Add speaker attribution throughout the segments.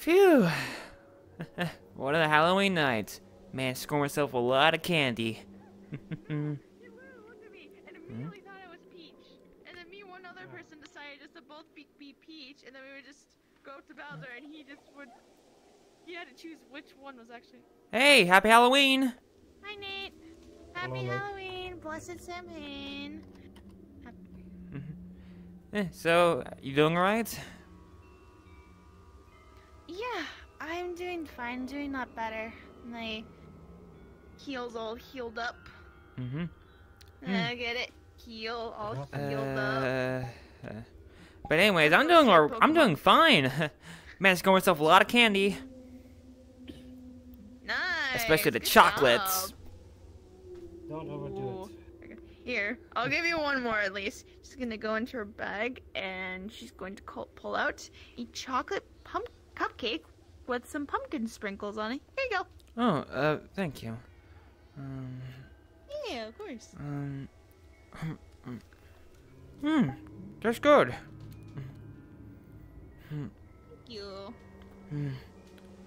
Speaker 1: Phew. what a Halloween night. Man, scoring myself a lot of candy.
Speaker 2: You literally looked at me and immediately thought I was Peach. And then me and one other person decided just to both be, be Peach, and then we would just go up to Bowser, and he just would. He had to choose which one was actually.
Speaker 1: hey, happy Halloween!
Speaker 2: Hi, Nate. Happy
Speaker 3: Hello, Nate.
Speaker 2: Halloween, blessed Samhain.
Speaker 1: Eh, so, you doing alright?
Speaker 2: Yeah, I'm doing fine. Doing not better. My heels all healed up.
Speaker 1: Mm-hmm.
Speaker 2: I get it. Heel all healed up.
Speaker 1: Uh, uh, but anyways, I'm doing al- I'm doing fine. Man, scoring myself a lot of candy,
Speaker 2: Nice.
Speaker 1: especially the
Speaker 2: good
Speaker 1: chocolates.
Speaker 2: job.
Speaker 3: Don't overdo it.
Speaker 2: Here, I'll give you one more at least. She's gonna go into her bag and she's going to col- pull out a chocolate pump cupcake with some pumpkin sprinkles on it. Here you go.
Speaker 1: Oh, uh, thank you. Um,
Speaker 2: Yeah, of course.
Speaker 1: um, hmm, that's good.
Speaker 2: Thank you.
Speaker 1: Hmm.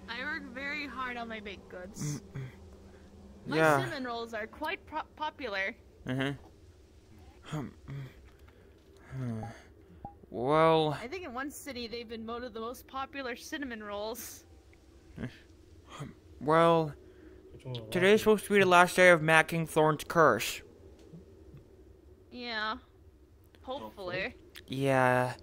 Speaker 2: I work very hard on my baked goods. My
Speaker 1: Yeah.
Speaker 2: cinnamon rolls are quite pro- popular.
Speaker 1: Uh-huh. Well,
Speaker 2: I think in one city they've been voted the most popular cinnamon rolls.
Speaker 1: well,
Speaker 3: Which one was
Speaker 1: today's supposed to be the last day of Mad King Thorn's curse.
Speaker 2: Yeah. Hopefully.
Speaker 1: Yeah,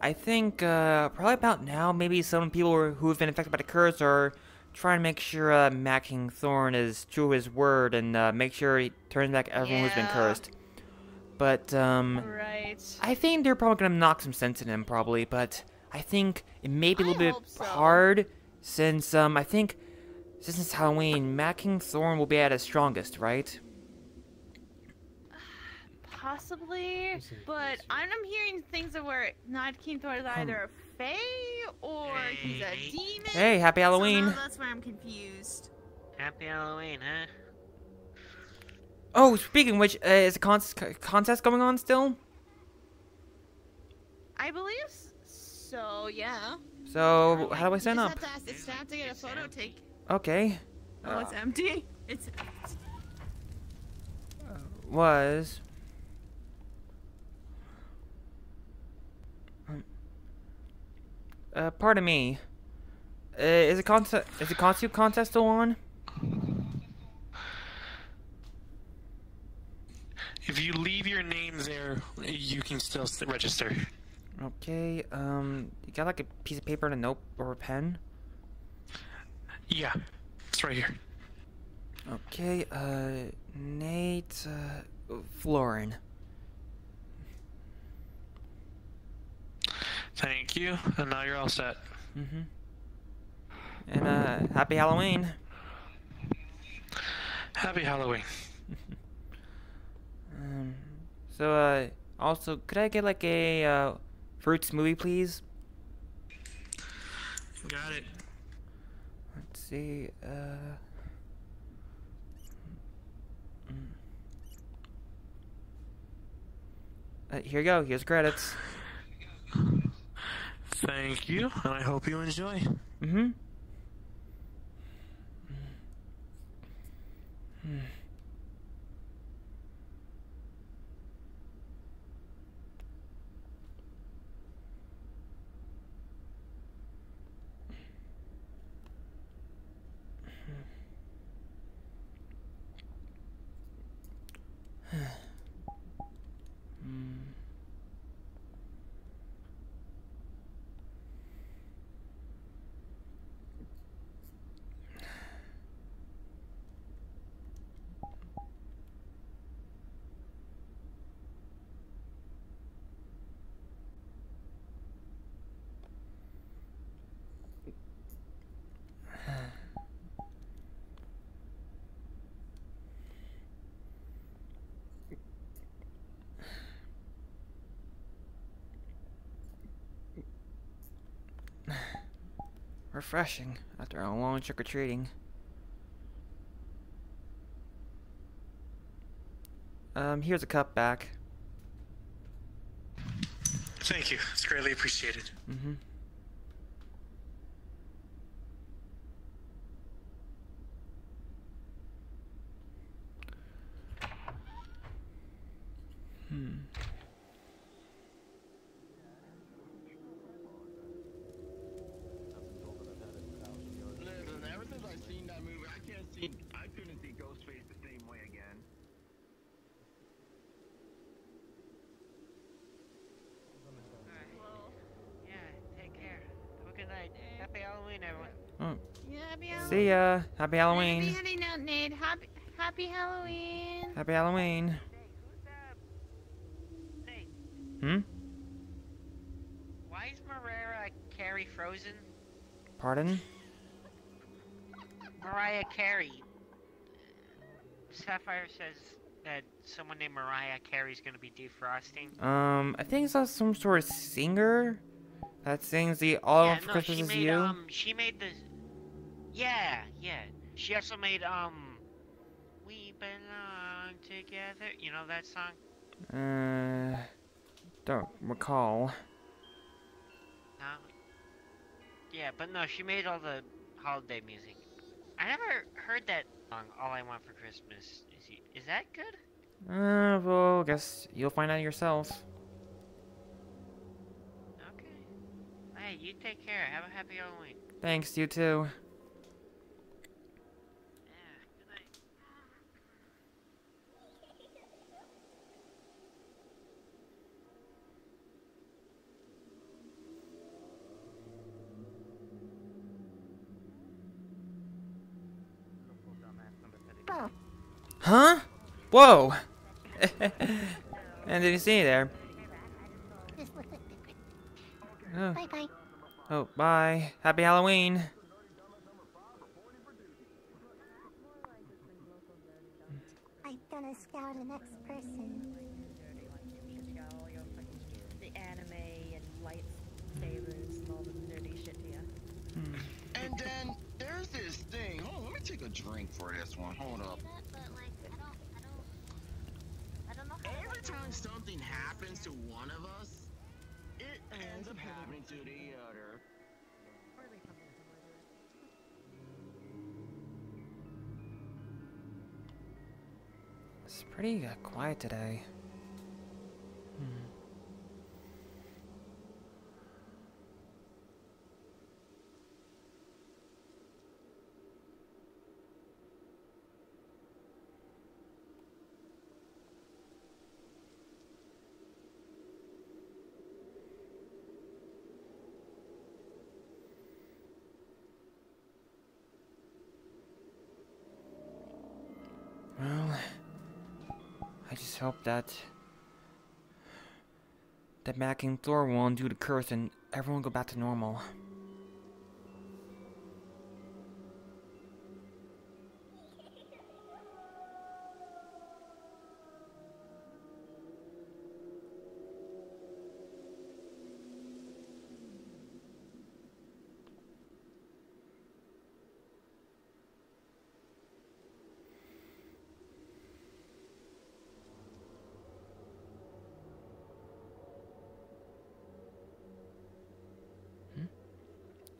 Speaker 1: I think uh, probably about now, maybe some people who have been affected by the curse are trying to make sure uh, Matt King Thorne is true to his word and uh, make sure he turns back everyone who's been cursed. But um,
Speaker 2: Right.
Speaker 1: I think they're probably gonna knock some sense in him, probably. But I think it may be a little bit
Speaker 2: so.
Speaker 1: hard since um, I think since it's Halloween, Matt Thorn will be at his strongest, right?
Speaker 2: Possibly, but. I'm hearing things of where Night King Thor is either a fae or he's a demon.
Speaker 1: Hey, happy
Speaker 2: So
Speaker 1: Halloween!
Speaker 2: now that's where I'm confused.
Speaker 4: Happy Halloween, huh?
Speaker 1: Oh, speaking of which, uh, is a con- contest going on still?
Speaker 2: I believe so. Yeah.
Speaker 1: So how do I sign up?
Speaker 2: just have to, ask, have to get a photo take.
Speaker 1: Okay.
Speaker 2: Oh, it's empty. It's
Speaker 1: Was. Um, Uh, pardon me. Uh, is a contest is the costume contest still on?
Speaker 5: If you leave your name there, you can still register.
Speaker 1: Okay. Um, you got like a piece of paper and a note or a pen?
Speaker 5: Yeah, it's right here.
Speaker 1: Okay. Uh, Nate. Uh, Florin.
Speaker 5: Thank you, and now you're all set.
Speaker 1: Mm-hmm. And uh, happy Halloween.
Speaker 5: Happy Halloween.
Speaker 1: Um, so uh, also, could I get like a uh, fruit smoothie, please?
Speaker 5: Got it.
Speaker 1: Let's see. Uh. mm. Uh, here you go. Here's credits.
Speaker 5: Thank you, and I hope you enjoy.
Speaker 1: Mm-hmm. Refreshing after a long trick-or-treating. Um, here's a cup back.
Speaker 5: Thank you. It's greatly appreciated.
Speaker 1: Mm-hmm.
Speaker 4: Hmm. Happy Halloween.
Speaker 2: Happy
Speaker 1: Happy Halloween.
Speaker 2: heading out, Nate. Happy, happy Halloween.
Speaker 1: Happy Halloween. Hmm?
Speaker 4: why is Mariah Carey frozen?
Speaker 1: Pardon?
Speaker 4: Mariah Carey. Sapphire says that someone named Mariah Carey's gonna be defrosting.
Speaker 1: Um, I think it's some sort of singer that sings the All
Speaker 4: yeah,
Speaker 1: I Want for
Speaker 4: no,
Speaker 1: Christmas
Speaker 4: she
Speaker 1: Is
Speaker 4: made
Speaker 1: You.
Speaker 4: um, she made the. Yeah, yeah. She also made um, We Belong Together. You know that song?
Speaker 1: Uh, don't recall.
Speaker 4: No. Yeah, but no, she made all the holiday music. I never heard that song. All I Want for Christmas is You. Is that good?
Speaker 1: Uh, well, guess you'll find out yourself.
Speaker 4: Okay. Hey, you take care. Have a happy Halloween.
Speaker 1: Thanks, you too. Huh? Whoa! and did you see there? Oh.
Speaker 6: Bye bye.
Speaker 1: oh, bye. Happy Halloween.
Speaker 6: I'm gonna scout the next person.
Speaker 7: the anime and lightsabers and all the nerdy shit to. Hmm.
Speaker 8: And then there's this thing. Oh, Hold on, let me take a drink for this one. Hold up. Every time something happens to one of us, it ends up happening to the other.
Speaker 1: It's pretty uh, quiet today. Hmm. Well, I just hope that that Mad King Thorn will undo the curse and everyone go back to normal.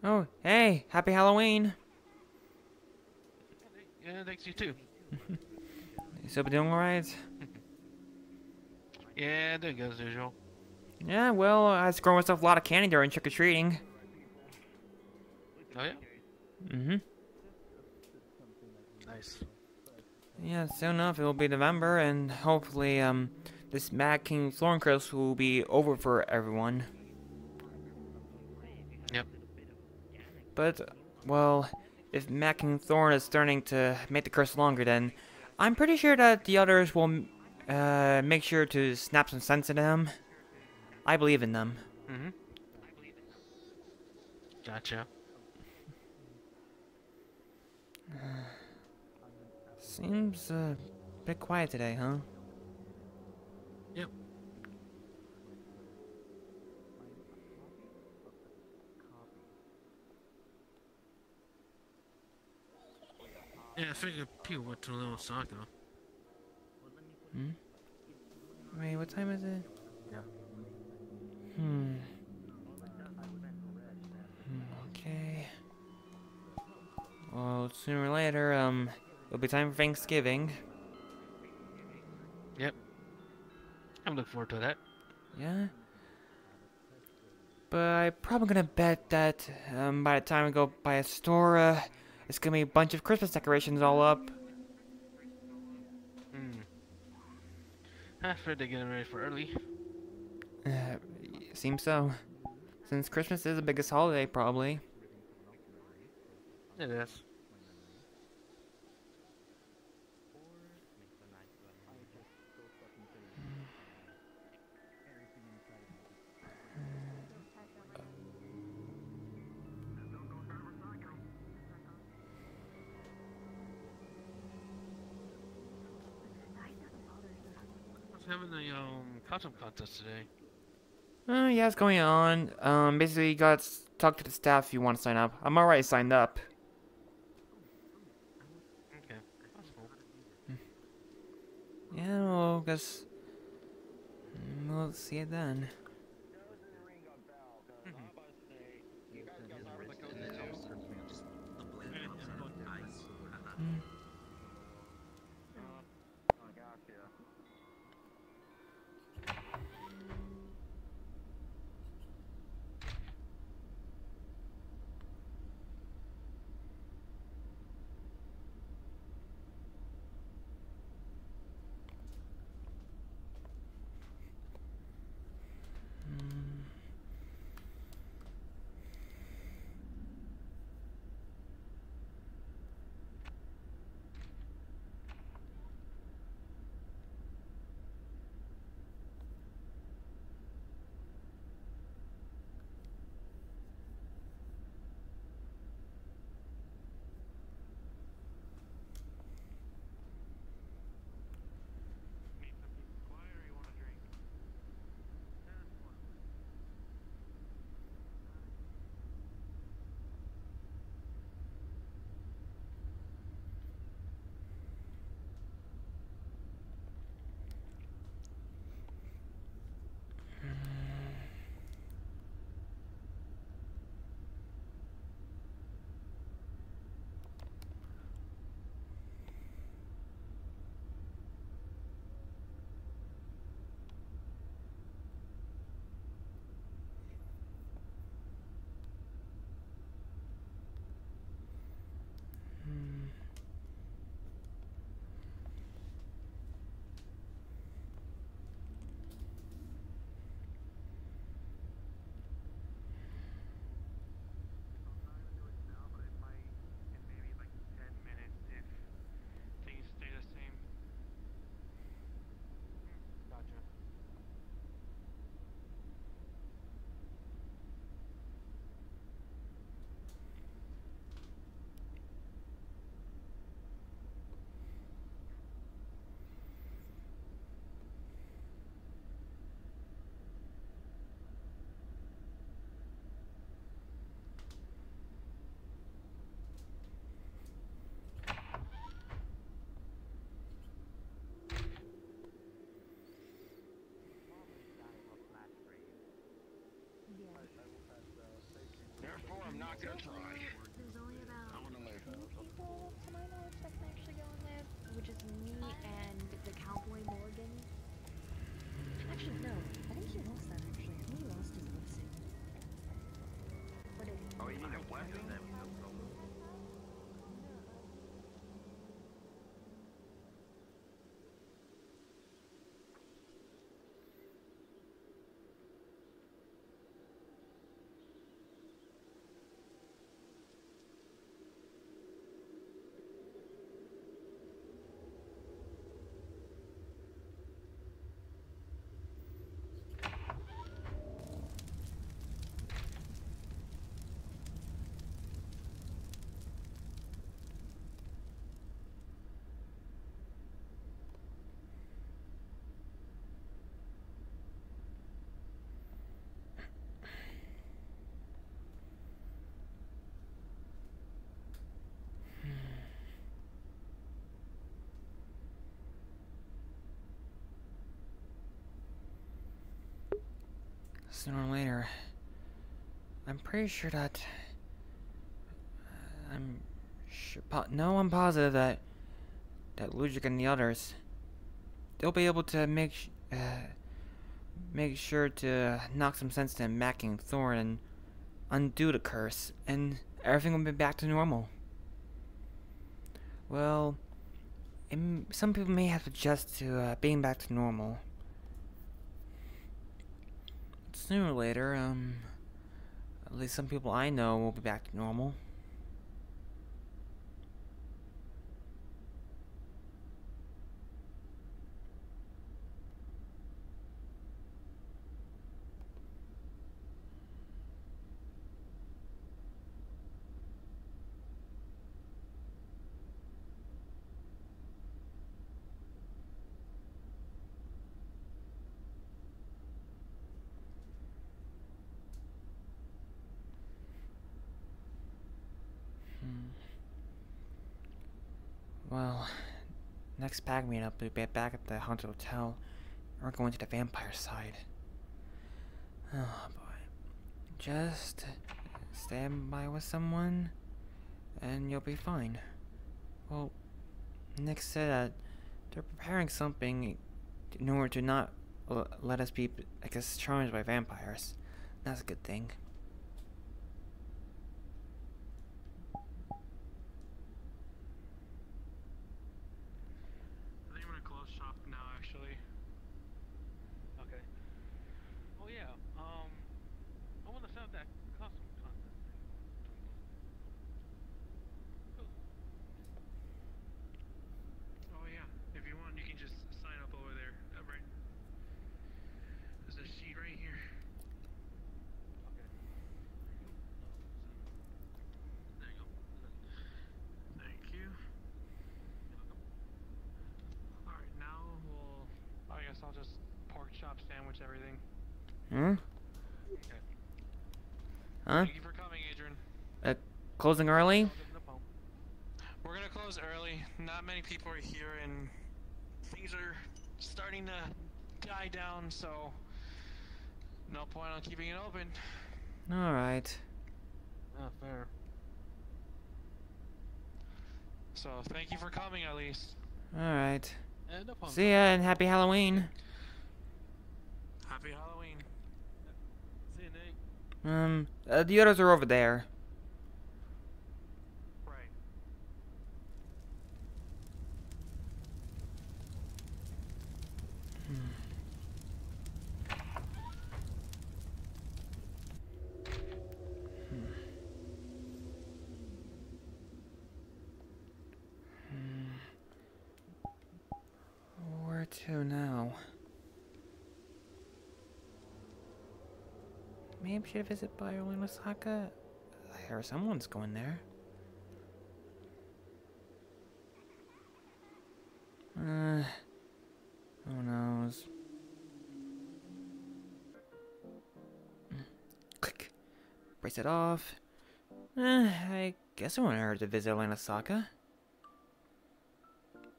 Speaker 1: Oh, hey, happy Halloween.
Speaker 5: Yeah, thanks you too.
Speaker 1: You still been doing alright?
Speaker 5: Yeah, doing good as usual.
Speaker 1: Yeah, well, I scored myself a lot of candy during trick or treating.
Speaker 5: Oh yeah,
Speaker 1: Mm-hmm.
Speaker 5: nice.
Speaker 1: Yeah, soon enough it will be November, and hopefully, um, this Mad King Thorn Curse will be over for everyone. But, well, if Mad King Thorn is starting to make the curse longer, then I'm pretty sure that the others will uh, make sure to snap some sense into him. I believe in them.
Speaker 5: Mm-hmm. Gotcha.
Speaker 1: Seems a bit quiet today, huh?
Speaker 5: Yeah, I figured people went to Orlandosaka.
Speaker 1: Hmm? Wait, what time is it?
Speaker 5: Yeah.
Speaker 1: Hmm. Hmm, Okay. Well, sooner or later, um, it'll be time for Thanksgiving.
Speaker 5: Yep. I'm looking forward to that.
Speaker 1: Yeah? But I'm probably gonna bet that, um, by the time I go by a store, uh, It's gonna be a bunch of Christmas decorations all up.
Speaker 9: Hmm. I afraid they're getting ready for early.
Speaker 1: Uh, seems so. Since Christmas is the biggest holiday, probably.
Speaker 9: It is. Having a um costume contest today.
Speaker 1: Uh, yeah, it's going on. Um, basically, you gotta talk to the staff if you want to sign up. I'm already signed up.
Speaker 9: Okay, that's cool.
Speaker 1: Yeah, well, guess mm, we'll see it then. Mm. Mm.
Speaker 8: Therefore, I'm not gonna try.
Speaker 7: There's only about
Speaker 8: I wanna live.
Speaker 7: two people, to my knowledge, that can actually go in there, which is me and the cowboy Morgan. Actually, no. I think he lost that, actually. I think he lost his lipstick. But it,
Speaker 8: Oh, you need a weapon?
Speaker 1: Sooner or later, I'm pretty sure that uh, I'm sure, no, I'm positive that that Ludwig and the others they'll be able to make uh, make sure to knock some sense into Mad King Thorn and undo the curse, and everything will be back to normal. well, some people may have to adjust to uh, being back to normal. Sooner or later, um, at least some people I know will be back to normal. Hmm. Well, pack meetup we'll be back at the haunted hotel. We're going to the vampire side. Oh boy. Just stand by with someone and you'll be fine. Well, Nick said that they're preparing something in order to not l- let us be, I guess, charged by vampires. That's a good thing.
Speaker 5: I think I'm gonna close shop now, actually.
Speaker 9: Okay. Oh yeah. Um, I want to set up that costume contest thing. Cool.
Speaker 5: Oh yeah. If you want, you can just sign up over there. Uh, right. There's a sheet right here.
Speaker 9: Okay.
Speaker 5: There you go. Thank you. Alright, now we'll. I guess I'll just pork chop sandwich everything.
Speaker 1: Hmm?
Speaker 9: Okay.
Speaker 1: Huh?
Speaker 5: Thank you for coming, Adrian.
Speaker 1: Uh, closing early?
Speaker 9: I'll give it a bump.
Speaker 5: We're gonna close early. Not many people are here, and things are starting to die down. So, no point on keeping it open.
Speaker 1: Alright.
Speaker 9: Ah, fair.
Speaker 5: So, thank you for coming, at least.
Speaker 1: Alright.
Speaker 9: Eh, no.
Speaker 1: See ya and happy Halloween.
Speaker 5: Happy Halloween.
Speaker 9: See you, Nick.
Speaker 1: Um, uh, the others are over there.
Speaker 5: Right.
Speaker 1: Where to now? Maybe I should visit Orlandosaka. I hear someone's going there. Uh, who knows? Mm, Click. Brace it off. Eh, I guess I want her to visit Osaka.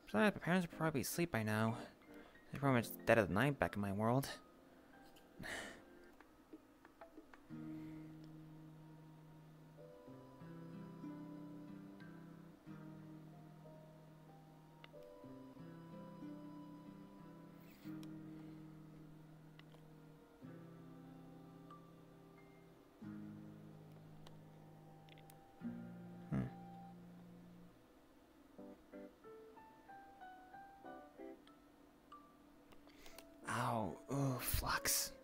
Speaker 1: Besides, my parents are probably asleep by now. They're pretty much dead of the night back in my world. Ow,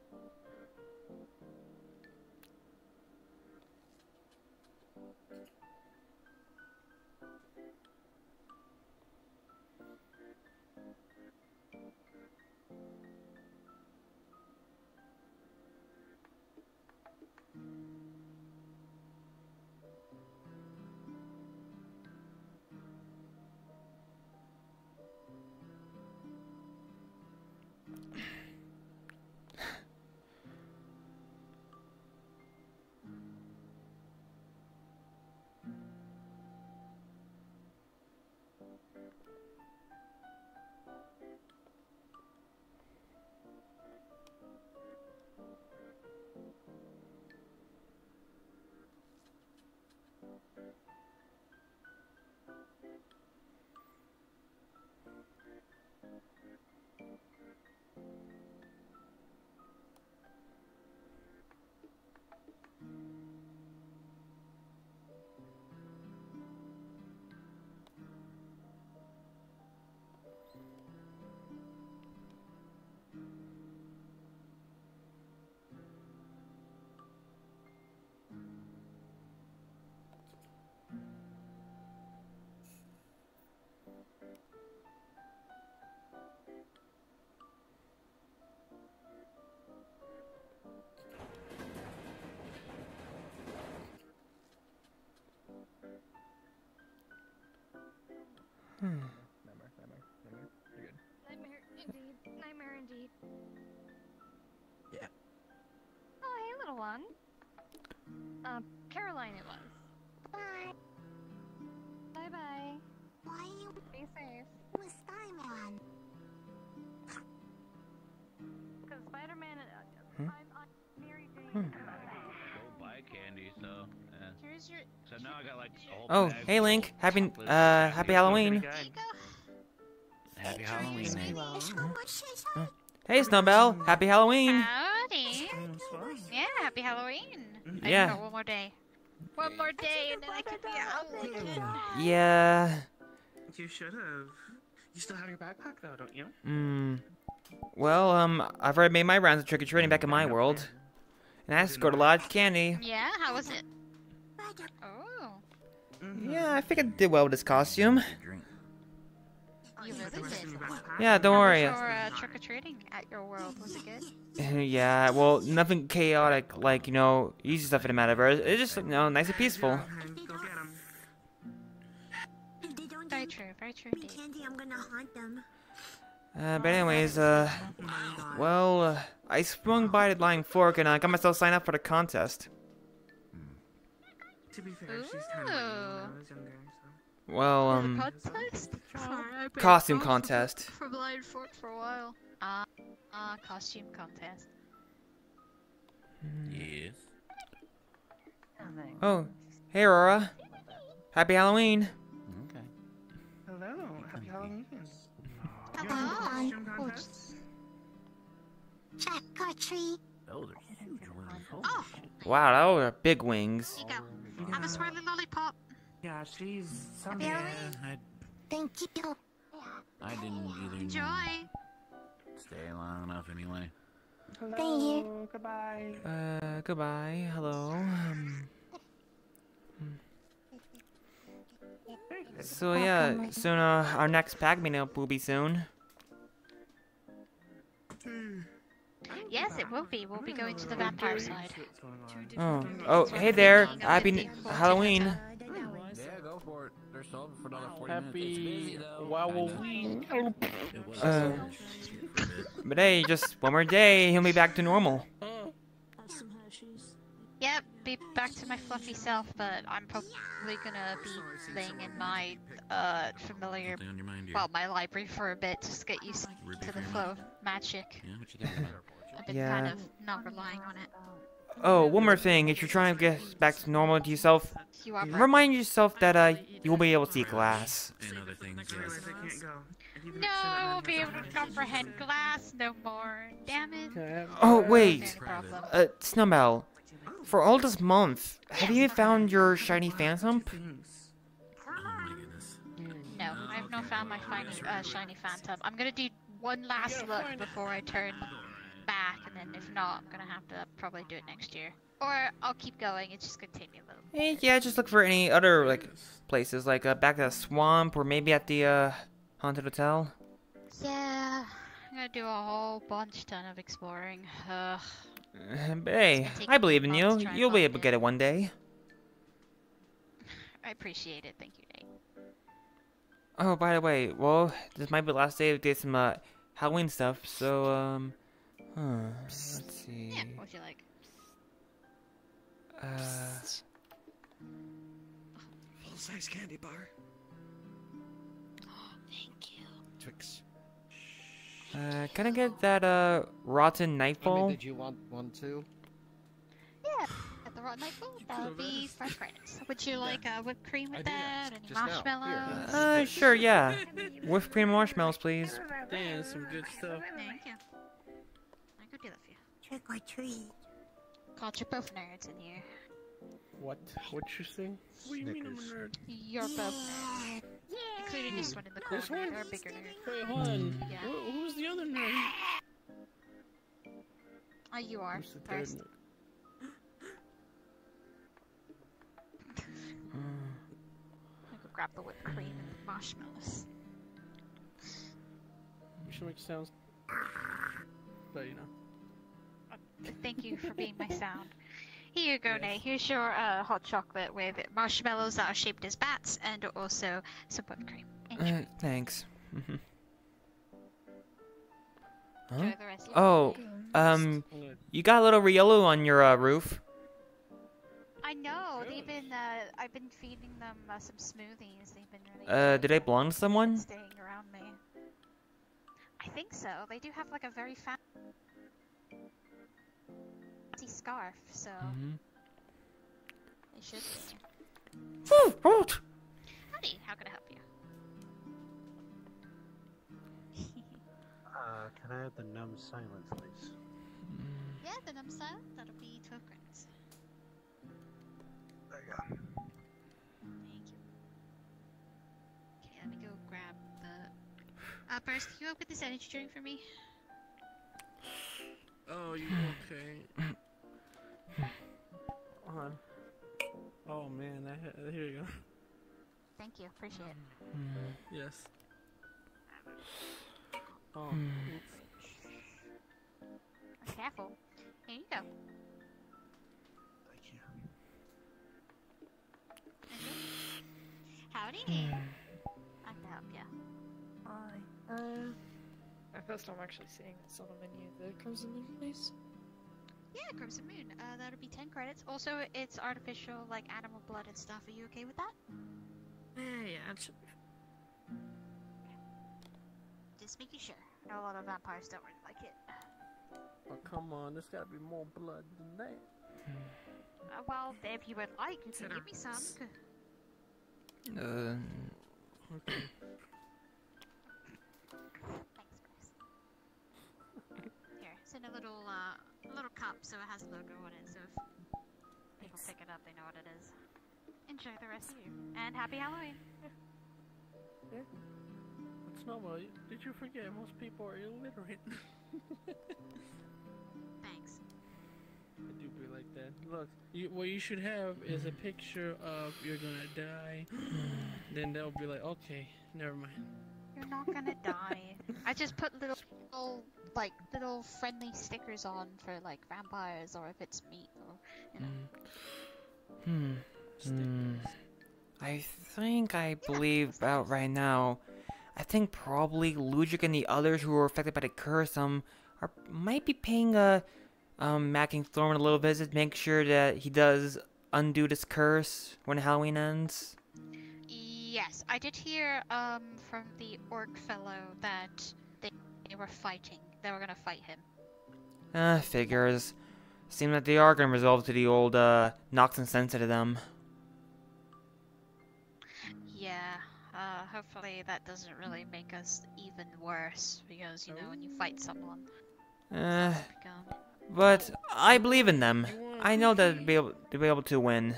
Speaker 10: Nightmare, nightmare, nightmare. You're good.
Speaker 11: Nightmare indeed. Nightmare indeed.
Speaker 10: Yeah.
Speaker 11: Oh, hey, little one. Uh, Caroline it was.
Speaker 6: Bye.
Speaker 11: Bye bye.
Speaker 6: Why you
Speaker 11: Be safe.
Speaker 6: with Spider-Man?
Speaker 11: Because Spider Man. Uh,
Speaker 1: Hmm?
Speaker 11: I'm, I'm Mary Jane.
Speaker 1: Hmm.
Speaker 12: Go buy candy, so yeah.
Speaker 13: Here's your.
Speaker 12: So now I got like
Speaker 1: Oh, hey Link. Happy uh happy Halloween.
Speaker 12: Happy Halloween, Link.
Speaker 6: There's so much shit
Speaker 1: Hey Snowbell. Happy Halloween.
Speaker 13: Howdy. Yeah, happy Halloween.
Speaker 1: Yeah.
Speaker 13: got one more day. One more day and then I can be out again.
Speaker 1: Yeah.
Speaker 14: You should have. You still have your backpack though, don't you?
Speaker 1: Hmm. Well, um, I've already made my rounds of trick or treating back in my world, and I scored a lot of candy.
Speaker 13: Yeah, how was it? Oh,
Speaker 1: Yeah, I think I did well with this costume.
Speaker 13: you.
Speaker 1: Yeah, don't worry.
Speaker 13: Your uh, trick or treating at your world? Was it good?
Speaker 1: yeah, well, nothing chaotic like you know easy stuff in the metaverse. It's just you know nice and peaceful.
Speaker 6: They don't
Speaker 13: Very true, very true
Speaker 6: me
Speaker 13: indeed.
Speaker 6: candy, I'm gonna haunt them.
Speaker 1: Uh, but anyways, uh, well, uh, I swung by the Lying Fork and I got myself signed up for the contest.
Speaker 14: To be fair, she's kind of like me when I was younger, so.
Speaker 1: Well, um,
Speaker 13: contest?
Speaker 1: costume contest.
Speaker 13: For Lying Fork for a while. Ah, ah, costume contest.
Speaker 12: Yes.
Speaker 1: Oh, hey Aurora. Happy Halloween.
Speaker 12: Okay.
Speaker 14: Hello, happy Halloween.
Speaker 6: Hello.
Speaker 14: Oh,
Speaker 6: Trick or treat.
Speaker 12: Those are huge wings.
Speaker 13: Oh,
Speaker 1: Wow, those are big wings.
Speaker 13: Here you go. Have a swirly lollipop.
Speaker 14: Yeah, she's some.
Speaker 6: Happy
Speaker 12: Yeah, I,
Speaker 6: Thank you.
Speaker 12: I didn't either.
Speaker 13: Enjoy.
Speaker 12: Stay long enough anyway.
Speaker 14: Hello, goodbye.
Speaker 1: Uh, goodbye. Hello. Um, so yeah, soon uh, our next pack meetup will be soon.
Speaker 13: Yes, it will be. We'll be going to the vampire side.
Speaker 1: Oh, oh, hey there. Happy Halloween.
Speaker 12: Yeah, go for it. They're sold for another 40
Speaker 10: Happy. Halloween.
Speaker 12: I know. It was
Speaker 1: Uh,
Speaker 12: for a bit.
Speaker 1: But hey, just one more day, he'll be back to normal.
Speaker 13: Yep, be back to my fluffy self, but I'm probably gonna be laying in my uh familiar,
Speaker 12: Stay on your mind, dear.
Speaker 13: well, my library for a bit, just get used to the flow of magic.
Speaker 12: Yeah, what you got going on?
Speaker 13: I've been kind of not relying on it.
Speaker 1: Oh, one more thing. If you're trying to get back to normal to yourself,
Speaker 13: You are
Speaker 1: remind yourself that uh, you will be able to see glass.
Speaker 12: And other things, yes.
Speaker 14: realize I can't go. And even
Speaker 13: No, I'll
Speaker 14: that
Speaker 13: be able to comprehend glass no more. Damn it.
Speaker 1: Oh, wait. Uh, Snowbell, for all this month, have you found your shiny phantom?
Speaker 14: things.
Speaker 12: Oh my goodness.
Speaker 13: No, I've not found my shiny, uh, shiny phantom. I'm gonna do one last look before I turn back, and then if not, I'm gonna have to probably do it next year. Or I'll keep going. It's just gonna take me a little.
Speaker 1: Eh, yeah, just look for any other like places, like uh, back at the swamp or maybe at the uh, haunted hotel.
Speaker 13: Yeah, I'm gonna do a whole bunch ton of exploring. Ugh.
Speaker 1: Uh, but hey, I believe in you.
Speaker 13: to
Speaker 1: You'll be able to get it one day.
Speaker 13: I appreciate it. Thank you, Nate.
Speaker 1: Oh, by the way, well, this might be the last day to get some uh, Halloween stuff, so um, huh, let's see.
Speaker 13: Yeah, what'd you like?
Speaker 1: Uh,
Speaker 14: Full size candy bar.
Speaker 13: Oh, thank you.
Speaker 10: Twix.
Speaker 1: uh, can I get that uh rotten
Speaker 10: I mean,
Speaker 1: nightfall?
Speaker 10: did you want one too?
Speaker 13: Yeah, at the Rotten Nightfall, that would be fresh credits. Would you like uh, whipped cream with
Speaker 10: did
Speaker 13: that?
Speaker 10: ask
Speaker 13: Any
Speaker 10: just now.
Speaker 13: Marshmallows?
Speaker 1: Uh, sure, yeah. Whipped cream marshmallows, please.
Speaker 15: Damn, some good stuff.
Speaker 13: Thank you. I could do that for you.
Speaker 6: Trick or treat.
Speaker 13: God, you're both nerds in here.
Speaker 10: What? What you saying?
Speaker 15: What do you mean I'm a
Speaker 10: Snickers.
Speaker 15: nerd?
Speaker 13: You're both nerds. Including this one in the corner.
Speaker 15: This one?
Speaker 13: They're a bigger nerd.
Speaker 15: Wait, hold on.
Speaker 13: Yeah.
Speaker 15: Wh- who's the other nerd?
Speaker 13: Oh, you are.
Speaker 15: Who's the third
Speaker 13: First.
Speaker 15: nerd?
Speaker 13: I could grab the whipped cream and the marshmallows.
Speaker 15: You should make sounds. But you know.
Speaker 13: Thank you for being my sound. Here you go, Nate. Here's your uh, hot chocolate with marshmallows that are shaped as bats and also some whipped cream.
Speaker 1: Uh, thanks. Mhm. Huh?
Speaker 13: Enjoy the rest of
Speaker 1: Oh, um, you got a little yellow on your uh, roof.
Speaker 13: I know. They've been. Uh, I've been feeding them uh, some smoothies. They've been really.
Speaker 1: Uh, did they belong to someone?
Speaker 13: staying around me. I think so. They do have like a very fancy scarf, so
Speaker 1: Mhm.
Speaker 13: they should be.
Speaker 1: Woo!
Speaker 13: Howdy, how can I help you?
Speaker 16: Uh, can I have the numb silence, please?
Speaker 13: Yeah, the num silence. That'll be 12 credits.
Speaker 16: There you go.
Speaker 13: Thank you. Okay, let me go grab the. Uh, Burst, can you open this energy drink for me?
Speaker 15: Oh, you okay? Hold on. Oh man, I ha- here you go.
Speaker 13: Thank you, appreciate it. Mm-hmm.
Speaker 15: Yes. Oh,
Speaker 1: hmm.
Speaker 15: oops.
Speaker 13: Careful. Here you go.
Speaker 16: Thank you.
Speaker 13: Howdy. Hmm. I can help you.
Speaker 7: Hi. Uh, my first time actually seeing this on a menu. The Crimson Moon, please.
Speaker 13: Yeah, Crimson Moon. Uh, that'll be 10 credits. Also, it's artificial, like animal blood and stuff. Are you okay with that?
Speaker 7: Yeah, yeah, that should be.
Speaker 13: Just making sure. I know a lot of vampires don't really like it.
Speaker 15: Oh come on, there's gotta be more blood than that.
Speaker 13: Uh, well, if you would like, you can give me some.
Speaker 1: Uh,
Speaker 15: Okay.
Speaker 13: Thanks, Bruce. Here, it's in a little, uh, little cup, so it has a logo on it. So if people pick it up, they know what it is. Enjoy the rest of you, and happy Halloween.
Speaker 15: Yeah. It's normal. Did you forget most people are illiterate?
Speaker 13: Thanks.
Speaker 15: I do be like that. Look, you, what you should have is a picture of you're gonna die. then they'll be like, okay, never mind.
Speaker 13: You're not gonna die. I just put little, little, like, little friendly stickers on for, like, vampires, or if it's meat, or, you know.
Speaker 1: Hmm. Hmm. I think I believe out right now. I think probably Ludwig and the others who were affected by the curse um are might be paying uh um Mad King Thorn a little visit, make sure that he does undo this curse when Halloween ends.
Speaker 13: Yes, I did hear, um, from the orc fellow that they, they were fighting. They were gonna fight him.
Speaker 1: Uh, figures. Seem that they are gonna resolve to the old uh Nox and Sense to them.
Speaker 13: Yeah, uh, hopefully that doesn't really make us even worse, because, you know, when you fight someone,
Speaker 1: Uh, but I believe in them. I know that they'll be able, they'll be able to win.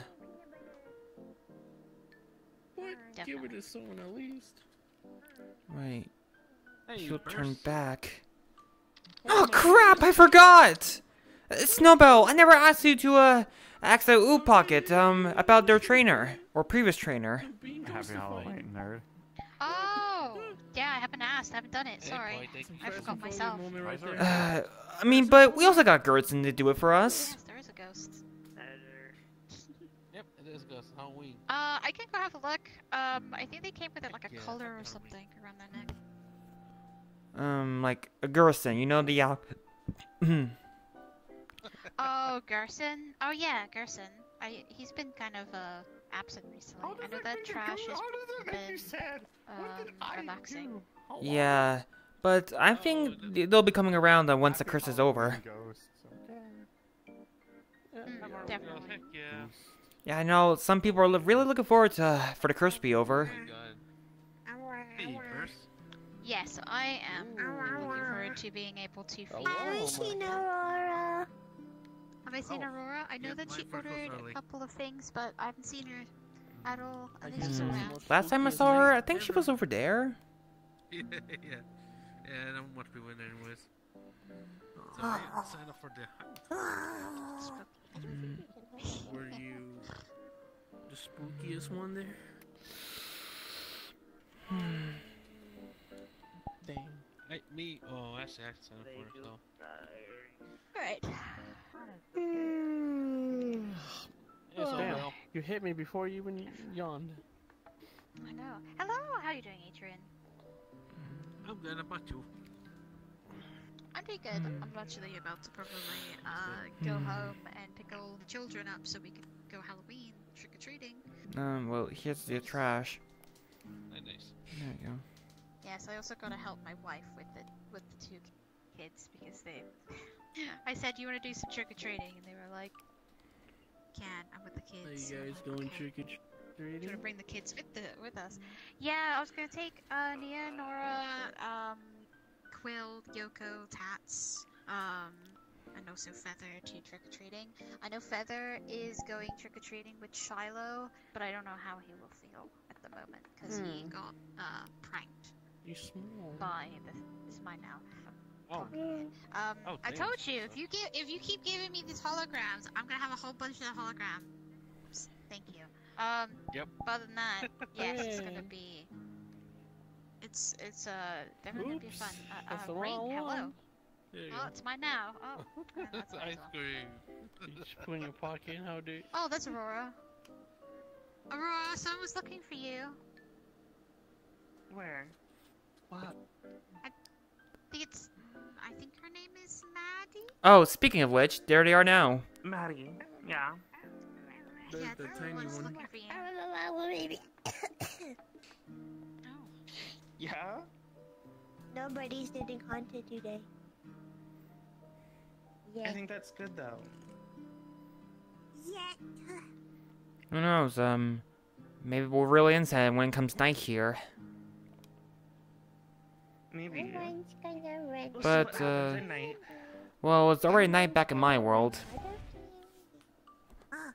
Speaker 15: What? Give it to someone at least.
Speaker 1: Wait.
Speaker 15: Hey,
Speaker 1: She'll turn back. Oh crap! I forgot. Uh, Snowbell, I never asked you to uh ask the Ooh Pocket um about their trainer or previous trainer.
Speaker 17: Happy Halloween, nerd.
Speaker 13: Oh! Yeah, I haven't asked. I haven't done it. Sorry. I forgot myself.
Speaker 1: Uh, I mean, but we also got Gertzen to do it for us.
Speaker 13: Yes, there is a ghost.
Speaker 6: Yep, it is Ghost Halloween.
Speaker 13: Uh, I can go have a look. Um, I think they came with it like a
Speaker 6: Yeah,
Speaker 13: collar or something around their neck.
Speaker 1: Um, like a Gerson, you know the uh.
Speaker 13: Oh, Gerson. Oh yeah, Gerson. I he's been kind of uh absent recently. I know that trash has been um, relaxing.
Speaker 1: yeah, but I think th- they'll be coming around uh, once the curse is over.
Speaker 13: Mm, definitely.
Speaker 6: yeah.
Speaker 1: Yeah, I know some people are really looking forward to uh, for the curse to be over.
Speaker 13: Yes, I am looking forward to being able to feed.
Speaker 18: Have I seen Aurora?
Speaker 13: Have I seen
Speaker 6: Oh.
Speaker 13: Aurora? I know that she ordered a couple of things, but I haven't seen her at all. I think she's around.
Speaker 1: Last time I saw her, I think she was over there.
Speaker 6: yeah, yeah. Yeah, not much people in anyways. So yeah, sign up for the
Speaker 15: Were you the spookiest one there? Dang.
Speaker 6: Hey, me. Oh, that's I signed up for it.
Speaker 13: Alright.
Speaker 6: Yeah, so
Speaker 15: Damn,
Speaker 6: well.
Speaker 15: you hit me before you even yawned.
Speaker 13: I know. Hello, how are you doing, Adrian?
Speaker 15: I'm good about you.
Speaker 13: I'm doing good. I'm actually about to probably uh, go home and pick all the children up so we can go Halloween trick or treating.
Speaker 1: Um, well, here's your trash.
Speaker 16: Nice.
Speaker 1: There you go.
Speaker 13: Yes, I also gotta help my wife with the with the two kids because they. I said, "You want to do some trick or treating?" and they were like, "Can I'm with the kids."
Speaker 15: Are
Speaker 13: you
Speaker 15: guys
Speaker 13: like,
Speaker 15: going
Speaker 13: "Okay."
Speaker 15: trick or treating?
Speaker 13: Trying to bring the kids with the with us. Yeah, I was gonna take uh, Nia, Nora, um, Quill, Yoko, Tats, um, and also Feather to trick or treating. I know Feather is going trick or treating with Shiloh, but I don't know how he will feel at the moment because he
Speaker 15: Hmm.
Speaker 13: got uh, pranked
Speaker 15: You small.
Speaker 13: by the. It's mine now.
Speaker 16: Oh.
Speaker 13: Um,
Speaker 16: Oh,
Speaker 13: I told you if you give if you keep giving me these holograms, I'm gonna have a whole bunch of holograms. Thank you. Um.
Speaker 16: Yep.
Speaker 13: but Other than that, yes, it's gonna be. It's it's uh definitely gonna be fun. Uh, uh Rain, hello.
Speaker 15: There you
Speaker 13: Oh,
Speaker 15: go.
Speaker 13: it's mine now. Oh, and that's
Speaker 16: Ice cream.
Speaker 15: You just put in your pocket. How do?
Speaker 13: Oh, that's Aurora. Aurora, someone was looking for you.
Speaker 14: Where?
Speaker 16: What?
Speaker 13: I think it's. I think her name is Maddie.
Speaker 1: Oh, speaking of which, there they are now.
Speaker 14: Maddie. Yeah.
Speaker 15: The,
Speaker 13: yeah,
Speaker 15: the
Speaker 13: I think
Speaker 15: tiny
Speaker 13: someone's
Speaker 15: one.
Speaker 14: Yeah?
Speaker 6: Nobody's getting haunted today.
Speaker 14: I think that's good though.
Speaker 6: Yet.
Speaker 1: Who knows? Um, maybe we'll really inside when it comes night here.
Speaker 14: Maybe.
Speaker 6: Everyone's gonna run.
Speaker 14: We'll see
Speaker 1: But, uh. Well, it's already night back in my world.
Speaker 6: Ah.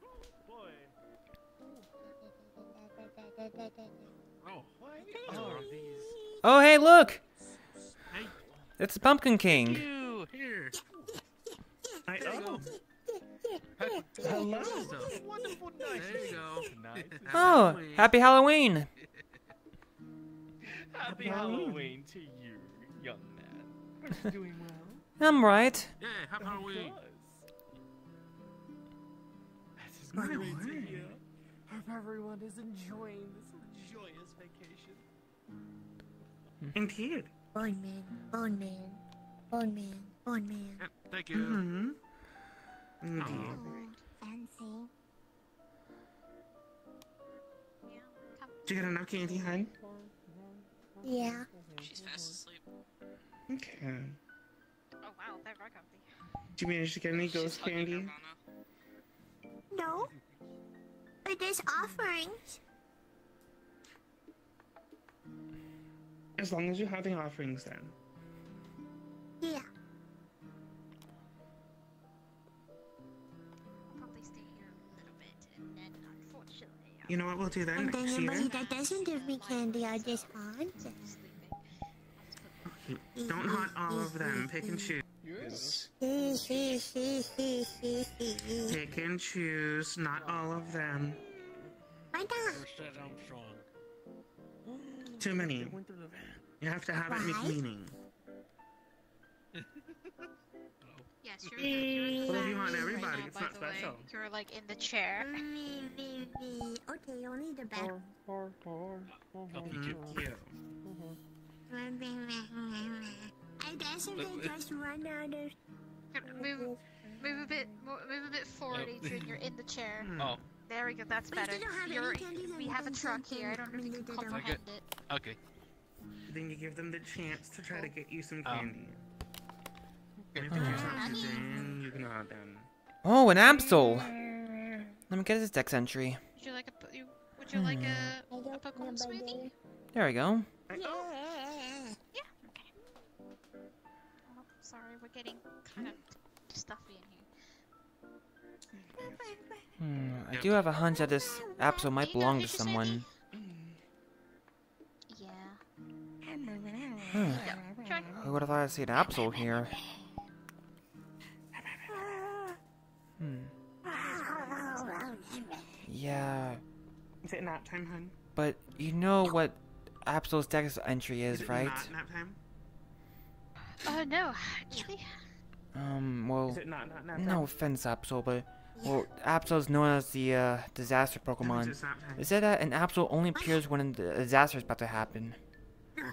Speaker 15: Oh.
Speaker 14: Oh.
Speaker 1: Hey, look!
Speaker 15: Hey.
Speaker 1: It's the Pumpkin King.
Speaker 15: You here.
Speaker 14: I,
Speaker 15: There you
Speaker 14: oh.
Speaker 15: go.
Speaker 14: Hello.
Speaker 15: Wonderful night. There you go.
Speaker 16: Nice.
Speaker 1: Oh,
Speaker 15: Halloween.
Speaker 1: happy Halloween!
Speaker 16: Happy Halloween to you, young man. Are you doing well?
Speaker 1: I'm right.
Speaker 15: Yeah, happy Halloween.
Speaker 16: This is great to hear. Hope everyone is enjoying this
Speaker 14: Indeed.
Speaker 6: Bone man, bone man, bone man, bone man.
Speaker 15: Yeah, thank you.
Speaker 14: Mm-hmm. Indeed.
Speaker 6: Oh, fancy.
Speaker 13: Yeah.
Speaker 14: Did you get enough candy, hun?
Speaker 6: Yeah.
Speaker 13: She's fast asleep.
Speaker 14: Okay.
Speaker 13: Oh wow, they're very comfy.
Speaker 14: Did you manage to get any ghost candy?
Speaker 6: No. But there's offerings.
Speaker 14: As long as you have the offerings then.
Speaker 6: Yeah.
Speaker 13: I'll probably stay here a little bit, and then unfortunately, I'll
Speaker 14: You know what we'll do then
Speaker 6: And then anybody
Speaker 14: year?
Speaker 6: that doesn't give me candy, I just haunt them.
Speaker 14: Okay, Don't haunt all of them. Pick and choose. Pick and choose, not all of them.
Speaker 6: Why not?
Speaker 15: First that Armstrong.
Speaker 14: Too many.
Speaker 15: Went through the van.
Speaker 14: You have to have it make
Speaker 6: Why?
Speaker 14: meaning.
Speaker 13: Yes, you're, you're in
Speaker 14: Well,
Speaker 13: the
Speaker 14: if you want
Speaker 13: back
Speaker 14: everybody,
Speaker 13: right now,
Speaker 14: it's
Speaker 13: by
Speaker 14: not
Speaker 13: the way.
Speaker 14: special.
Speaker 13: You're like in the chair.
Speaker 6: Me, me, me. Okay, only the back.
Speaker 14: Thank you.
Speaker 6: I guess if they just run out of.
Speaker 13: Move, move a bit, more, move a bit forward, Adrian. You're in the chair. Hmm.
Speaker 16: Oh,
Speaker 13: There we go. That's better.
Speaker 6: they have any
Speaker 13: You're,
Speaker 6: candy, then
Speaker 13: we have a truck here. I don't know if you
Speaker 6: from
Speaker 13: can
Speaker 6: the little-
Speaker 13: comprehend it.
Speaker 16: okay.
Speaker 14: Then you give them the chance to try to get you some
Speaker 16: Oh.
Speaker 14: candy. And if the
Speaker 1: Oh.
Speaker 14: choose options you can add them.
Speaker 1: Oh, an Absol! Let me get his dex entry.
Speaker 13: Would you like a? po- You, would you like a,
Speaker 6: I
Speaker 13: a
Speaker 6: don't
Speaker 13: Pokemon smoothie?
Speaker 1: There we go.
Speaker 14: I-
Speaker 6: Yeah.
Speaker 14: oh,
Speaker 13: Yeah. Okay. Oh, sorry, we're getting kind of stuffy in here.
Speaker 1: Hmm, I do have a hunch that this Absol might belong to
Speaker 13: she said
Speaker 1: someone. Hmm. Who would have thought I'd see an Absol here? Hmm. Yeah,
Speaker 14: Is it nap time, hun?
Speaker 1: but you know what Absol's dex entry is,
Speaker 14: it
Speaker 1: right?
Speaker 14: not nap time?
Speaker 13: Oh no, actually.
Speaker 1: Um, well,
Speaker 14: Is it not not nap time?
Speaker 1: no offense, Absol, but Well, Absol is known as the uh, disaster Pokemon.
Speaker 14: just happened.
Speaker 1: They said that an Absol only appears when a disaster is about to happen.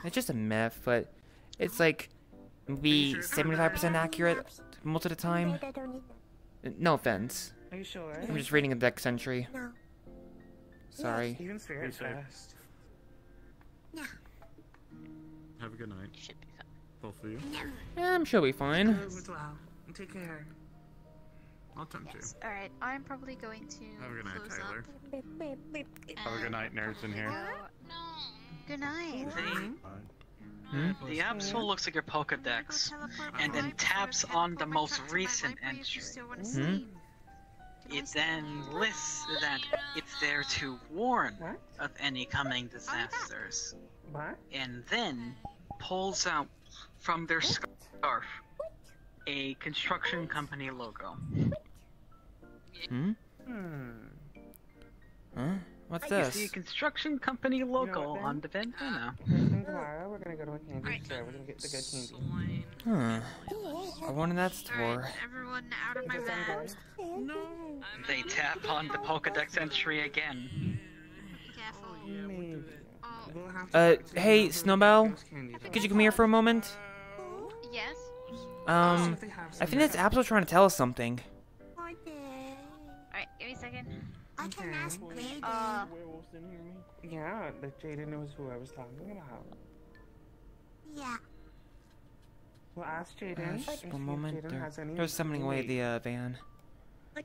Speaker 1: It's just a myth, but it's like maybe 75% accurate most of the time.
Speaker 6: Wait, I don't need
Speaker 1: No offense.
Speaker 14: Are you sure?
Speaker 1: I'm just reading a dex entry.
Speaker 6: No.
Speaker 1: Sorry.
Speaker 14: Even Spirit's
Speaker 19: Be safe.
Speaker 14: fast.
Speaker 19: Have a good night. Both of you.
Speaker 1: Yeah, I'm sure we'll be fine.
Speaker 14: Go well. Take care.
Speaker 19: I'll tempt you.
Speaker 13: Alright, I'm probably going to
Speaker 19: Have a good night,
Speaker 13: close
Speaker 19: Tyler.
Speaker 13: up.
Speaker 20: Have a good night, nerds in here.
Speaker 13: Good night.
Speaker 1: Hmm?
Speaker 21: The Absol looks at your Pokedex and then taps on the most recent entry.
Speaker 1: Hmm?
Speaker 21: It then lists that it's there to warn of any coming disasters.
Speaker 14: What?
Speaker 21: And then pulls out from their scarf a construction company logo.
Speaker 1: Hmm?
Speaker 14: Hmm.
Speaker 1: Huh? What's
Speaker 21: You
Speaker 1: this?
Speaker 21: see a construction company logo
Speaker 14: then?
Speaker 21: on the bandana.
Speaker 14: Tomorrow we're gonna go to a candy store. We're gonna get the good candy.
Speaker 1: Huh. I went in that store.
Speaker 13: Everyone out of my bed.
Speaker 14: No.
Speaker 21: They tap on the Pokedex entry again.
Speaker 14: Maybe. We'll have to
Speaker 1: Uh, hey,
Speaker 14: them
Speaker 1: Snowbell? Could you come here for a moment?
Speaker 13: Yes?
Speaker 1: Um, I think this Absol trying to tell us something.
Speaker 13: Alright, give me a second.
Speaker 6: I can ask Jaden.
Speaker 13: Uh,
Speaker 14: Yeah, the Jaden knows who I was talking about.
Speaker 6: Yeah.
Speaker 14: Well, ask Jaden.
Speaker 1: Uh, just one moment.
Speaker 14: Jaden
Speaker 1: They're,
Speaker 14: has
Speaker 1: summoning away the uh, van.
Speaker 6: I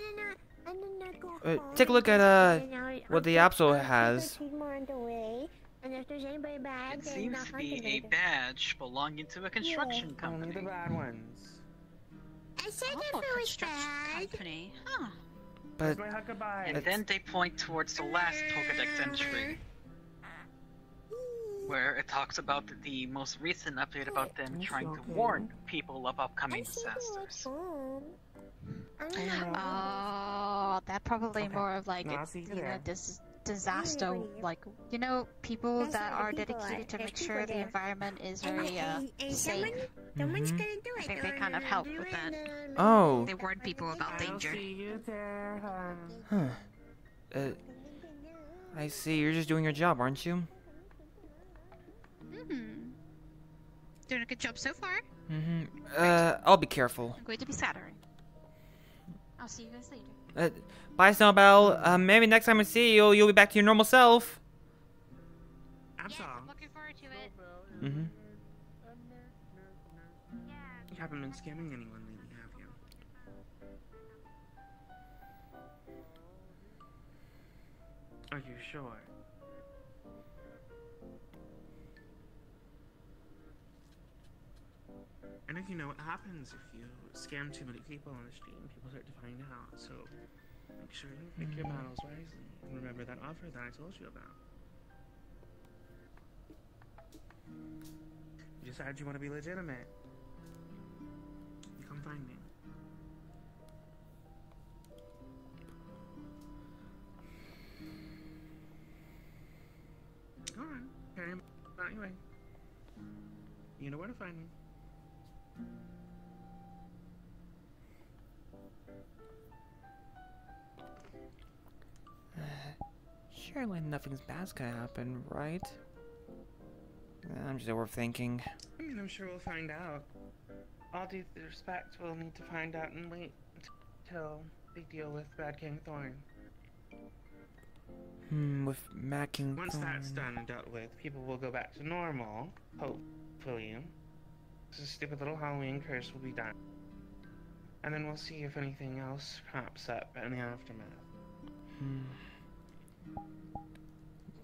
Speaker 6: don't know. I don't know. Go
Speaker 1: Uh,
Speaker 6: home.
Speaker 1: take a look at uh
Speaker 6: I'll-
Speaker 1: what the Absol has.
Speaker 6: take more on the way. And if there's anybody bad,
Speaker 21: It seems to be a badge belonging to a construction company.
Speaker 14: Only the bad ones.
Speaker 6: I said
Speaker 13: Oh,
Speaker 6: if it was
Speaker 13: construction
Speaker 6: bad.
Speaker 13: company. Huh.
Speaker 1: But
Speaker 14: My huckabye.
Speaker 21: And then they point towards the last Pokedex entry. Where it talks about the most recent update about them trying to warn people of upcoming disasters.
Speaker 13: Oh, that probably
Speaker 14: Okay.
Speaker 13: more of like
Speaker 14: No, I'll
Speaker 13: a,
Speaker 14: see you
Speaker 13: you know,
Speaker 14: there.
Speaker 13: Dis- disaster, like you know, people
Speaker 6: That's
Speaker 13: that are
Speaker 6: people
Speaker 13: dedicated
Speaker 6: are.
Speaker 13: to
Speaker 6: There's
Speaker 13: make sure
Speaker 6: people
Speaker 13: the environment is
Speaker 6: And-
Speaker 13: very uh,
Speaker 6: and- and
Speaker 13: safe.
Speaker 6: someone- Someone's gonna do it.
Speaker 13: I think they kind of
Speaker 6: gonna
Speaker 13: help with that.
Speaker 1: Oh.
Speaker 13: They warn people about
Speaker 14: I'll
Speaker 13: danger.
Speaker 14: see you there, hon.
Speaker 1: Huh. Uh, I see. You're just doing your job, aren't you?
Speaker 13: Hmm. Doing a good job so far.
Speaker 1: Mm-hmm. Uh, I'll be careful.
Speaker 13: I'm going to be scattering. I'll see you guys later.
Speaker 1: Uh, bye, Snowbell. Uh, maybe next time I see you, you'll be back to your normal self.
Speaker 14: Absol.
Speaker 13: Looking forward to it.
Speaker 1: Mm-hmm.
Speaker 14: You haven't been scamming anyone lately, have you? Are you sure? And if you know what happens if you scam too many people on the stream, people start to find out, so make sure you pick your hmm. battles wisely and remember that offer that I told you about. You decide you want to be legitimate. You come find me. Alright, out. You know where to find me.
Speaker 1: Surely nothing's bad's gonna happen, right? I'm just overthinking.
Speaker 14: I mean, I'm sure we'll find out. All due respect, we'll need to find out and wait until they deal with Mad King Thorn.
Speaker 1: Hmm, with Mad King
Speaker 14: Once that's done and dealt with, people will go back to normal, hopefully. This stupid little Halloween curse will be done. And then we'll see if anything else pops up in the aftermath.
Speaker 1: Hmm.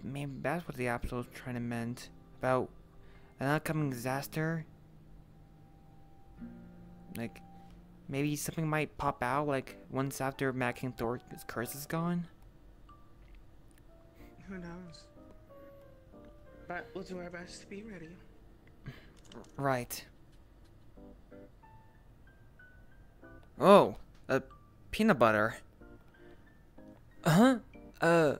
Speaker 1: Maybe that's what the Absol was trying to meant. About an upcoming disaster. Like, maybe something might pop out, like, once after Mad King Thorn's curse is gone?
Speaker 14: Who knows? But we'll do our best to be ready.
Speaker 1: Right. Oh, uh, peanut butter. Uh huh? Uh,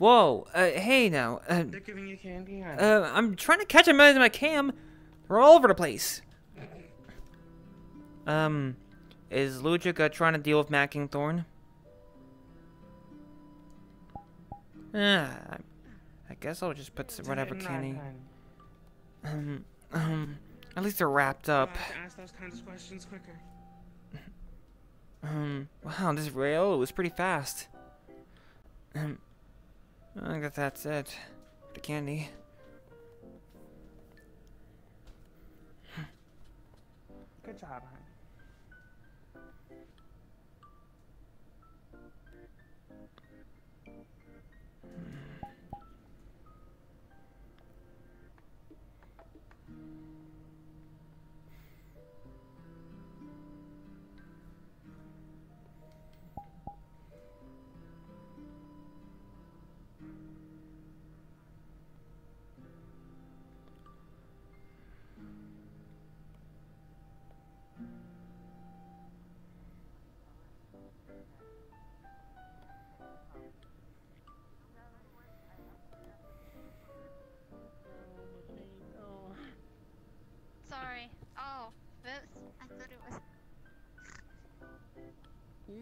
Speaker 1: whoa, uh, hey now, uh,
Speaker 14: They're giving you candy, honey.
Speaker 1: uh, I'm trying to catch them as I can. They're all over the place. Um, Is Ludwig uh, trying to deal with Mad King Thorn? Ah, I, I guess I'll just put some whatever candy. Um, um, at least they're wrapped up.
Speaker 14: Ask those kinds of questions quicker.
Speaker 1: Um, wow, this rail was pretty fast. Um, I that that's it. The candy.
Speaker 14: Good job,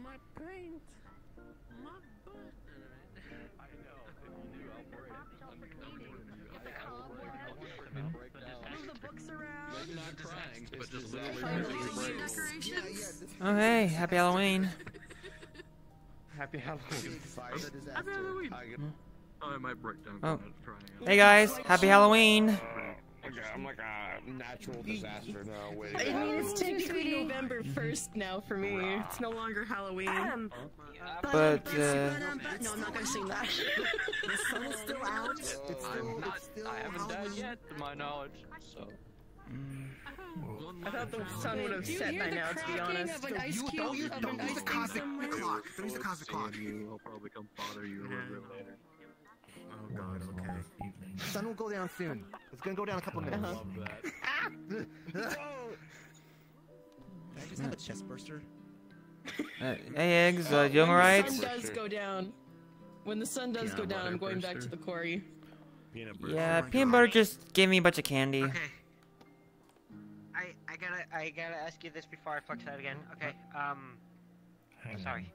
Speaker 15: My paint. My butt.
Speaker 9: I know. If you knew how worried
Speaker 22: Move the books around.
Speaker 19: Maybe not crying, but just
Speaker 22: Decorations.
Speaker 1: Oh hey, happy Halloween.
Speaker 19: Happy Halloween.
Speaker 9: Happy Halloween. Hmm? I might break down.
Speaker 1: Oh. Hey guys, happy Halloween.
Speaker 19: Okay, I'm like a natural disaster now. Waiting.
Speaker 23: I mean, it's technically November 1st now for me. It's no longer Halloween.
Speaker 6: Um,
Speaker 1: But, uh,
Speaker 23: No, I'm not gonna sing that.
Speaker 6: the sun is still out. It's still,
Speaker 9: I'm not.
Speaker 6: it's still
Speaker 9: I haven't died yet, to my knowledge. So.
Speaker 23: I thought the sun would have
Speaker 15: Do you
Speaker 23: set
Speaker 15: hear
Speaker 23: by
Speaker 15: the
Speaker 23: now, to be
Speaker 15: cracking
Speaker 23: honest.
Speaker 15: of an ice
Speaker 8: You
Speaker 15: cube
Speaker 8: don't use,
Speaker 15: of an
Speaker 8: don't use the
Speaker 15: cube
Speaker 8: cosmic
Speaker 15: somewhere?
Speaker 8: clock. Don't use the cosmic clock.
Speaker 9: You, I'll probably come bother you a little bit later.
Speaker 8: Oh god, okay. The sun will go down soon. It's gonna go down in a couple minutes.
Speaker 9: I love that.
Speaker 8: Can I just have a chest burster?
Speaker 1: Uh, hey eggs, uh, you
Speaker 23: when the sun does go down, when the sun does go down, I'm
Speaker 9: butter
Speaker 23: going back to the quarry.
Speaker 9: Peanut butter.
Speaker 1: Yeah,
Speaker 8: Oh
Speaker 1: peanut
Speaker 8: God.
Speaker 1: butter just gave me a bunch of candy.
Speaker 4: Okay. I I gotta I gotta ask you this before I flex out again. Okay. Um. I'm Sorry.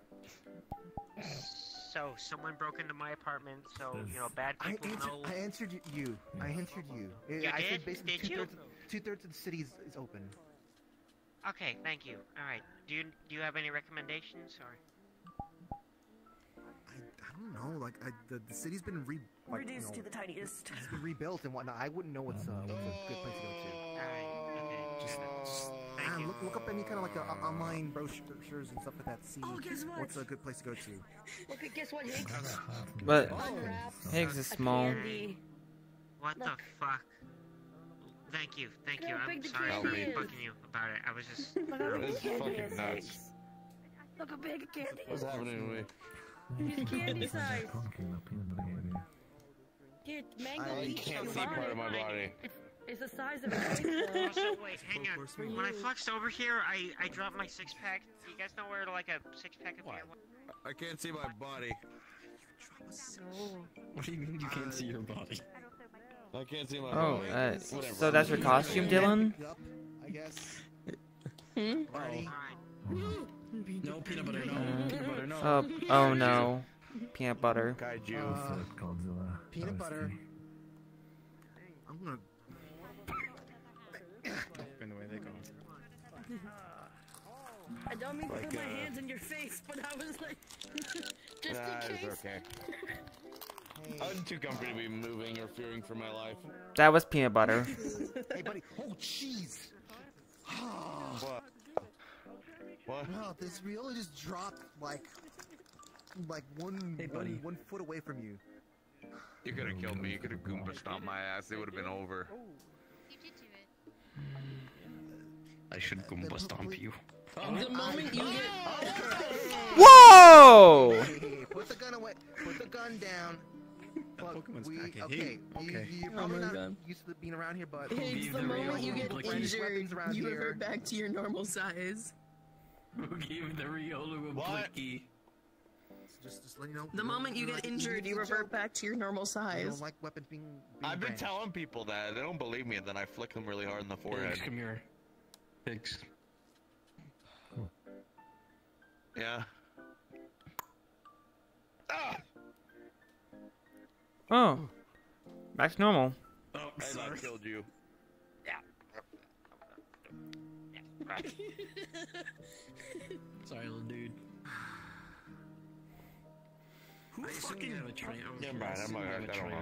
Speaker 4: So someone broke into my apartment. So you know, bad
Speaker 8: I
Speaker 4: people
Speaker 8: answered,
Speaker 4: know.
Speaker 8: I answered you. I answered you. I-
Speaker 4: You
Speaker 8: I
Speaker 4: did?
Speaker 8: said basically
Speaker 4: Did
Speaker 8: two
Speaker 4: you?
Speaker 8: thirds, two thirds of the city is, is open.
Speaker 4: Okay, thank you. All right. Do you do you have any recommendations or?
Speaker 8: I, I don't know. Like I, the, the city's been re, like, you
Speaker 23: Reduced
Speaker 8: know,
Speaker 23: to the tiniest.
Speaker 8: it's been rebuilt and whatnot. I wouldn't know what's, uh, what's a good place to go to.
Speaker 4: All right. Okay.
Speaker 8: Just, just
Speaker 4: Thank
Speaker 8: ah, look, look up any kind of like uh, online brochures and stuff like that. See
Speaker 23: Oh, guess what?
Speaker 8: what's a good place to go to.
Speaker 23: Look at guess what, Higgs?
Speaker 1: But
Speaker 23: Unwrap
Speaker 1: Higgs is small.
Speaker 23: candy.
Speaker 4: What the fuck? Thank you, thank
Speaker 23: Look
Speaker 4: you. I'm sorry
Speaker 23: candy
Speaker 4: for
Speaker 23: is.
Speaker 4: bugging you about it. I was just.
Speaker 23: Look how big
Speaker 19: This
Speaker 23: the
Speaker 19: is
Speaker 23: candy
Speaker 19: fucking
Speaker 23: is,
Speaker 19: nuts.
Speaker 23: Look how big a candy
Speaker 19: What's happening to me?
Speaker 23: It's candy size. Get mango
Speaker 19: I
Speaker 23: each
Speaker 19: can't see part of my body.
Speaker 23: It's, it's the size of a cake.
Speaker 4: Also, wait, hang on. When I flexed over here, I I dropped my six pack. Do you guys know where like a six pack of beer? was?
Speaker 19: I can't see my body.
Speaker 24: What do you mean you can't see your body?
Speaker 19: I can't see my
Speaker 1: Oh,
Speaker 19: body.
Speaker 1: uh, so that's your costume, Dylan?
Speaker 8: I guess.
Speaker 23: Hmm?
Speaker 8: Ready?
Speaker 24: No peanut butter, no.
Speaker 1: Uh,
Speaker 24: peanut butter, no.
Speaker 1: Oh, oh no. Peanut butter.
Speaker 19: Kaiju.
Speaker 8: Uh, peanut butter. I'm gonna.
Speaker 24: Been the way they go.
Speaker 23: I don't mean to
Speaker 19: Like,
Speaker 23: put my
Speaker 19: uh,
Speaker 23: hands in your face, but I was like, just
Speaker 19: Nah,
Speaker 23: in
Speaker 19: it's
Speaker 23: case.
Speaker 19: okay. I'm too comfy to be moving or fearing for my life.
Speaker 1: That was peanut butter.
Speaker 8: hey, buddy. Oh, jeez.
Speaker 19: What? What?
Speaker 8: Wow, this really just dropped like, like one,
Speaker 24: Hey, buddy.
Speaker 8: one, one foot away from you.
Speaker 19: You could have killed me. You could have Goomba stomped my ass. It would have been over.
Speaker 13: You did do it.
Speaker 24: I should Goomba stomp you.
Speaker 23: The moment you get.
Speaker 1: Whoa!
Speaker 8: Put the gun away. Put the gun down.
Speaker 24: Pokemon's
Speaker 8: we,
Speaker 24: packing
Speaker 8: okay,
Speaker 24: heat. Okay.
Speaker 8: you're
Speaker 23: Oh
Speaker 8: probably
Speaker 23: my
Speaker 8: not
Speaker 23: God.
Speaker 8: used to being around here, but
Speaker 23: Higgs, the
Speaker 24: the
Speaker 23: moment you get injured,
Speaker 8: around
Speaker 23: you
Speaker 8: here.
Speaker 23: revert back to your normal size.
Speaker 24: Who gave the Riolu a
Speaker 19: What?
Speaker 24: blicky?
Speaker 8: just, just let you know.
Speaker 23: The moment you get
Speaker 8: like,
Speaker 23: injured, you revert back to your normal
Speaker 8: I
Speaker 23: size.
Speaker 8: don't like weapons being. being
Speaker 19: I've been
Speaker 8: brandished.
Speaker 19: telling people that. They don't believe me, and then I flick them really hard in the forehead.
Speaker 24: Higgs, come here. Higgs.
Speaker 19: Yeah. Ah.
Speaker 1: Oh, back to normal.
Speaker 24: Oh,
Speaker 19: I thought I killed you. Yeah.
Speaker 24: sorry, little dude. Who fucking have a trainer?
Speaker 19: Never mind, I'm like, I don't know.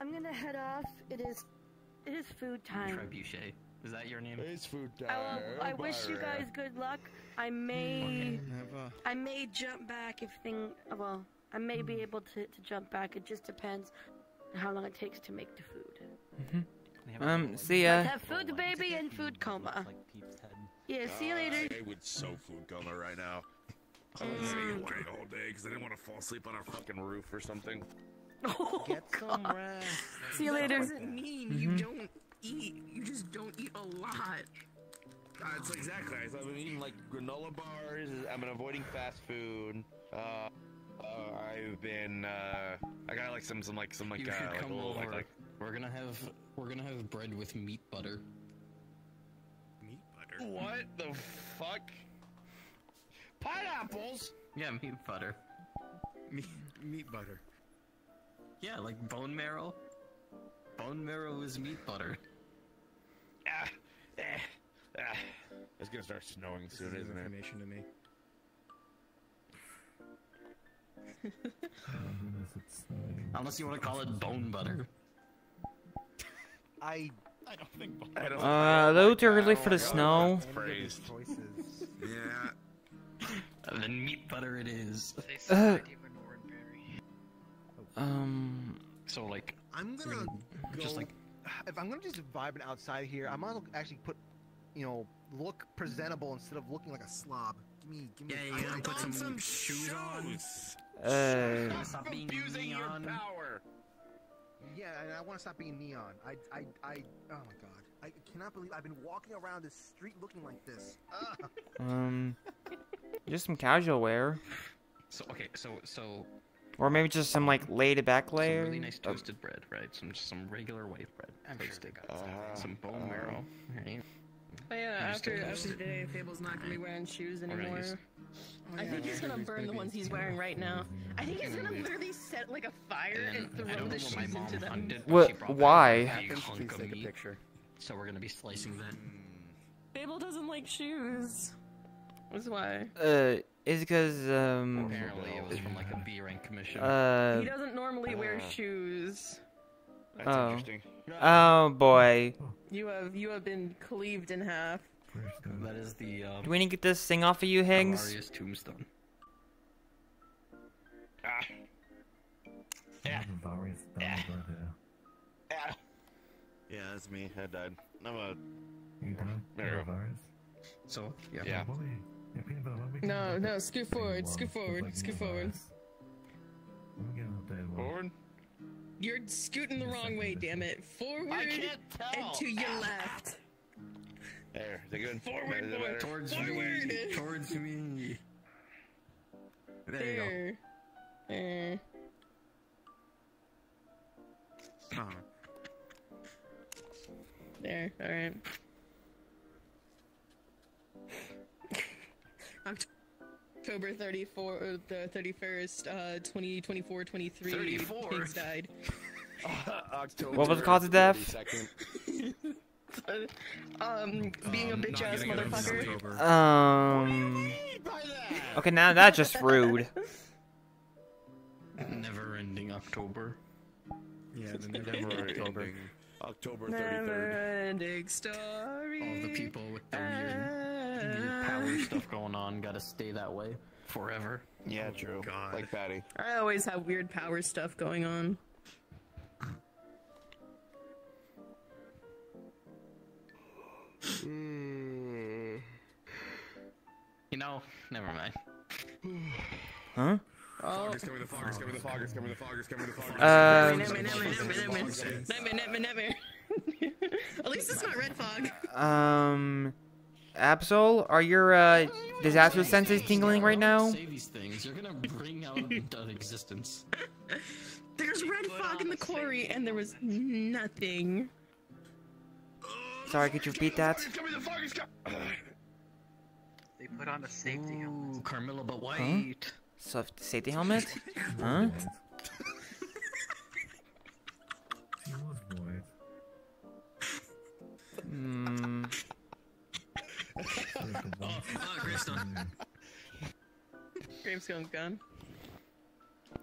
Speaker 25: I'm gonna head off. It is, it is food time.
Speaker 24: Trebuchet. Is that your name?
Speaker 19: It's food
Speaker 25: I, will, I wish you guys good luck. I may, I may jump back if thing. Well, I may be able to, to jump back. It just depends how long it takes to make the food.
Speaker 1: Um, see
Speaker 25: Let's
Speaker 1: ya.
Speaker 25: have food baby and food coma. Yeah, see you later.
Speaker 19: I would so food coma right now. I was sitting awake all day because I didn't want to fall asleep on our fucking roof or something.
Speaker 8: Get some rest.
Speaker 25: See you later.
Speaker 8: That doesn't mean you
Speaker 19: Mhm.
Speaker 8: don't eat. You just don't eat a lot.
Speaker 19: Uh, exactly. So I've been eating like granola bars. I've been avoiding fast food. Uh, uh, I've been. Uh, I got like some, some like some like
Speaker 24: You
Speaker 19: uh,
Speaker 24: should
Speaker 19: like,
Speaker 24: come
Speaker 19: little,
Speaker 24: over.
Speaker 19: like like
Speaker 24: We're gonna have we're gonna have bread with meat butter.
Speaker 19: meat butter. What the fuck? Pineapples.
Speaker 24: Yeah, meat butter. Meat, meat butter. Yeah, like bone marrow. Bone marrow is meat butter.
Speaker 19: Ah. It's gonna start snowing soon, isn't it?
Speaker 24: Information to me. Unless you want to call it bone butter.
Speaker 26: I
Speaker 24: I don't think bone
Speaker 19: I don't.
Speaker 1: Uh, a little too early for the snow.
Speaker 19: Praised. Yeah.
Speaker 24: And then meat butter it is.
Speaker 1: Uh, um,
Speaker 24: So like,
Speaker 26: I'm gonna go.
Speaker 24: just like-
Speaker 26: if I'm gonna just vibing outside here, I might actually put, you know, look presentable instead of looking like a slob. Give me, give me.
Speaker 24: Yeah, you
Speaker 26: I-
Speaker 24: gotta put
Speaker 26: want
Speaker 24: some shoes on.
Speaker 1: uh,
Speaker 24: Stop being
Speaker 19: Abusing your
Speaker 24: neon.
Speaker 19: power.
Speaker 26: Yeah, and I want to stop being neon. I, I, I. Oh my god, I cannot believe I've been walking around this street looking like this. Ugh.
Speaker 1: um, just some casual wear,
Speaker 24: So okay, so so
Speaker 1: or maybe just some like laid back
Speaker 24: some
Speaker 1: layer.
Speaker 24: really nice
Speaker 1: Oh,
Speaker 24: toasted bread, right? Some just some regular white bread, toasted.
Speaker 19: Uh-huh.
Speaker 24: some bone marrow, right?
Speaker 23: Oh yeah, after after today, Fable's not gonna be wearing shoes
Speaker 24: We're gonna
Speaker 23: anymore. I think he's gonna burn the ones he's wearing right now. I think he's gonna literally set like a fire and
Speaker 24: I
Speaker 23: throw
Speaker 24: don't
Speaker 23: the
Speaker 24: know what my
Speaker 23: shoes
Speaker 24: mom
Speaker 23: into them.
Speaker 24: hunted.
Speaker 1: What-
Speaker 24: She brought back
Speaker 1: why?
Speaker 24: a big
Speaker 26: Happens,
Speaker 24: hunk
Speaker 26: please take a picture.
Speaker 24: So we're gonna be slicing that.
Speaker 23: Fable doesn't like shoes. That's why.
Speaker 1: Uh, is because um,
Speaker 24: Apparently, it was from like a B rank commission.
Speaker 1: uh,
Speaker 23: he doesn't normally wear
Speaker 19: uh,
Speaker 23: shoes.
Speaker 19: That's
Speaker 1: Oh.
Speaker 19: interesting.
Speaker 1: Oh boy.
Speaker 23: You have you have been cleaved in half.
Speaker 24: that is the um,
Speaker 1: Do we need to get this thing off of you, Higgs?
Speaker 24: Arius tombstone.
Speaker 19: Ah. Yeah. Yeah. Yeah. Yeah, that's me. I died. I'm a. There we.
Speaker 24: So yeah.
Speaker 19: Yeah.
Speaker 23: No, no, scoot forward, scoot forward, scoot forward.
Speaker 19: Forward.
Speaker 23: You're scooting the wrong way, damn it. Forward
Speaker 19: I can't tell.
Speaker 23: and to your left.
Speaker 19: There. Is it good?
Speaker 23: Forward,
Speaker 19: Is it
Speaker 23: boy.
Speaker 19: better?
Speaker 24: Towards
Speaker 23: Forward.
Speaker 24: me. Towards me. There you go.
Speaker 23: There. There.
Speaker 24: Uh-huh.
Speaker 23: There. All right. October 34, or the 31st, uh, 2024 23.
Speaker 24: 34?
Speaker 23: Pigs died.
Speaker 19: October.
Speaker 1: What was the cause of death?
Speaker 23: um, being a
Speaker 24: Um,
Speaker 23: bitch
Speaker 24: not
Speaker 23: ass
Speaker 24: getting it in
Speaker 23: motherfucker.
Speaker 1: Um. Okay, now that's just rude.
Speaker 24: Never ending October.
Speaker 19: Yeah, the never October. October 33rd.
Speaker 23: Never ending story.
Speaker 24: All the people with the weird, weird power stuff going on gotta stay that way forever.
Speaker 19: Yeah, true.
Speaker 24: God.
Speaker 19: Like Patty.
Speaker 23: I always have weird power stuff going on.
Speaker 24: You know, never mind.
Speaker 1: Huh?
Speaker 23: Oh.
Speaker 19: Fogger's coming, the fogger's coming, the fogger's coming, the fogger's coming, the fogger's
Speaker 1: Um,
Speaker 23: nightmare. Nightmare, nightmare, nightmare. At least it's not red fog.
Speaker 1: Um, Absol, are your uh, disaster senses tingling right now?
Speaker 24: Say these things. You're gonna bring out into existence.
Speaker 23: There's red fog in the quarry, and there was nothing.
Speaker 1: Sorry, could you repeat that?
Speaker 19: coming, the fogger's coming.
Speaker 21: They put on a safety helmet.
Speaker 24: Ooh, Carmilla, but
Speaker 1: Huh?
Speaker 24: white.
Speaker 1: So safety helmet? Huh? Hmm.
Speaker 24: Oh, Gravestone.
Speaker 23: Gravestone's gone.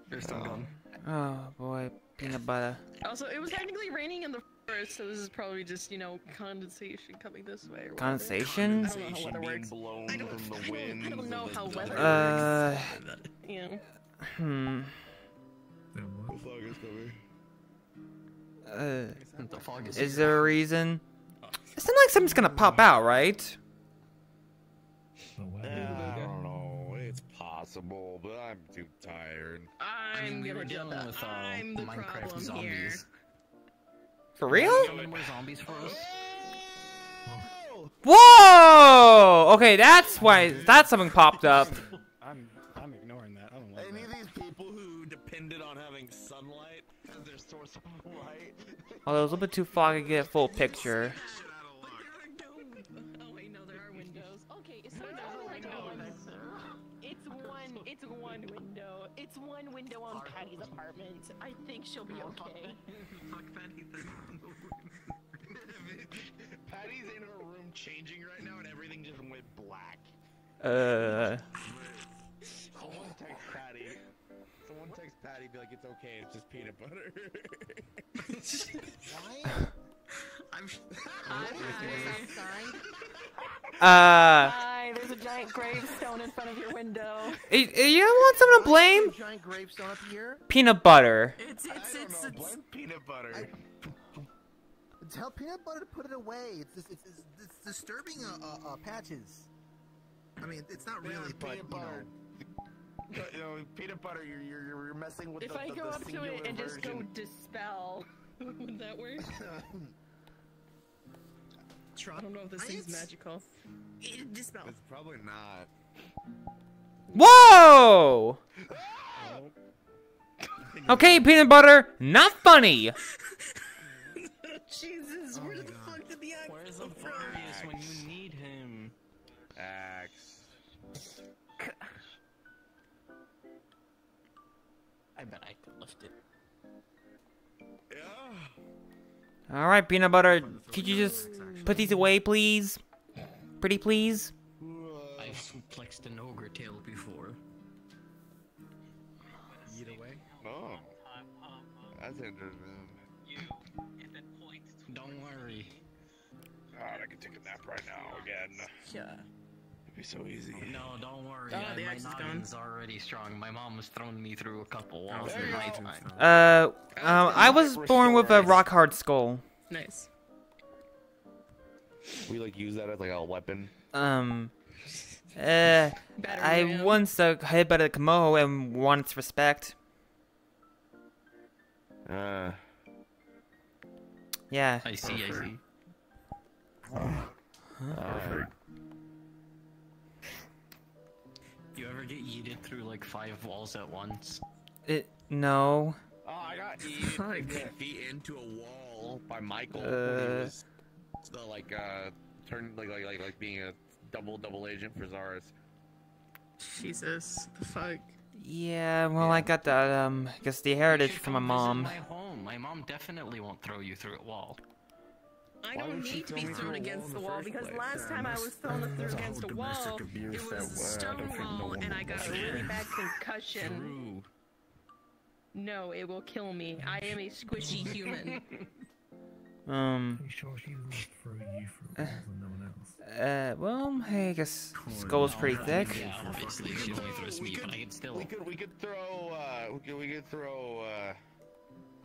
Speaker 24: Gravestone gone.
Speaker 1: Oh boy, peanut butter.
Speaker 23: Also, it was technically raining in the forest, so this is probably just, you know, condensation coming this way. Or whatever.
Speaker 1: Condensation?
Speaker 23: I don't know how weather works.
Speaker 19: blown
Speaker 23: I don't,
Speaker 19: from the
Speaker 23: I don't-
Speaker 19: wind.
Speaker 23: I don't know how weather
Speaker 1: Uh.
Speaker 23: works. You know.
Speaker 1: Hmm.
Speaker 19: The fog is coming.
Speaker 1: Uh.
Speaker 24: The fog is
Speaker 1: Is there a reason? It's not like something's gonna pop out, right?
Speaker 19: Yeah, I don't know. It's possible, but I'm too tired.
Speaker 23: I'm
Speaker 24: I mean, we
Speaker 23: gonna
Speaker 24: were
Speaker 23: jump
Speaker 24: dealing
Speaker 23: out.
Speaker 24: with uh,
Speaker 23: I'm the
Speaker 24: Minecraft
Speaker 23: problem
Speaker 24: zombies.
Speaker 23: here.
Speaker 1: For real?
Speaker 24: Some of them were zombies for us.
Speaker 1: Whoa! Okay, that's why that something popped up.
Speaker 24: I'm I'm ignoring that. I don't like
Speaker 19: Any of these people who depended on having sunlight as their source of light.
Speaker 1: Although it was a little bit too foggy to get a full picture.
Speaker 23: It's one window on Patty's apartment. I think she'll be okay.
Speaker 19: Fuck Patty. Patty's in her room changing right now, and everything just went black.
Speaker 1: Uh.
Speaker 19: Someone text Patty. Someone text Patty, be like, it's okay, it's just peanut butter.
Speaker 24: I'm.
Speaker 1: Uh.
Speaker 23: Hi, there's a giant gravestone in front of your window.
Speaker 1: You, you don't want someone to blame?
Speaker 26: Giant gravestone up here.
Speaker 1: Peanut butter.
Speaker 23: It's it's it's, it's
Speaker 19: Blame peanut butter.
Speaker 26: Tell peanut butter to put it away. It's it's, it's, it's, it's disturbing uh, uh, uh, patches. I mean, it's not really, but you know.
Speaker 19: you know, peanut butter, you're, you're, you're messing with
Speaker 23: If
Speaker 19: the,
Speaker 23: I go
Speaker 19: the
Speaker 23: up to it and just go dispel, would that work? I don't know if this thing's magical. It dispel.
Speaker 19: It's probably not.
Speaker 1: Whoa! Okay, peanut butter, not funny.
Speaker 23: Jesus, oh where the fuck did the axe
Speaker 24: Where's
Speaker 23: come from?
Speaker 24: Avarius when you need him?
Speaker 19: Axe.
Speaker 24: I bet I could lift it. Yeah.
Speaker 1: All right, peanut butter. Could you just put these away, please? Pretty please.
Speaker 24: I've suplexed an ogre tail before.
Speaker 19: Eat away? Oh. That's interesting.
Speaker 24: Don't worry.
Speaker 19: God, I could take a nap right now again.
Speaker 23: Yeah.
Speaker 19: It'd be so easy.
Speaker 24: No, don't worry.
Speaker 23: Oh, the
Speaker 24: my
Speaker 23: axe
Speaker 24: noggin's already strong. My mom has thrown me through a couple walls
Speaker 19: there
Speaker 24: in my
Speaker 19: go.
Speaker 24: time.
Speaker 1: Uh, um, I was born with a rock hard skull.
Speaker 23: Nice.
Speaker 19: We like use that as like a weapon.
Speaker 1: Um, uh, I
Speaker 23: ram.
Speaker 1: once uh, the Kamoho and won its respect.
Speaker 19: Uh.
Speaker 1: Yeah.
Speaker 24: I see, I see.
Speaker 19: Uh,
Speaker 24: You ever get yeeted through like five walls at once?
Speaker 1: It no.
Speaker 19: Oh, I got eaten ten feet into a wall by Michael. when he
Speaker 1: Uh.
Speaker 19: Was the like uh turn like like like like being a double double agent for Zaris.
Speaker 23: Jesus, the fuck.
Speaker 1: Yeah, well, I got that. Um, I guess the heritage from my mom.
Speaker 24: My home. My mom definitely won't throw you through a wall.
Speaker 23: I
Speaker 24: Why
Speaker 23: don't need to be thrown against
Speaker 24: in
Speaker 23: the
Speaker 24: the
Speaker 23: wall because last time I was thrown through against a wall, it was a stone wall and I got a really bad concussion.
Speaker 24: True.
Speaker 23: No, it will kill me. I am a squishy human.
Speaker 1: Um.
Speaker 27: sure she was for you for no one else?
Speaker 1: Uh, well, hey, I guess skull's pretty thick.
Speaker 24: Yeah, obviously she only throws me, but I can still.
Speaker 19: We could we could throw uh we could we could throw uh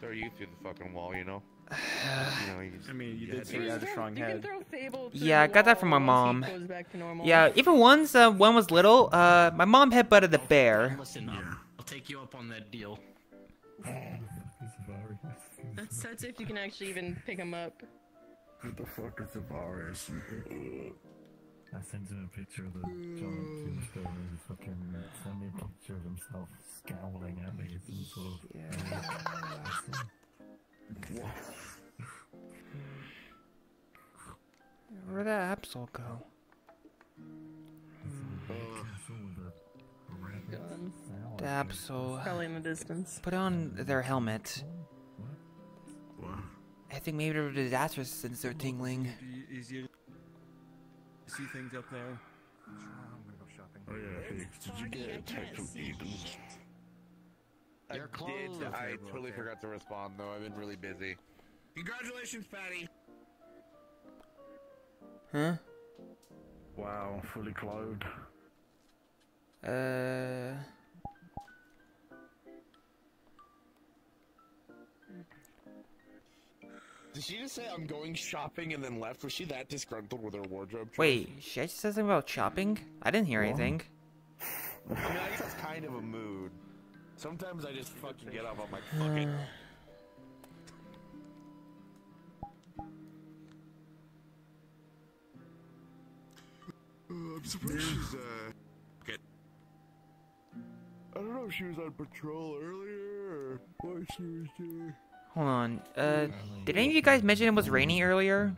Speaker 19: throw you through the fucking wall, you know. you know, you just,
Speaker 20: I mean, you
Speaker 19: you
Speaker 20: did
Speaker 19: had
Speaker 20: say you had a strong
Speaker 23: You can
Speaker 20: head.
Speaker 23: throw Fable
Speaker 1: Yeah, I got that from my mom.
Speaker 23: he goes back to normal.
Speaker 1: Yeah, even once uh, when was little, uh, my mom headbutted the bear.
Speaker 24: Listen up. I'll take you up on that deal.
Speaker 23: That's, that's if you can actually even pick him up.
Speaker 27: What the fuck is a virus? I sent him a picture of the giant tombstone and he fucking sent me a picture of himself scowling at me as some sort of.
Speaker 1: Where'd that Absol go? Hmm.
Speaker 25: Gun.
Speaker 1: The Absol.
Speaker 25: Probably in the distance.
Speaker 1: Put on their helmet. I think maybe they're disastrous since they're tingling.
Speaker 19: Easier. See things up there.
Speaker 27: Oh yeah, Higgs, did you get a text from Eden?
Speaker 19: I
Speaker 27: You're
Speaker 19: did. I totally
Speaker 27: okay.
Speaker 19: forgot to respond though. I've been really busy. Congratulations, Patty.
Speaker 1: Huh?
Speaker 27: Wow, fully clothed.
Speaker 1: Uh.
Speaker 19: Did she just say I'm going shopping and then left? Was she that disgruntled with her wardrobe? choice?
Speaker 1: Wait, she actually said something about shopping? I didn't hear
Speaker 19: What?
Speaker 1: anything.
Speaker 19: I mean, I guess that's kind of a mood. Sometimes I just fucking get up. I'm like, fuck it. I'm surprised she's, uh. Get. I don't know if she was on patrol earlier or what she was doing.
Speaker 1: Hold on. Uh, did any of you guys mention it was raining earlier?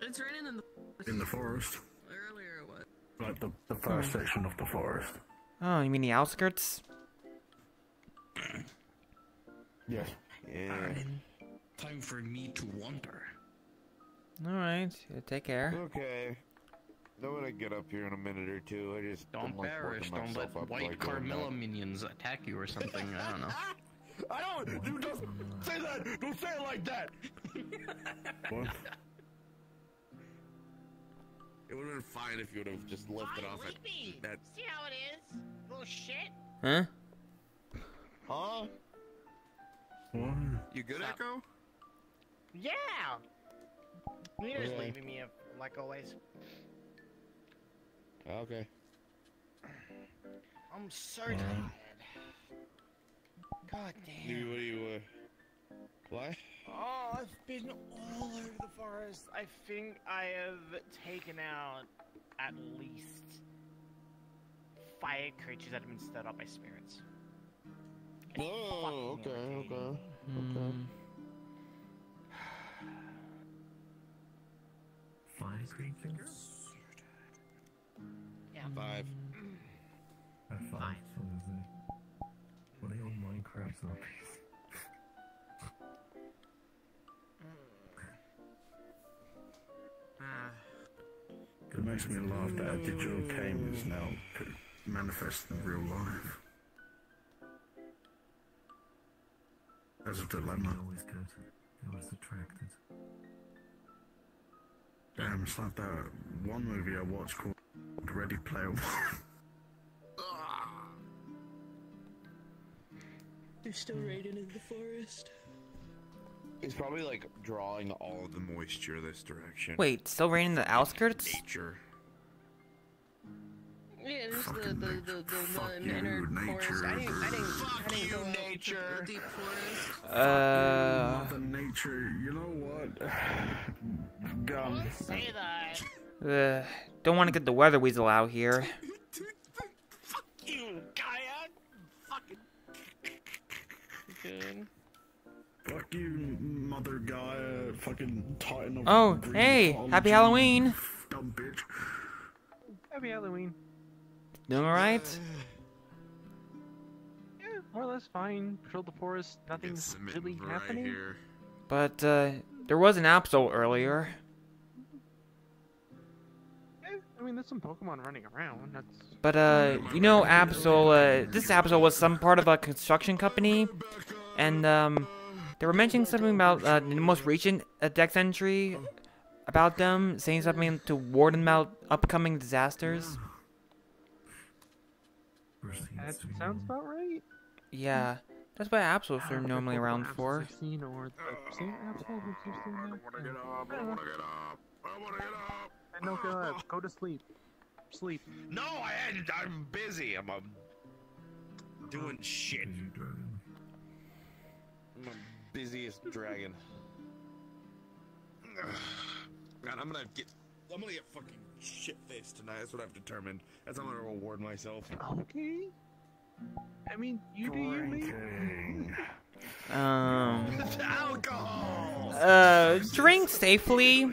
Speaker 23: It's raining in the
Speaker 27: In the forest.
Speaker 23: earlier. What?
Speaker 27: Like the, the first section of the forest.
Speaker 1: Oh, you mean the outskirts?
Speaker 27: Yes.
Speaker 19: Yeah.
Speaker 24: Time for me to wander.
Speaker 1: Alright, take care.
Speaker 19: Okay. Know when I get up here in a minute or two. I just
Speaker 24: Don't
Speaker 19: like
Speaker 24: perish.
Speaker 19: working
Speaker 24: Don't let
Speaker 19: myself
Speaker 24: white
Speaker 19: like
Speaker 24: Carmilla minions attack you or something. I don't know.
Speaker 19: I don't. You don't say that. Don't say it like that.
Speaker 27: What?
Speaker 19: It would have been fine if you would have just left it off at that.
Speaker 2: See how it is? Little shit.
Speaker 1: Huh?
Speaker 19: Huh?
Speaker 27: What?
Speaker 19: You good, Echo?
Speaker 28: Yeah! Nina's
Speaker 19: Okay.
Speaker 28: leaving me, like always.
Speaker 19: Okay.
Speaker 28: I'm so
Speaker 19: Alright.
Speaker 28: tired. God damn.
Speaker 19: You, what do you, uh, why?
Speaker 28: Oh, I've been all over the forest. I think I have taken out at least five creatures that have been stirred up by spirits. It's
Speaker 19: Oh,
Speaker 28: fucking
Speaker 19: okay,
Speaker 28: irritating.
Speaker 19: okay,
Speaker 1: Hmm.
Speaker 19: okay.
Speaker 27: Five creatures?
Speaker 28: Yeah.
Speaker 19: Five.
Speaker 27: Five. Are zombies? Mm. It makes me laugh that a digital game is now manifest in real life. As a dilemma. Always go good. Always attracted. Damn, it's like that one movie I watched called Ready Player One.
Speaker 15: They're still raiding in the forest.
Speaker 19: It's probably like drawing all of the moisture this direction.
Speaker 1: Wait, still raining in the outskirts?
Speaker 19: Nature.
Speaker 23: Yeah, this is the the the, the one
Speaker 27: you,
Speaker 23: inner forest.
Speaker 27: nature.
Speaker 23: I didn't I didn't
Speaker 19: Fuck
Speaker 23: I didn't
Speaker 19: you,
Speaker 23: go
Speaker 19: nature.
Speaker 23: the deep forest.
Speaker 1: Uh.
Speaker 27: Mother Nature, you know what? Gun.
Speaker 28: Say that.
Speaker 1: Uh, don't want to get the weather weasel out here.
Speaker 15: Good.
Speaker 27: Fuck you, mother guy, uh, fucking titan of
Speaker 1: Oh, hey, happy Halloween.
Speaker 27: Dumb bitch.
Speaker 29: Happy Halloween.
Speaker 1: Doing alright?
Speaker 29: Yeah, more or less fine. Patrolled the forest. Nothing's really happening. Here.
Speaker 1: But, uh, there was an Absol earlier.
Speaker 29: Mean, there's some Pokemon running around. That's
Speaker 1: But, uh, you know, Absol, uh, this Absol was some part of a construction company. And, um, they were mentioning something about, uh, the most recent uh, Dex entry about them, saying something to warn them about upcoming disasters.
Speaker 29: that sounds about right.
Speaker 1: Yeah, that's what Absols are normally around for.
Speaker 29: I've seen or the same assholes we've just seen that. I wanna get up. I wanna get up. I wanna get up. No, go ahead. Go to sleep. Sleep.
Speaker 19: No, I had, I'm busy. I'm um, doing shit. I'm the busiest dragon. God, I'm gonna get. I'm gonna get fucking shit faced tonight. That's what I've determined. That's how I'm gonna reward myself.
Speaker 29: Okay. I mean, you do you, mate.
Speaker 1: Um,
Speaker 19: Alcohol.
Speaker 1: uh, drink safely.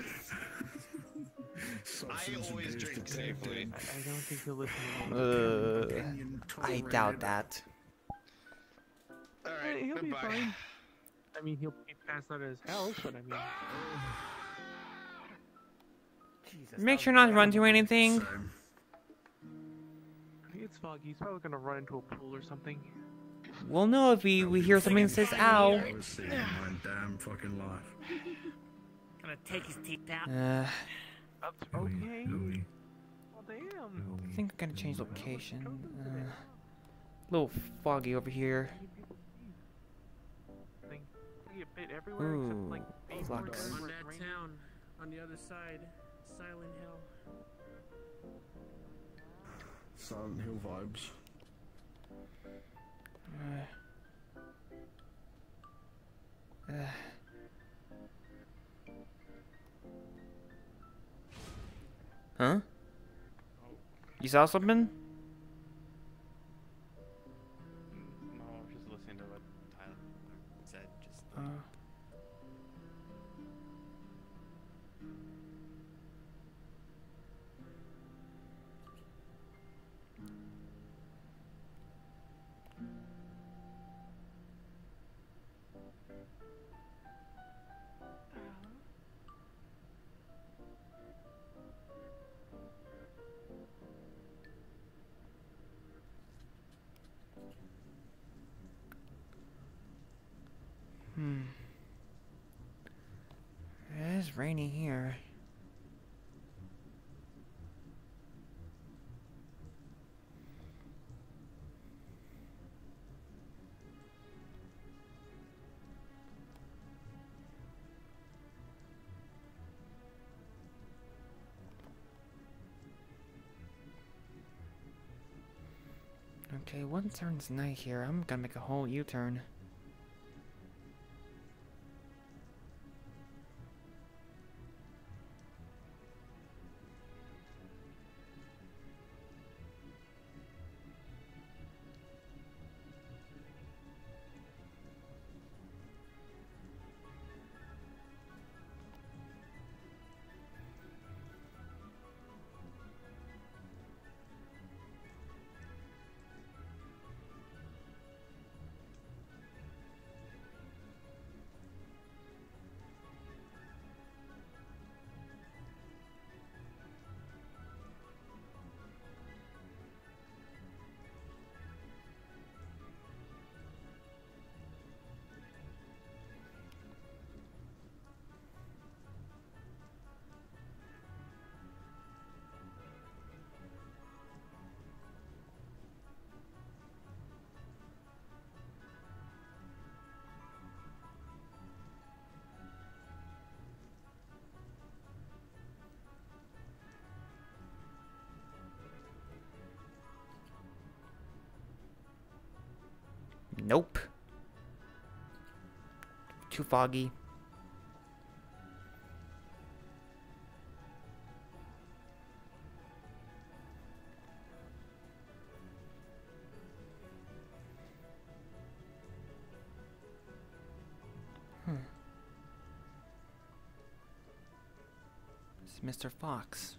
Speaker 19: I always drink safely.
Speaker 29: I, I don't think he'll listen to
Speaker 1: Uh, I doubt that.
Speaker 19: Alright,
Speaker 29: he'll be fine. I mean, he'll be passed out of his house, but I mean.
Speaker 1: Make sure not to run to anything.
Speaker 29: I it's foggy. He's probably gonna run into a pool or something.
Speaker 1: We'll know if we, we hear something that says ow.
Speaker 27: I was seeing my damn fucking life.
Speaker 30: Gonna take his teeth out.
Speaker 1: Uh,
Speaker 29: That's okay.
Speaker 27: Louis,
Speaker 29: Well, damn.
Speaker 1: I think I'm gonna change location. Uh, a little foggy over here.
Speaker 29: Thing. We get bit everywhere except
Speaker 1: Ooh,
Speaker 29: like Bayport
Speaker 1: flux.
Speaker 15: On that town, on the other side, Silent Hill.
Speaker 27: Silent Hill vibes.
Speaker 1: Uh, uh. Huh? You saw something? Okay, one turn's night here. I'm gonna make a whole U-turn. Nope. Too foggy. Hmm. It's Mr. Fox.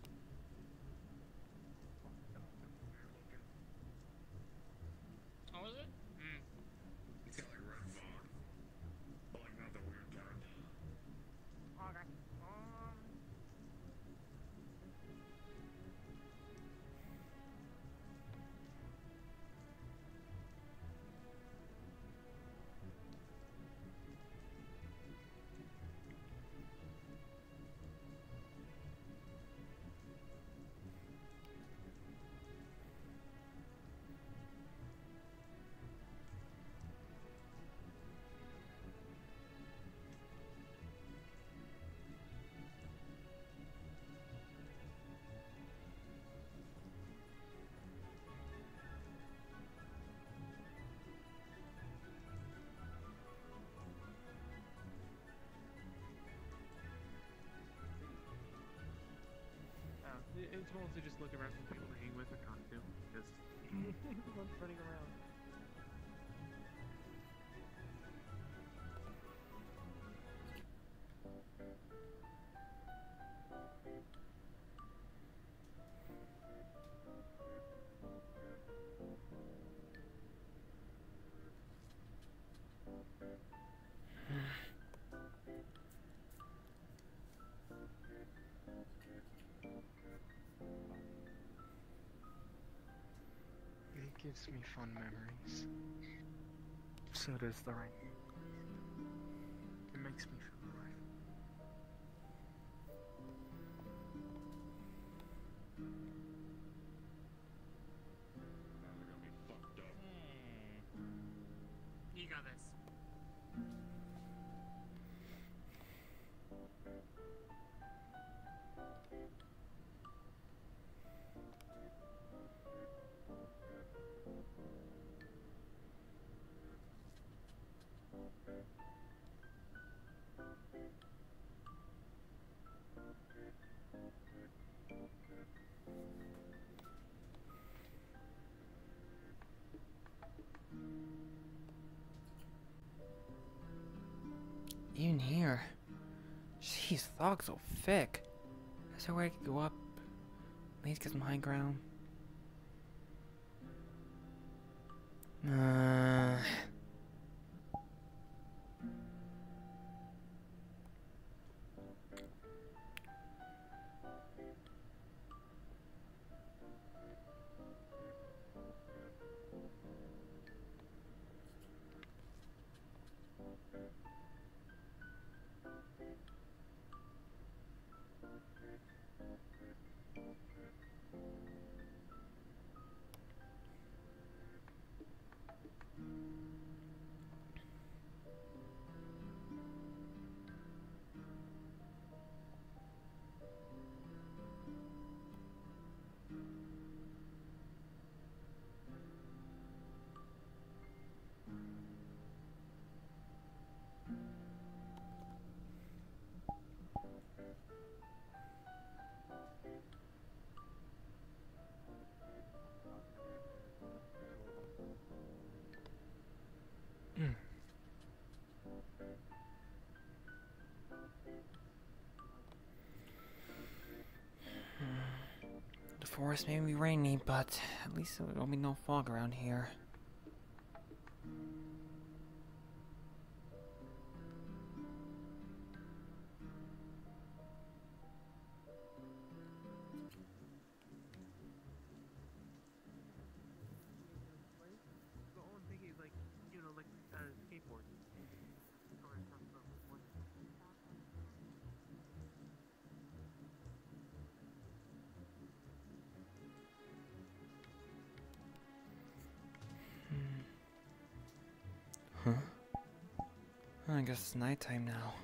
Speaker 15: It-
Speaker 27: it's
Speaker 29: mostly just look around for people to hang with or talk to. Because everyone's running around. Gives me fun memories. So does the rain. It makes me feel alive. Hmm.
Speaker 30: You got this.
Speaker 1: So thick. Is there a way I could go up? At least get some high ground. Uh, the forest may be rainy, but at least there will be no fog around here. It's nighttime now.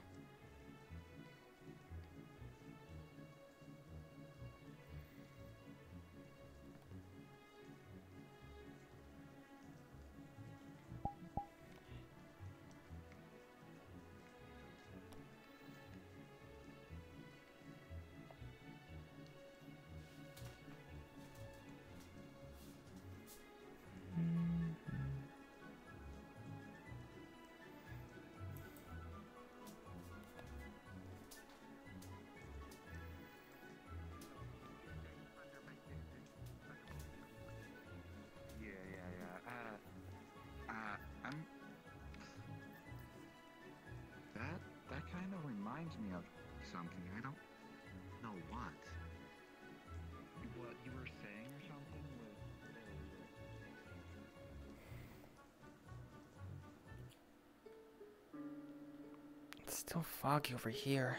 Speaker 1: Still foggy over here.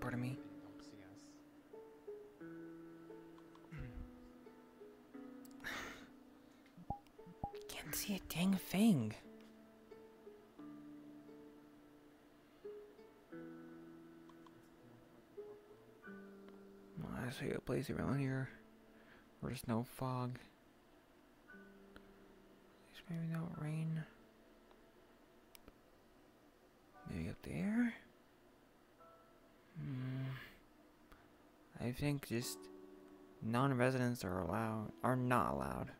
Speaker 1: Pardon me. Can't see a dang thing. I see a place around here where there's no fog. Maybe no rain. Maybe up there? Hmm. I think just non-residents are allowed are not allowed.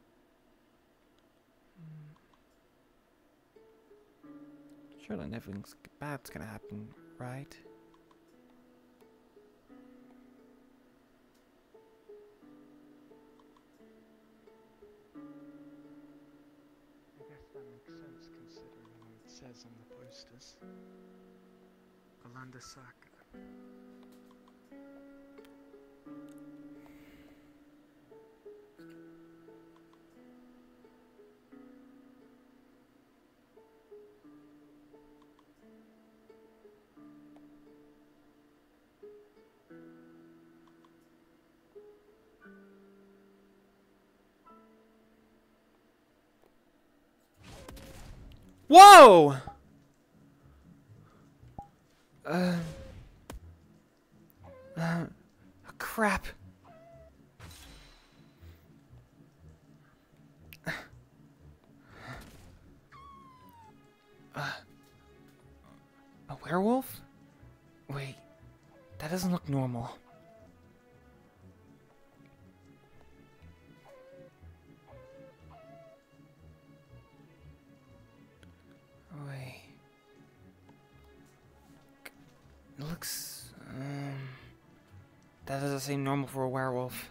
Speaker 1: Surely nothing bad's gonna happen, right?
Speaker 29: I guess that makes sense considering what it says on the posters. Orlandosaka.
Speaker 1: Whoa! Uh, uh, crap. Uh, a werewolf? Wait, that doesn't look normal. It looks. Um, that doesn't seem normal for a werewolf.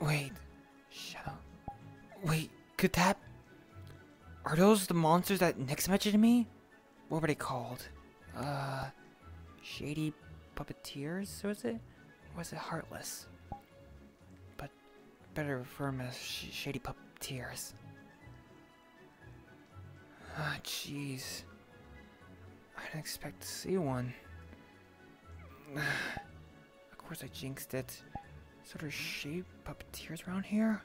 Speaker 1: Wait. Shut up. Wait, could that. Are those the monsters that Nix mentioned to me? What were they called? Uh. Shady puppeteers, was it? Or was it Heartless? Better refer them as sh Shady puppeteers. Ah, jeez. I didn't expect to see one. of course I jinxed it. So there's shady puppeteers around here?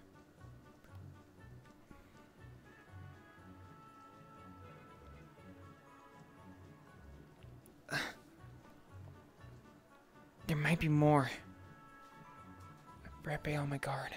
Speaker 1: There might be more. Better be on my guard.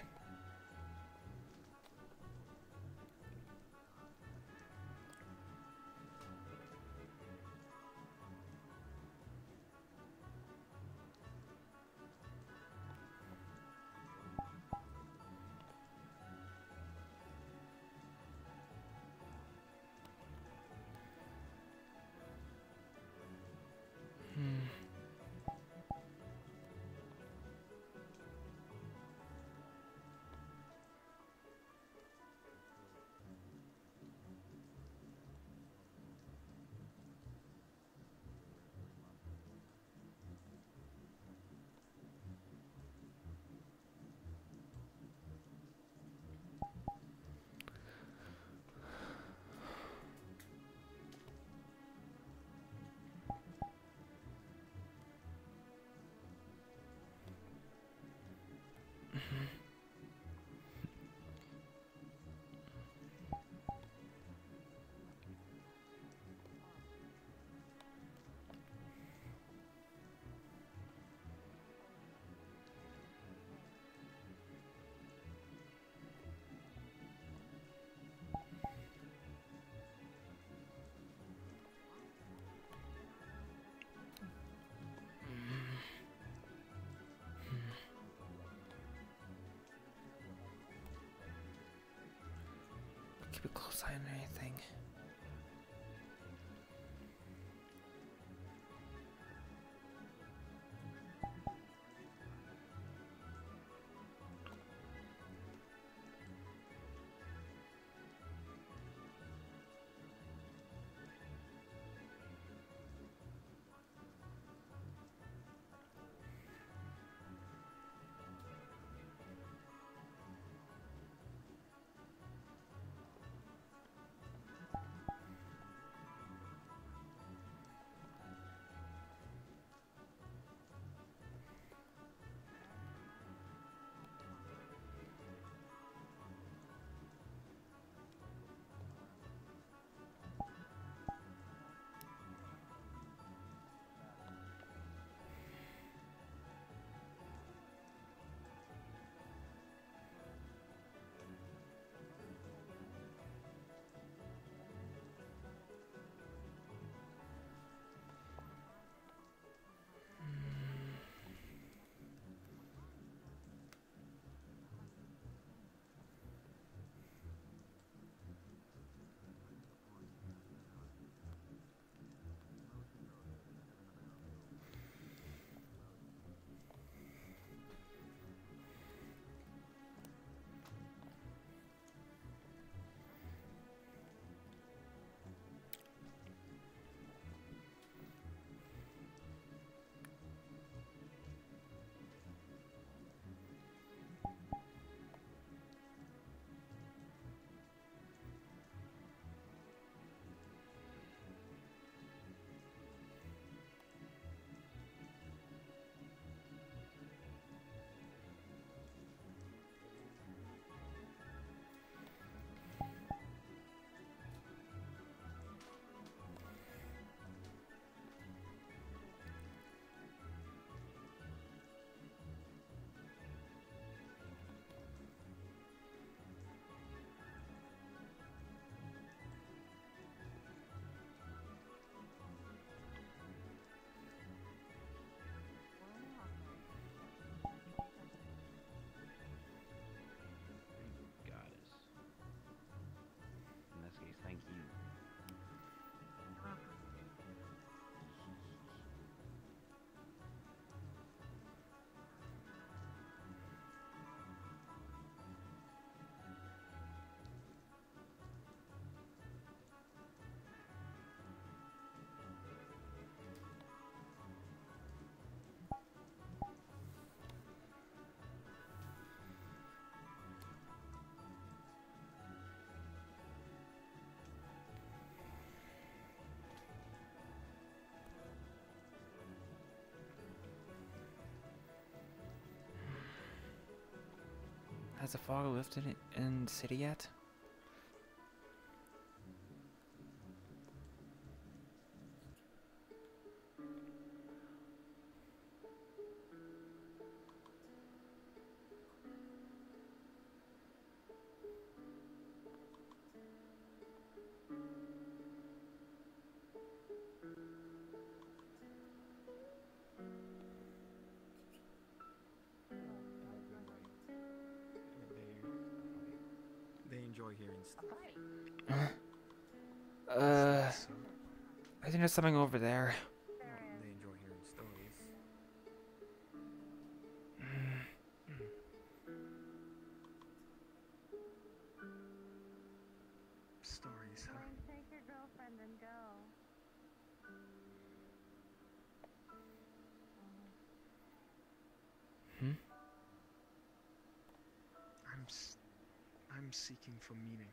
Speaker 1: A close on anything. Has the fog lifted in the city yet?
Speaker 10: Enjoy hearing stuff.
Speaker 1: Uh, I think there's something over there.
Speaker 10: Seeking for meaning,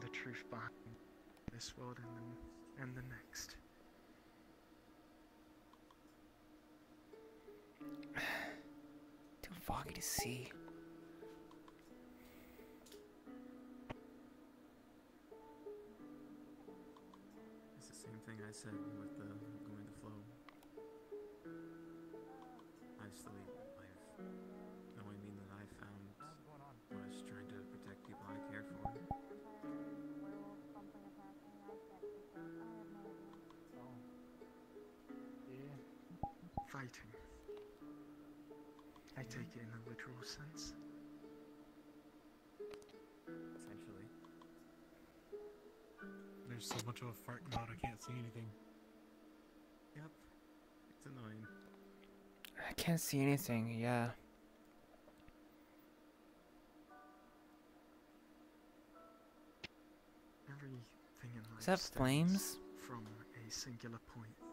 Speaker 10: the truth behind this world and the, and the next.
Speaker 1: Too foggy to see.
Speaker 10: It's the same thing I said with the take it in a literal sense.
Speaker 20: Essentially. There's so much of a fart cloud, I can't see anything.
Speaker 10: Yep. It's annoying.
Speaker 1: I can't see anything, yeah.
Speaker 10: Everything in life
Speaker 1: Is that flames?
Speaker 10: from a singular point.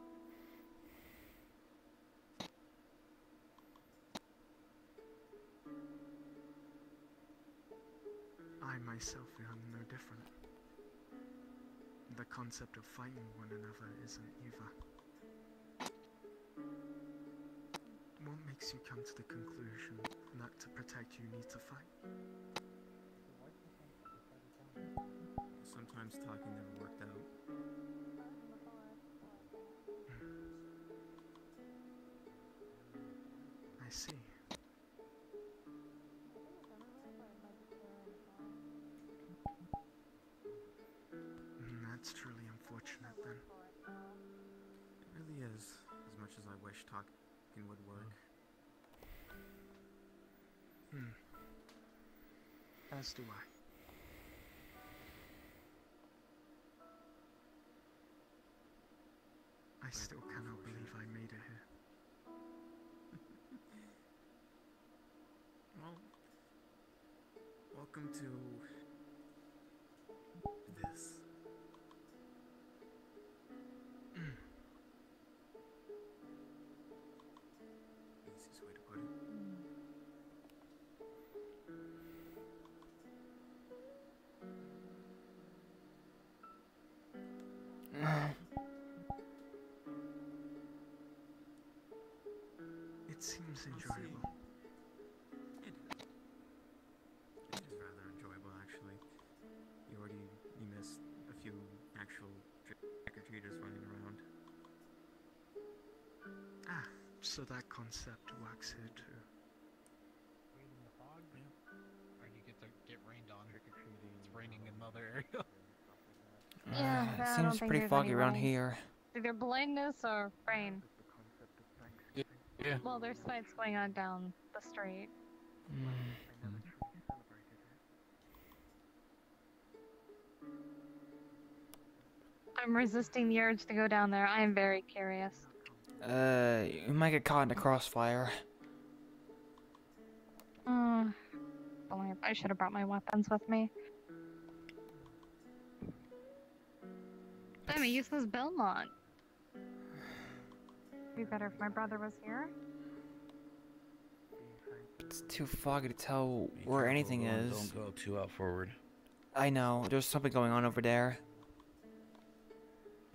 Speaker 10: Myself am no different. The concept of fighting one another isn't either. What makes you come to the conclusion that to protect you need to fight?
Speaker 20: Sometimes talking never worked out. Hmm.
Speaker 10: I see.
Speaker 20: Much as I wish talking would work.
Speaker 10: Hmm. As do I. I still cannot believe I made it here.
Speaker 20: Well, welcome to It
Speaker 10: seems enjoyable.
Speaker 20: It is. It is rather enjoyable, actually. You already you missed a few actual trick or treaters running around.
Speaker 10: Ah, so that concept works here too. Rain in the fog? Yeah.
Speaker 31: Or you get to get rained on. It's raining in another area.
Speaker 11: Yeah,
Speaker 1: Uh, it seems pretty foggy around
Speaker 11: rain.
Speaker 1: here.
Speaker 11: Either blindness or rain.
Speaker 31: Yeah.
Speaker 11: Well, there's fights going on down the street. I'm resisting the urge to go down there. I am very curious.
Speaker 1: Uh, you might get caught in a crossfire.
Speaker 11: Only I should have brought my weapons with me. I'm a useless Belmont. Be better if my brother was here.
Speaker 1: It's too foggy to tell where anything
Speaker 12: Don't-
Speaker 1: is.
Speaker 12: Don't go too out forward.
Speaker 1: I know, there's something going on over there.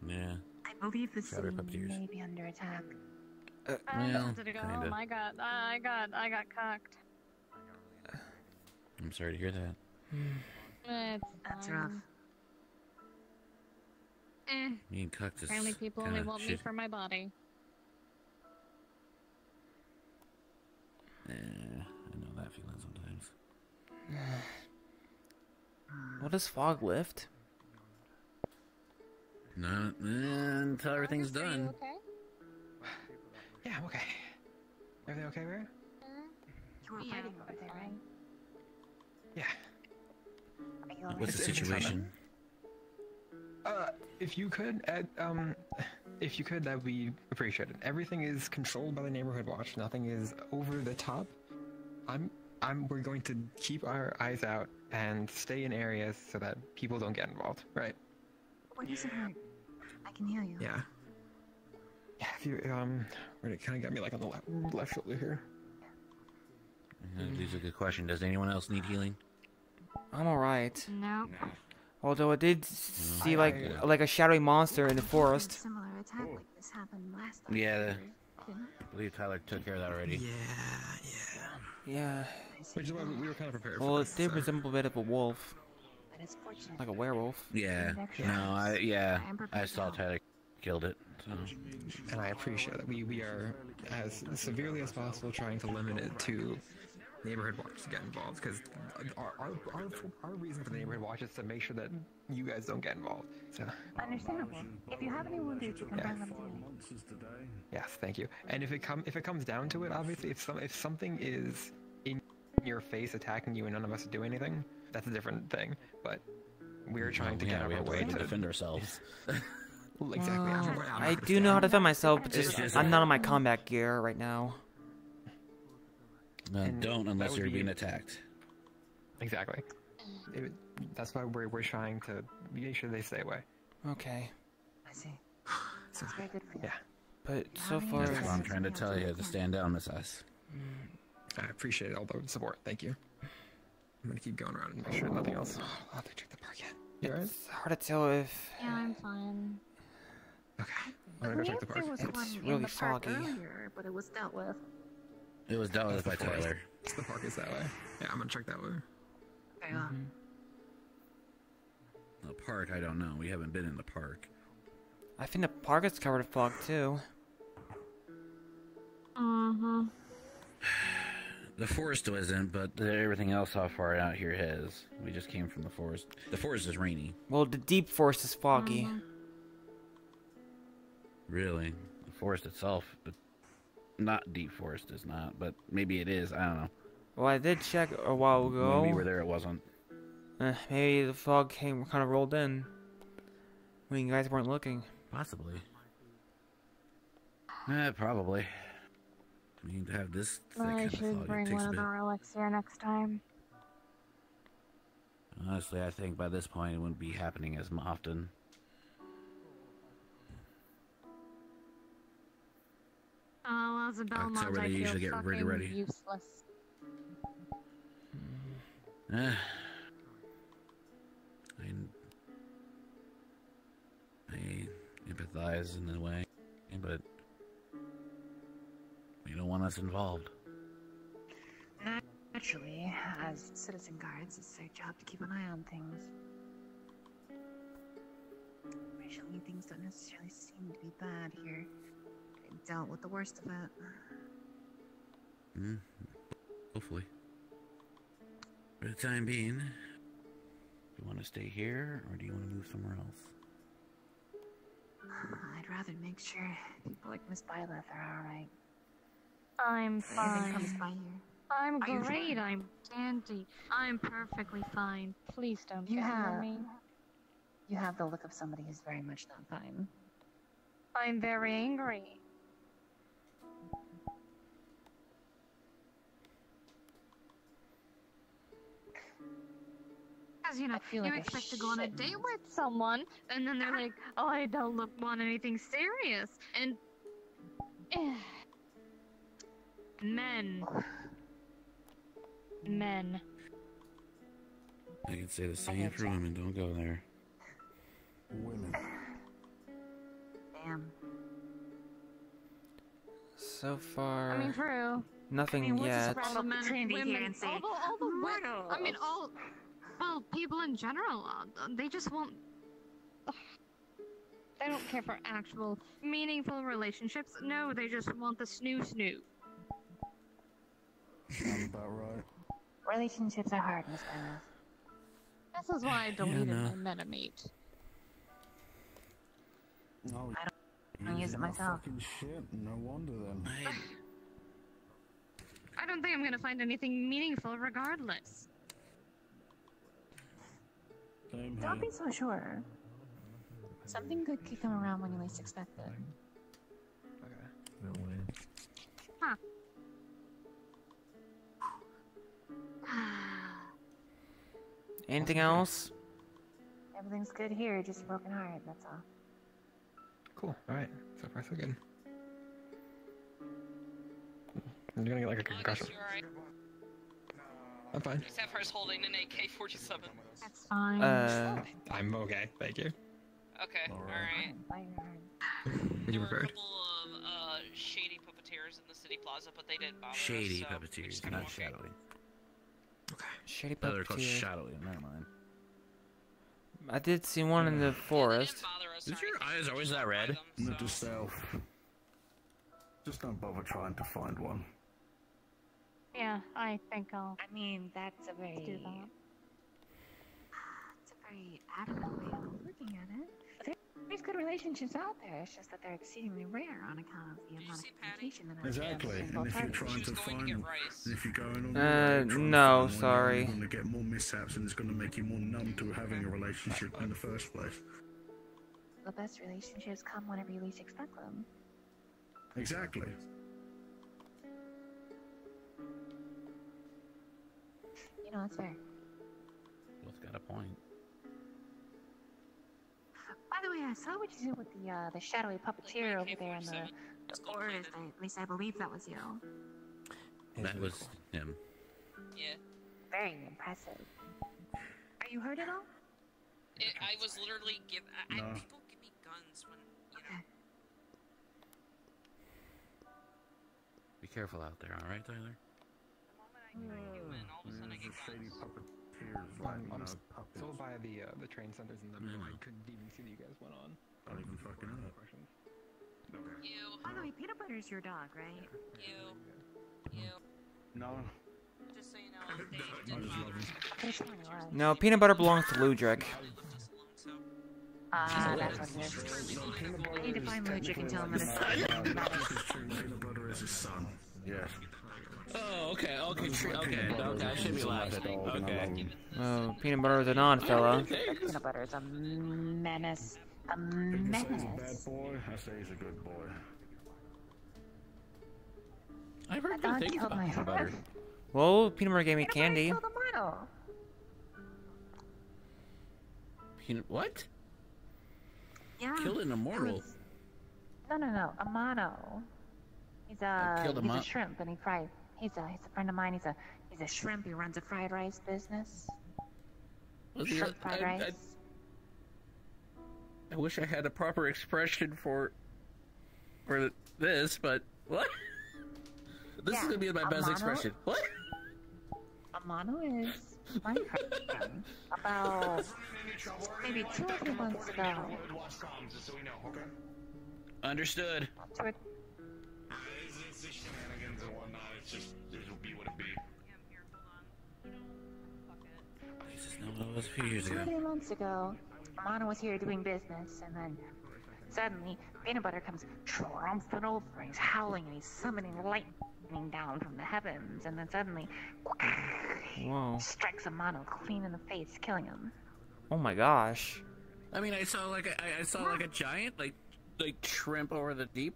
Speaker 12: Yeah.
Speaker 32: I believe the
Speaker 12: Shadow
Speaker 32: city
Speaker 12: puppeteers.
Speaker 32: may be under attack.
Speaker 1: Uh,
Speaker 11: I
Speaker 12: Well,
Speaker 11: wanted to go
Speaker 12: kinda.
Speaker 11: home. I got, I got, I got cucked.
Speaker 12: I'm sorry to hear that.
Speaker 11: It's
Speaker 32: That's
Speaker 11: fine.
Speaker 32: rough.
Speaker 11: Eh.
Speaker 12: Me and Cuck just
Speaker 11: Apparently people only want me for my body.
Speaker 12: Yeah, I know that feeling sometimes.
Speaker 1: What does fog lift?
Speaker 12: Not until everything's done.
Speaker 11: Okay.
Speaker 33: Yeah, I'm okay. Everything okay, Rare?
Speaker 32: You were
Speaker 11: Yeah,
Speaker 32: fighting over there, right?
Speaker 33: Yeah.
Speaker 32: Are you alright?
Speaker 12: What's the
Speaker 33: It's- it's
Speaker 12: situation?
Speaker 33: Uh, if you could, uh, um, if you could, that would be appreciated. Everything is controlled by the neighborhood watch. Nothing is over the top. I'm, I'm. We're going to keep our eyes out and stay in areas so that people don't get involved. Right?
Speaker 32: What does it hurt? I can hear you.
Speaker 33: Yeah. Yeah. If you, um, where it kind of got me like on the left, left shoulder here.
Speaker 12: This is a good question. Does anyone else need healing?
Speaker 1: I'm alright.
Speaker 11: No.
Speaker 1: Although I did mm. see
Speaker 12: I-
Speaker 1: like
Speaker 12: I-
Speaker 1: like a shadowy monster in the forest.
Speaker 32: similar attack like this happened last time.
Speaker 12: Yeah, the- I believe Tyler took care of that already.
Speaker 1: Yeah. yeah. Yeah.
Speaker 33: Which is why we were kind of prepared
Speaker 1: Well,
Speaker 33: for
Speaker 1: it did
Speaker 33: so-
Speaker 1: resemble a bit of a wolf,
Speaker 32: But it's fortunate.
Speaker 1: like a werewolf.
Speaker 12: Yeah.
Speaker 32: Extra
Speaker 12: No, I yeah.
Speaker 32: I'm
Speaker 12: I
Speaker 32: prepared
Speaker 12: saw Tyler killed it. So.
Speaker 33: and I appreciate that we, we are as severely as possible trying to limit it to neighborhood watch to get involved because our, our, our, our reason for the neighborhood watch is to make sure that you guys don't get involved. So
Speaker 32: Understandable. If you have any wounded, you can bring them to me.
Speaker 27: Monsters today.
Speaker 33: yes, thank you. And if it come if it comes down to it, obviously, if some if something is in your face attacking you and none of us do anything, that's a different thing. But we're trying to
Speaker 12: Well,
Speaker 33: get
Speaker 12: yeah,
Speaker 33: out
Speaker 12: we
Speaker 33: of
Speaker 12: have
Speaker 33: our way to
Speaker 12: defend ourselves.
Speaker 33: Exactly. I'm-
Speaker 1: Well,
Speaker 33: I'm
Speaker 1: I
Speaker 33: not
Speaker 1: do know how to defend myself, but just
Speaker 12: just-
Speaker 1: I'm not on my combat gear right now.
Speaker 12: No,
Speaker 33: And
Speaker 12: don't unless you're
Speaker 33: be-
Speaker 12: being attacked.
Speaker 33: Exactly. It, that's why we're, we're trying to make sure they stay away.
Speaker 1: Okay,
Speaker 32: I see. Sounds very good for you.
Speaker 33: Yeah.
Speaker 1: but so far,
Speaker 12: That's what I'm trying to tell you to stand down, Miss mm,
Speaker 33: I appreciate all the support. Thank you. I'm gonna keep going around and make sure nothing else. I'll have to check the park yet. You alright?
Speaker 1: it's hard to tell if
Speaker 11: Yeah, I'm fine.
Speaker 33: Okay.
Speaker 32: I
Speaker 33: I'm gonna go check the
Speaker 32: there
Speaker 33: park.
Speaker 1: It's really
Speaker 32: in the park
Speaker 1: foggy.
Speaker 32: earlier, but it was dealt with.
Speaker 12: It was dealt with by
Speaker 33: That's the forest.
Speaker 12: Tyler.
Speaker 33: The park is that way. Yeah, I'm gonna check that way.
Speaker 32: Very well.
Speaker 12: The park, I don't know. We haven't been in the park.
Speaker 1: I think the park is covered in fog too.
Speaker 11: Uh-huh.
Speaker 12: The forest wasn't, but everything else so far out here has. We just came from the forest. The forest is rainy.
Speaker 1: Well, the deep forest is foggy.
Speaker 11: Mhm.
Speaker 12: Really. The forest itself, but not deep forest is not, but maybe it is. I don't know.
Speaker 1: Well, I did check a while ago.
Speaker 12: When we were there, it wasn't.
Speaker 1: Uh, maybe the fog came kind of rolled in when you guys weren't looking.
Speaker 12: Possibly. Eh, probably. We need to have this thick
Speaker 11: I
Speaker 12: kind of
Speaker 11: should
Speaker 12: fog. It
Speaker 11: bring
Speaker 12: takes
Speaker 11: one
Speaker 12: a
Speaker 11: of
Speaker 12: bit.
Speaker 11: the relics here next time.
Speaker 12: Honestly, I think by this point it wouldn't be happening as often.
Speaker 11: Oh, well, as a Belmont,
Speaker 12: October,
Speaker 11: I
Speaker 12: they
Speaker 11: feel
Speaker 12: usually get
Speaker 11: fucking
Speaker 12: ready- ready.
Speaker 11: useless.
Speaker 12: Eh. I, I empathize in a way, but you don't want us involved.
Speaker 32: Naturally, as citizen guards, it's their job to keep an eye on things. Originally, things don't necessarily seem to be bad here. I dealt with the worst of it.
Speaker 12: Mm, hopefully. For the time being, do you want to stay here or do you want to move somewhere else?
Speaker 32: I'd rather make sure people like Miss Byleth are alright.
Speaker 11: I'm
Speaker 32: Everything comes
Speaker 11: fine.
Speaker 32: by here.
Speaker 11: I'm
Speaker 32: Are
Speaker 11: great.
Speaker 32: sure?
Speaker 11: I'm dandy. I'm perfectly fine. Please don't
Speaker 32: You
Speaker 11: get
Speaker 32: have-
Speaker 11: me.
Speaker 32: You have the look of somebody who's very much not fine.
Speaker 11: I'm very angry. Because, you know,
Speaker 32: feel
Speaker 11: you
Speaker 32: like
Speaker 11: expect to go on a
Speaker 32: shouldn't.
Speaker 11: date with someone, and then they're like, oh, I don't look, want anything serious. And. eh. Men. Men.
Speaker 12: I can say the same for women. Don't go there.
Speaker 27: Women.
Speaker 32: Damn.
Speaker 1: So far,
Speaker 11: I mean, true.
Speaker 1: Nothing
Speaker 32: I mean,
Speaker 1: yet.
Speaker 32: just
Speaker 11: men,
Speaker 32: the Trinity here
Speaker 11: women, all the, all the wo- I mean, all, well, people in general, uh, they just want. They don't care for actual meaningful relationships. No, they just want the snoo snoo.
Speaker 27: Sounds about right.
Speaker 32: Relationships are hard, Miss Bennett.
Speaker 11: This is why I deleted
Speaker 12: no.
Speaker 11: my Metamate.
Speaker 27: No,
Speaker 32: I don't- I don't use it myself.
Speaker 27: Fucking shit. No wonder then.
Speaker 11: I don't think I'm gonna find anything meaningful regardless.
Speaker 27: Same
Speaker 32: Don't
Speaker 27: here.
Speaker 32: be so sure. Something good could come around when you least expect it. Okay.
Speaker 27: No way.
Speaker 11: Huh.
Speaker 1: Anything else?
Speaker 32: Everything's good here, just a broken heart, that's all.
Speaker 33: Cool. All right. So far, so good. I'm gonna get like a concussion. I'm fine.
Speaker 34: Sapphire's holding an AK-47.
Speaker 11: That's fine.
Speaker 1: Uh,
Speaker 33: I'm okay. Thank you.
Speaker 34: Okay, alright.
Speaker 33: Are you prepared?
Speaker 34: couple of uh, shady puppeteers in the city plaza, but they didn't bother us,
Speaker 12: Shady
Speaker 34: so
Speaker 12: puppeteers, not shadowy.
Speaker 1: Shady
Speaker 12: Oh, they're called shadowy. Never mind.
Speaker 1: I did see one in the forest.
Speaker 12: Is your eyes always that red?
Speaker 27: Note to self. Just don't bother trying to find one.
Speaker 11: Yeah, I think I'll.
Speaker 32: I mean, that's a very.
Speaker 11: do that.
Speaker 32: It's a very adamant way of looking at it. There- There's good relationships out there, it's just that they're exceedingly rare on account of the amount of communication that happens
Speaker 27: Exactly. And if you're trying to find one, and if you're going on
Speaker 1: Uh,
Speaker 27: your way trying to
Speaker 1: no, sorry.
Speaker 27: you're going to get more mishaps, and it's going to make you more numb to having a relationship in the first place.
Speaker 32: The best relationships come whenever you least expect them.
Speaker 27: Exactly.
Speaker 32: You know, it's fair.
Speaker 12: Both got a point.
Speaker 32: By the way, I saw what you did with the uh, the shadowy puppeteer over there in the, the forest. At least I believe that was you.
Speaker 12: That was him.
Speaker 34: Yeah.
Speaker 32: Very impressive. Are you hurt at all?
Speaker 34: It, I was literally give. I, I,
Speaker 12: No.
Speaker 34: people give me guns when you know.
Speaker 12: Be careful out there, alright, Tyler?
Speaker 27: There's a shady puppeteers,
Speaker 33: I'm,
Speaker 27: like,
Speaker 33: I'm
Speaker 27: you know,
Speaker 33: s-
Speaker 27: puppets.
Speaker 33: still by the uh, the train centers in the middle. I couldn't even see that you guys went on.
Speaker 27: Don't even fucking know.
Speaker 34: You.
Speaker 32: By the way, peanut butter is your dog, right?
Speaker 34: You. You.
Speaker 27: No.
Speaker 34: Just so you know, they
Speaker 27: I
Speaker 34: didn't bother
Speaker 1: No, peanut butter belongs to Ludwig.
Speaker 32: Ah, that's what it is. I need to find Ludwig and tell him that it's
Speaker 27: Peanut butter is his son. Yes.
Speaker 12: Oh, okay, okay, tree, okay, okay, I should be laughing. Okay.
Speaker 1: Oh, peanut butter is a non, oh, fella.
Speaker 32: Peanut butter is a menace. A
Speaker 27: People say he's a bad boy. I say he's a good boy.
Speaker 12: I've heard
Speaker 32: dog
Speaker 12: good things
Speaker 32: killed
Speaker 12: about
Speaker 32: my
Speaker 12: peanut butter.
Speaker 1: Well, peanut butter gave me candy.
Speaker 32: Killed a model.
Speaker 12: Peanut, what?
Speaker 32: Yeah.
Speaker 12: Killed an immortal.
Speaker 32: No, no, no. A mono. He's uh,
Speaker 12: oh, a
Speaker 32: a
Speaker 12: he's
Speaker 32: a shrimp, and he fried. He's a he's a friend of mine. He's a he's a shrimp. He runs a fried rice business.
Speaker 12: Was he-
Speaker 32: Shrimp fried
Speaker 12: I- I-
Speaker 32: rice.
Speaker 12: I wish I had a proper expression for for this, but what? This is gonna be my best
Speaker 32: mono-
Speaker 12: expression. What?
Speaker 32: A mono is my friend. About maybe two or three months ago.
Speaker 12: Understood.
Speaker 32: Two or
Speaker 12: Jesus, no, that was a few years ago.
Speaker 32: three months ago, Mono was here doing business, and then suddenly Peanut Butter comes triumphant over. He's howling and he's summoning lightning down from the heavens, and then suddenly
Speaker 1: Whoa.
Speaker 32: strikes a Mono clean in the face, killing him.
Speaker 1: Oh my gosh.
Speaker 12: I mean, I saw like a, I, I saw like a giant like like shrimp over the deep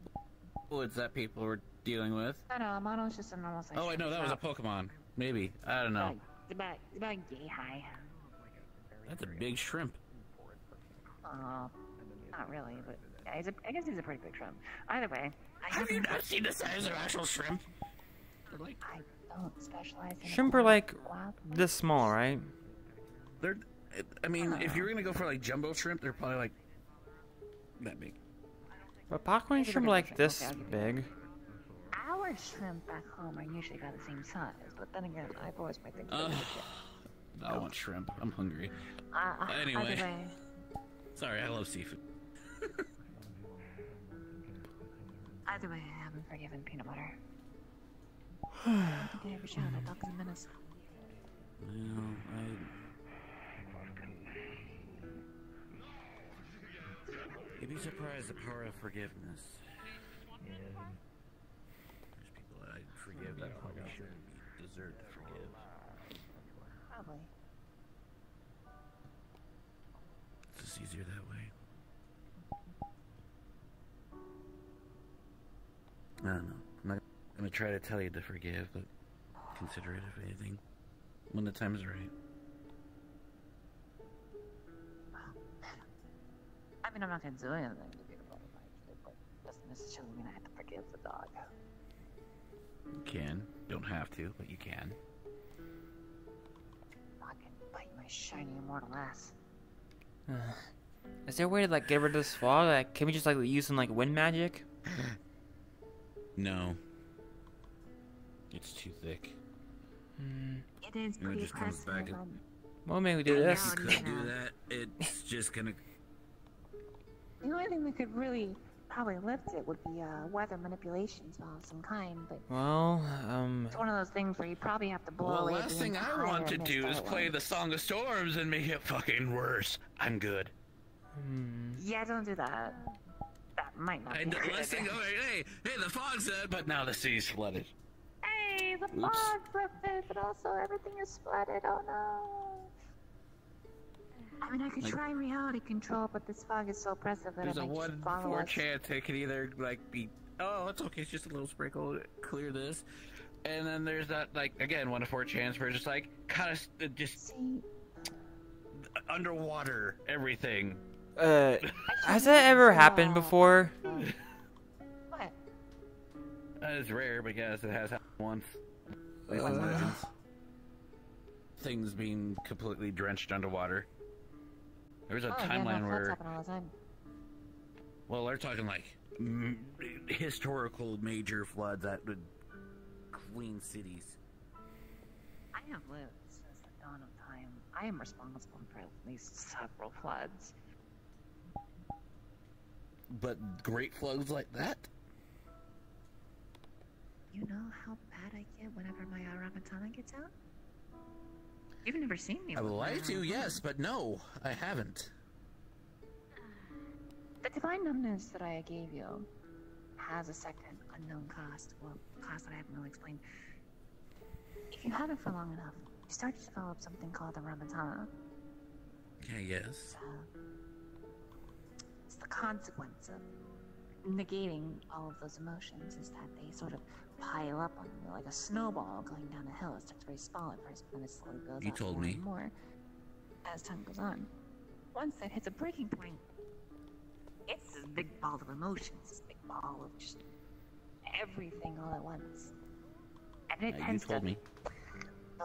Speaker 12: woods that people were dealing with.
Speaker 32: No, no, Mono's just a normal size.
Speaker 12: Oh, I know that was a Pokemon. Maybe I don't know.
Speaker 32: It's about, it's about yay high.
Speaker 12: That's a big shrimp.
Speaker 32: Uh, not really, but yeah, he's a, I guess he's a pretty big shrimp. Either way, I
Speaker 12: Have you not seen the size of actual shrimp?
Speaker 32: I don't specialize in
Speaker 1: Shrimp are like
Speaker 32: wild
Speaker 1: this small, right?
Speaker 12: They're, I mean, if you're gonna go for like jumbo shrimp, they're probably like that big.
Speaker 1: But popcorn shrimp are like this big.
Speaker 32: Our shrimp back home are usually about the same size, but then again, I've always
Speaker 12: Ugh.
Speaker 32: bigger than
Speaker 12: I want shrimp. I'm hungry.
Speaker 32: Uh,
Speaker 12: Anyway.
Speaker 32: Way,
Speaker 12: Sorry, I love seafood.
Speaker 32: either way, I haven't forgiven peanut butter. I don't think I ever shall. That dog is a menace.
Speaker 12: Well, I. You'd be surprised the power of forgiveness. There's people that I forgive that probably shouldn't be deserve to forgive.
Speaker 32: Probably.
Speaker 12: It's just easier that way. I don't know. I'm not gonna try to tell you to forgive, but consider it if anything. When the time is right.
Speaker 32: I mean, I'm not gonna do anything to be about it, actually, but doesn't necessarily mean I have to forgive the dog.
Speaker 12: You can. Don't have to, but you can.
Speaker 32: Fucking bite my shiny immortal ass.
Speaker 1: Uh, is there a way to like get rid of this fog? Like, can we just like use some like wind magic?
Speaker 12: No. It's too thick.
Speaker 1: Hmm.
Speaker 32: It is
Speaker 12: And it
Speaker 32: pretty
Speaker 12: just comes back
Speaker 32: um,
Speaker 1: Well, maybe we do
Speaker 32: I
Speaker 1: this.
Speaker 32: know,
Speaker 12: You could do that. It's just gonna.
Speaker 32: The only thing that could really probably lift it would be uh, weather manipulations of some kind, but
Speaker 1: Well, um,
Speaker 32: it's one of those things where you probably have to blow
Speaker 12: Well,
Speaker 32: away
Speaker 12: last
Speaker 32: the
Speaker 12: thing I want to do is play
Speaker 32: otherwise.
Speaker 12: the Song of Storms and make it fucking worse. I'm good.
Speaker 1: hmm.
Speaker 32: Yeah, don't do that. That might not
Speaker 12: I,
Speaker 32: be
Speaker 12: the
Speaker 32: a good
Speaker 12: last thing, oh, hey, hey, the fog's up, but now the city's flooded.
Speaker 32: Hey, the
Speaker 12: Oops.
Speaker 32: fog lifted, but also everything is flooded. Oh no. I mean, I could
Speaker 12: Like-
Speaker 32: try reality control, but this fog is so oppressive that
Speaker 12: There's
Speaker 32: it
Speaker 12: a
Speaker 32: might
Speaker 12: one
Speaker 32: just follow
Speaker 12: four
Speaker 32: us.
Speaker 12: chance it could either like be, oh, it's okay, it's just a little sprinkle, clear this, and then there's that like again one to four chance where it's just like kind of just underwater everything.
Speaker 1: Uh, has that ever happened before?
Speaker 32: What?
Speaker 12: That is rare, but yes, it has happened once.
Speaker 1: Uh.
Speaker 12: Things being completely drenched underwater. There was a
Speaker 32: oh,
Speaker 12: timeline where,
Speaker 32: happen all the time.
Speaker 12: well, they're talking like historical major floods that would clean cities.
Speaker 32: I have lived since the dawn of time. I am responsible for at least several floods.
Speaker 12: But great floods like that?
Speaker 32: You know how bad I get whenever my Aramatana gets out? You've never seen me.
Speaker 12: I would
Speaker 32: with
Speaker 12: like to,
Speaker 32: Aramatana.
Speaker 12: yes, but no, I haven't.
Speaker 32: The divine numbness that I gave you has a second unknown cost. Well, cost that I haven't really explained. If you have it for long enough, you start to develop something called the Ramatana.
Speaker 12: Okay, yes.
Speaker 32: Uh, it's the consequence of negating all of those emotions is that they sort of pile up on you like a snowball going down a hill. It starts very small at first, but then it slowly builds
Speaker 12: You
Speaker 32: up
Speaker 12: told
Speaker 32: more
Speaker 12: me.
Speaker 32: and more as time goes on. Once that hits a breaking point, it's this big ball of emotions, this big ball of just everything all at once. And it
Speaker 12: Uh,
Speaker 32: tends
Speaker 12: told
Speaker 32: to
Speaker 12: me.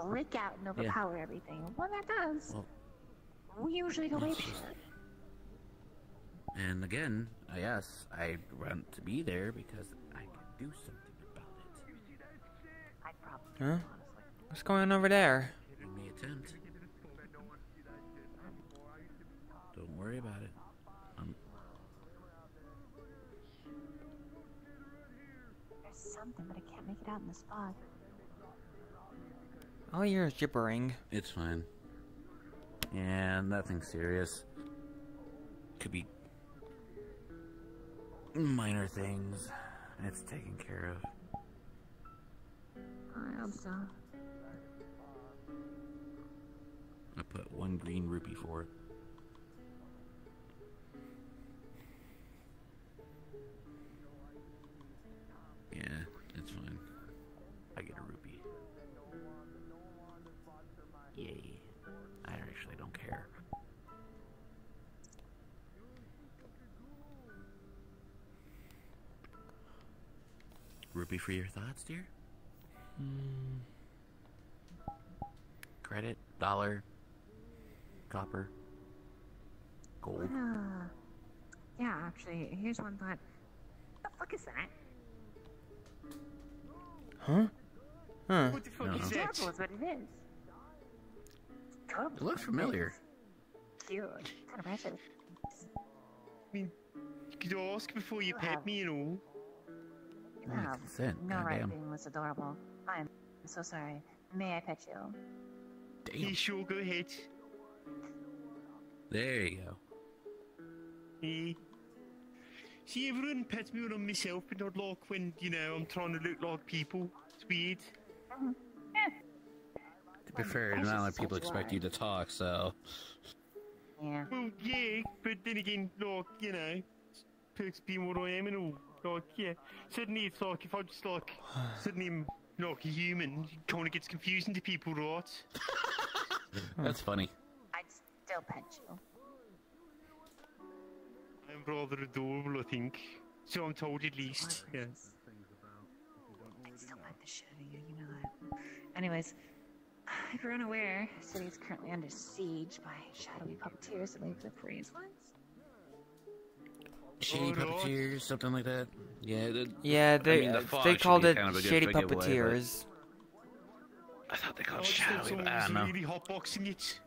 Speaker 32: break out and overpower everything. When that does,
Speaker 12: Well,
Speaker 32: we usually go
Speaker 12: it's
Speaker 32: ape
Speaker 12: just-
Speaker 32: shit.
Speaker 12: And again, yes, I want to be there because I can do something about it.
Speaker 1: Huh? What's going on over there?
Speaker 12: You may attempt. Don't worry about it. Um,
Speaker 32: There's something, but I can't make it out in this fog.
Speaker 1: All you're gibbering.
Speaker 12: it's fine. Yeah, nothing serious. Could be minor things. It's taken care of.
Speaker 32: I hope so.
Speaker 12: I put one green rupee for it. Rupee for your thoughts, dear?
Speaker 1: Hmm.
Speaker 12: Credit, dollar, copper, gold.
Speaker 32: Ah. yeah, actually, here's one thought. What the fuck is that?
Speaker 1: Huh? Huh.
Speaker 28: What the fuck
Speaker 12: No.
Speaker 28: is that?
Speaker 32: Adorable is what it is. Adorable
Speaker 12: It looks familiar.
Speaker 32: is. Cute. Kind of ratchet.
Speaker 28: You could ask before you pet me and all.
Speaker 32: You
Speaker 12: Only
Speaker 32: have
Speaker 12: consent,
Speaker 32: no right
Speaker 12: goddamn.
Speaker 32: being this adorable. I'm so sorry. May I pet you?
Speaker 28: Yeah, sure, go ahead.
Speaker 12: There you go.
Speaker 28: Yeah. See, everyone pets me when I'm myself, but not like when, you know, I'm trying to look like people. It's weird. Mm-hmm.
Speaker 12: To be fair, not like people expect you to talk, so.
Speaker 32: Yeah.
Speaker 28: Well, yeah, but then again, like, you know, perks being what I am and all. Like, yeah. Suddenly it's like, if I just, like, suddenly I'm like a human, it kind of gets confusing to people, right?
Speaker 12: That's funny.
Speaker 32: I'd still pet you.
Speaker 28: I'm rather adorable, I think. So I'm told at least. Yeah.
Speaker 32: I'd still pet the shit out of you, you know that. Anyways, if you're unaware, the city is currently under siege by shadowy puppeteers that leave the praise lines.
Speaker 12: Shady puppeteers, something like that. Yeah. The,
Speaker 1: Yeah,
Speaker 12: I
Speaker 1: they
Speaker 12: mean, the
Speaker 1: uh, they called it
Speaker 12: kind of a good
Speaker 1: shady
Speaker 12: giveaway, but-
Speaker 1: puppeteers.
Speaker 12: I thought they
Speaker 28: I
Speaker 12: called
Speaker 28: just
Speaker 12: shadowy, but I
Speaker 28: was
Speaker 12: don't know.
Speaker 28: really hotboxing it.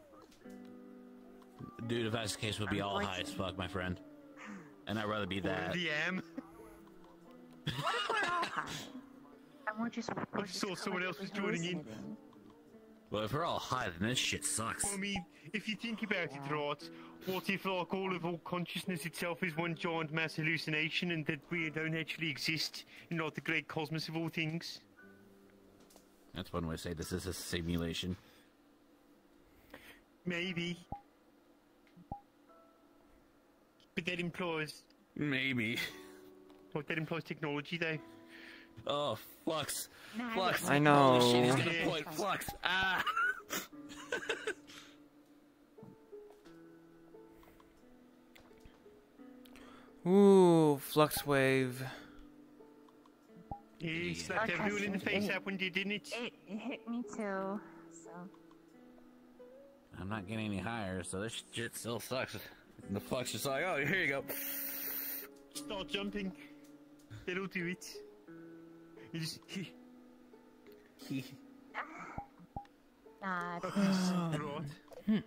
Speaker 12: Dude, if that's the case, we'll be all high as fuck, my friend. And I'd rather be that.
Speaker 28: Already am.
Speaker 32: What if we're all high? And we're just. We're
Speaker 28: I just saw someone else was joining in.
Speaker 12: Well, if we're all high, then this shit sucks.
Speaker 28: I mean, if you think about it, right, what if like all of all consciousness itself is one giant mass hallucination and that we don't actually exist in like the great cosmos of all things?
Speaker 12: That's one way to say this is a simulation.
Speaker 28: Maybe. But that implies
Speaker 12: Maybe.
Speaker 28: what that implies technology though.
Speaker 12: Oh, Flux. Flux.
Speaker 1: I know.
Speaker 12: Holy shit, he's gonna point Flux. Ah!
Speaker 1: Ooh, flux wave.
Speaker 28: Yeah, it slapped
Speaker 32: Okay,
Speaker 28: everyone in the face
Speaker 32: it-
Speaker 28: that one did, didn't it?
Speaker 32: It, it hit me too, so.
Speaker 12: I'm not getting any higher, so this shit still sucks. And the Flux is like, oh, here you go.
Speaker 28: Start jumping. It'll do it. You just
Speaker 32: Nah, it's
Speaker 28: right.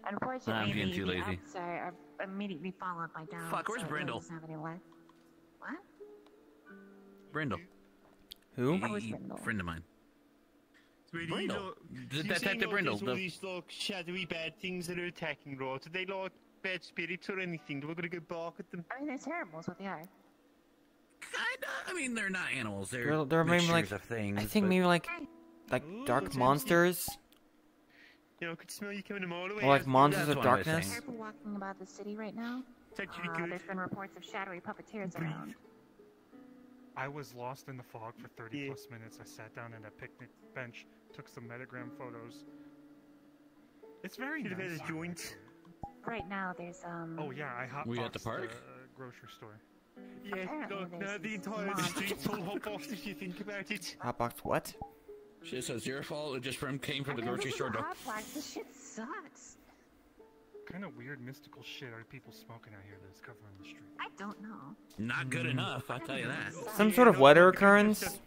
Speaker 32: Unfortunately,
Speaker 12: I'm getting
Speaker 32: the,
Speaker 12: too lazy.
Speaker 32: ups are, are immediately followed by downs.
Speaker 12: Fuck, where's
Speaker 32: so
Speaker 12: Brindle?
Speaker 32: doesn't have any life. What?
Speaker 12: Brindle.
Speaker 1: Who?
Speaker 32: That
Speaker 12: He-
Speaker 32: Brindle.
Speaker 12: friend of mine.
Speaker 28: Sweetie,
Speaker 12: Brindle.
Speaker 28: You
Speaker 12: The
Speaker 28: you're
Speaker 12: Detective
Speaker 28: saying,
Speaker 12: Brindle,
Speaker 28: There's all
Speaker 12: the-
Speaker 28: these like shadowy bad things that are attacking, Rod. Are they like bad spirits or anything? Do I gotta go bark at them?
Speaker 32: I mean, they're terrible, is what they are.
Speaker 12: Kinda. I mean, they're not animals. They're,
Speaker 1: They're, they're maybe like
Speaker 12: of things.
Speaker 1: I think
Speaker 12: but-
Speaker 1: maybe like like
Speaker 28: Ooh,
Speaker 1: dark monsters.
Speaker 28: You know, I could smell you coming a mile away.
Speaker 1: Or like monsters of
Speaker 12: one of
Speaker 1: darkness.
Speaker 32: Careful walking about the city right now. Uh, there's been reports of shadowy puppeteers around.
Speaker 35: I was lost in the fog for 30
Speaker 28: Yeah.
Speaker 35: plus minutes. I sat down at a picnic bench, took some metagram photos. It's very
Speaker 28: Should have
Speaker 35: nice.
Speaker 28: had a joint.
Speaker 32: Right now, there's um.
Speaker 35: Oh yeah, I hotboxed
Speaker 12: We at the park?
Speaker 35: uh, grocery store.
Speaker 28: Yeah,
Speaker 32: Apparently
Speaker 28: look, now the entire
Speaker 32: monsters.
Speaker 28: street's full hot box if you think about it.
Speaker 1: Hotbox what?
Speaker 12: Shit, so it's your fault. It just from came from the
Speaker 32: I mean,
Speaker 12: grocery store.
Speaker 32: is a hot box. This shit sucks.
Speaker 35: kind of weird mystical shit are people smoking out here that's covering the street?
Speaker 32: I don't know.
Speaker 12: Not good enough, I'll tell you that.
Speaker 1: Some sort of weather occurrence.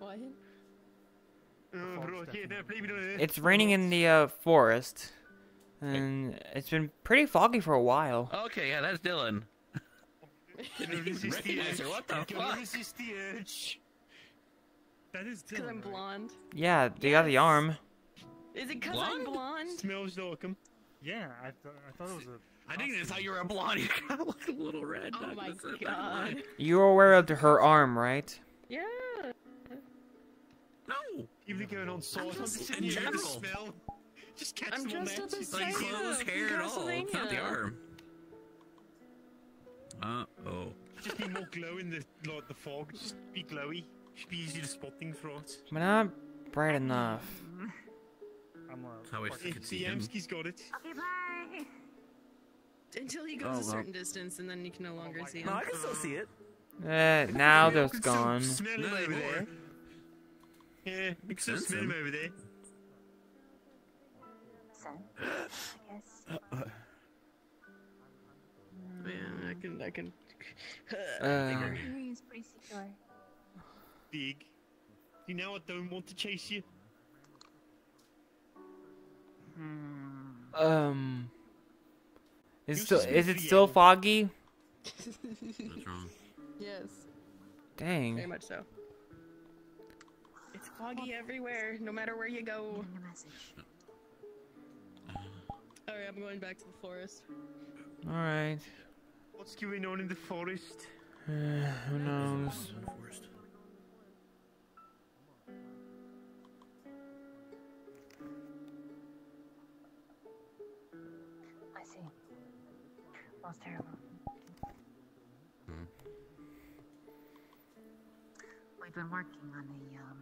Speaker 23: What?
Speaker 28: Oh, right, yeah, no, blame it on it.
Speaker 1: It's raining in the uh, forest, and it's been pretty foggy for a while.
Speaker 12: Okay, yeah, that's Dylan.
Speaker 28: Gonna resist the
Speaker 12: recognize
Speaker 28: urge.
Speaker 12: what the
Speaker 28: Gonna
Speaker 12: fuck?
Speaker 28: resist the urge.
Speaker 35: That is
Speaker 23: Because I'm blonde.
Speaker 1: Yeah, they got the arm.
Speaker 23: Is it because I'm blonde?
Speaker 28: Smells like him.
Speaker 35: Yeah, I, th- I thought it was a.
Speaker 12: I didn't even thought you were a blonde. You kind of look a little red.
Speaker 23: Oh my
Speaker 12: gonna say that.
Speaker 23: god.
Speaker 1: You were aware of her arm, right?
Speaker 23: Yeah.
Speaker 12: No.
Speaker 28: People are going on salt. I'm
Speaker 23: just-
Speaker 28: just
Speaker 12: in
Speaker 28: sitting here with the
Speaker 12: general.
Speaker 28: smell. Just catch
Speaker 23: I'm
Speaker 28: them on
Speaker 23: dressed
Speaker 28: that.
Speaker 23: up as
Speaker 28: Just
Speaker 12: Like
Speaker 23: Santa
Speaker 12: clothes, hair, and all. It's not the arm. Uh oh.
Speaker 28: Just be more glow in the like the fog. Just be glowy. Should be easy to spot things right.
Speaker 1: But not bright enough.
Speaker 35: I'm a.
Speaker 12: That's how I could see
Speaker 28: the
Speaker 12: him.
Speaker 28: Yamski's got it.
Speaker 32: Okay, bye.
Speaker 23: Until he goes
Speaker 12: Oh,
Speaker 23: a
Speaker 12: well.
Speaker 23: certain distance, and then you can no longer see him.
Speaker 19: No, I can still see it.
Speaker 1: Eh, now
Speaker 28: Yeah,
Speaker 1: that's
Speaker 28: we
Speaker 1: gone.
Speaker 28: Smell him
Speaker 12: Not
Speaker 28: over there. Yeah, we can still
Speaker 12: Sense
Speaker 28: smell him
Speaker 12: him.
Speaker 28: over there.
Speaker 32: Son, I guess.
Speaker 23: Man, I can, I can.
Speaker 1: Uh,
Speaker 32: He's pretty secure.
Speaker 28: Big.
Speaker 19: You know I don't want to chase you.
Speaker 1: Um. Is
Speaker 19: You're
Speaker 1: still is it still
Speaker 19: able-
Speaker 1: foggy?
Speaker 12: What's wrong?
Speaker 23: Yes.
Speaker 1: Dang.
Speaker 23: Very much so. It's foggy everywhere, no matter where you go. Alright, I'm going back to the forest.
Speaker 1: All right.
Speaker 19: What's going on in the forest?
Speaker 1: Uh, who knows?
Speaker 32: I see. Most terrible. We've been working on a um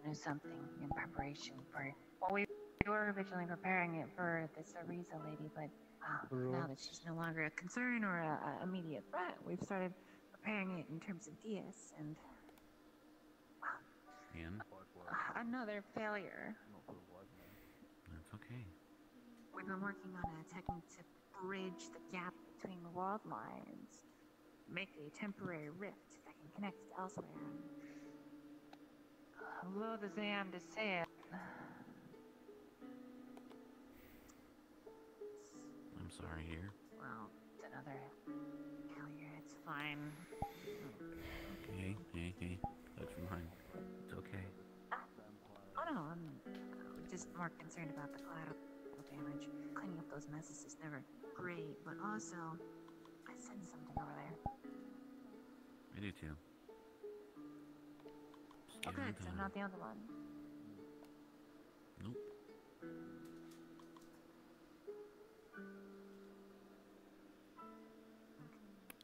Speaker 32: a new something in preparation for well we were originally preparing it for this Ariza lady, but uh, now that she's no longer a concern or a, a immediate threat, we've started preparing it in terms of Diaz and
Speaker 12: And
Speaker 32: uh, another failure.
Speaker 12: that's okay.
Speaker 32: We've been working on a technique to bridge the gap between the world lines, make a temporary rift that can connect elsewhere. Loath the I am to say it,
Speaker 12: I'm sorry here.
Speaker 32: well, it's another failure. It's fine.
Speaker 12: Okay, okay, okay. That's fine. It's okay.
Speaker 32: Oh no, I'm just more concerned about the collateral damage. Cleaning up those messes is never great, but also, I sense something over there.
Speaker 12: I do too. Just
Speaker 32: Oh, good, so I'm not the other one.
Speaker 12: Nope.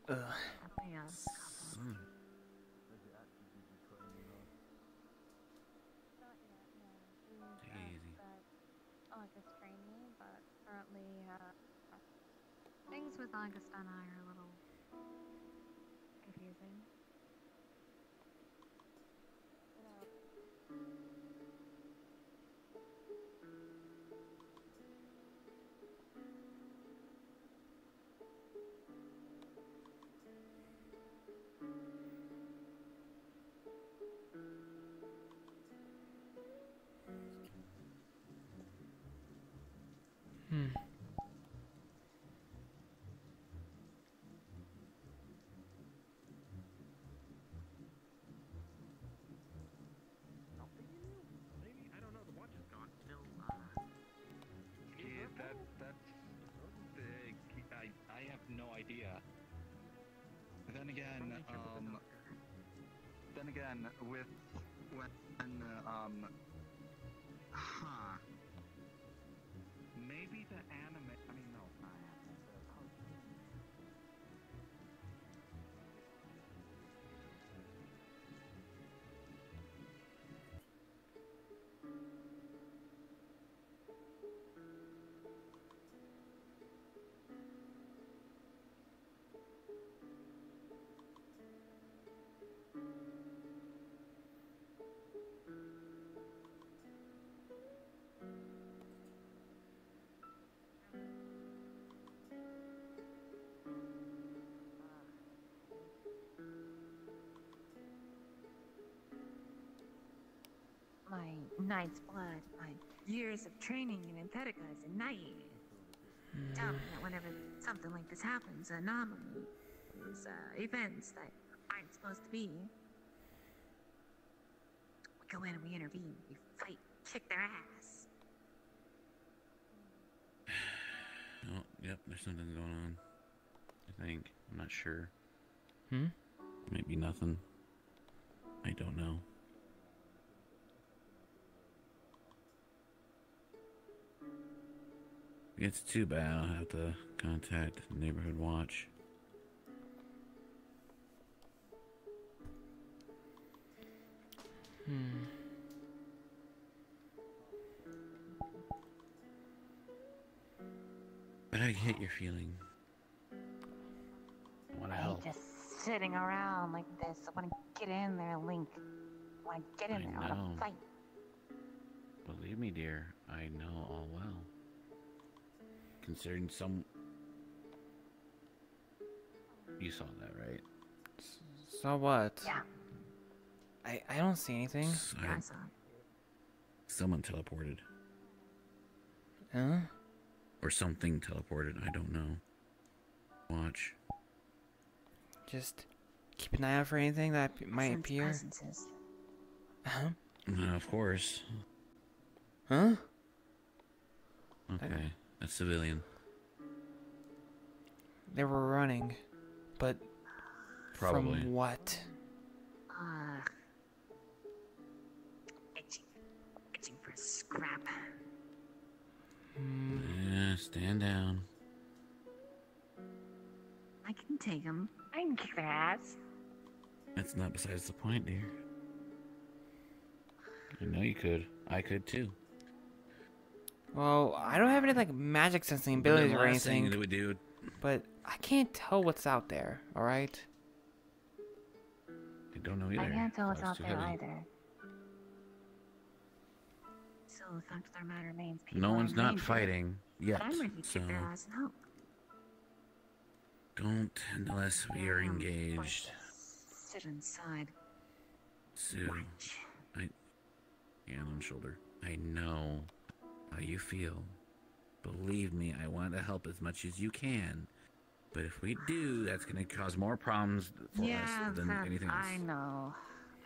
Speaker 1: Ugh.
Speaker 12: Mm.
Speaker 11: Currently, uh, things with August and I are a little confusing.
Speaker 36: Then again, with when and
Speaker 32: um. Knight's blood, my years of training in Anthetica as a knight. Tell me that whenever something like this happens, anomalies, uh, events that aren't supposed to be, we go in and we intervene, we fight, kick their ass.
Speaker 12: Oh, yep, there's something going on. I think. I'm not sure.
Speaker 1: Hmm?
Speaker 12: Maybe nothing. I don't know. If it's too bad, I'll have to contact Neighborhood Watch.
Speaker 1: Hmm.
Speaker 12: But I get your feeling. I want to help.
Speaker 32: just sitting around like this. I want to get in there, Link. I want to get in
Speaker 12: I
Speaker 32: there. I want to fight.
Speaker 12: Believe me, dear, I know all well. Considering some. You saw that, right?
Speaker 1: Saw what?
Speaker 32: Yeah.
Speaker 1: I, I don't see anything.
Speaker 32: Yeah, I saw.
Speaker 12: Someone teleported.
Speaker 1: Huh?
Speaker 12: Or something teleported. I don't know. Watch.
Speaker 1: Just keep an eye out for anything that p- might
Speaker 32: Sense
Speaker 1: appear.
Speaker 32: presences.
Speaker 1: Huh?
Speaker 12: Uh, of course.
Speaker 1: Huh?
Speaker 12: Okay. A civilian.
Speaker 1: They were running, but
Speaker 12: Probably.
Speaker 1: from what?
Speaker 32: Ugh. Itching. Itching for a scrap. Hmm.
Speaker 12: Yeah, stand down.
Speaker 32: I can take him. I can kick their ass.
Speaker 12: That's not besides the point, dear. I know you could. I could too.
Speaker 1: Well, I don't have any like magic sensing
Speaker 12: But the
Speaker 1: abilities or
Speaker 12: last thing
Speaker 1: anything.
Speaker 12: that we do-
Speaker 1: But I can't tell what's out there. All right.
Speaker 12: I don't know either.
Speaker 32: I can't tell what's out there
Speaker 12: heavy.
Speaker 32: either. So the fact of the matter remains, people
Speaker 12: No one's not
Speaker 32: danger,
Speaker 12: fighting yet,
Speaker 32: But I'm ready to
Speaker 12: so
Speaker 32: their ass and help.
Speaker 12: don't unless we are engaged.
Speaker 32: Sit inside.
Speaker 12: Sue, I hand on shoulder. I know how you feel. Believe me, I want to help as much as you can. But if we do, that's going to cause more problems for
Speaker 32: yeah,
Speaker 12: us than
Speaker 32: that-
Speaker 12: anything else.
Speaker 32: I know.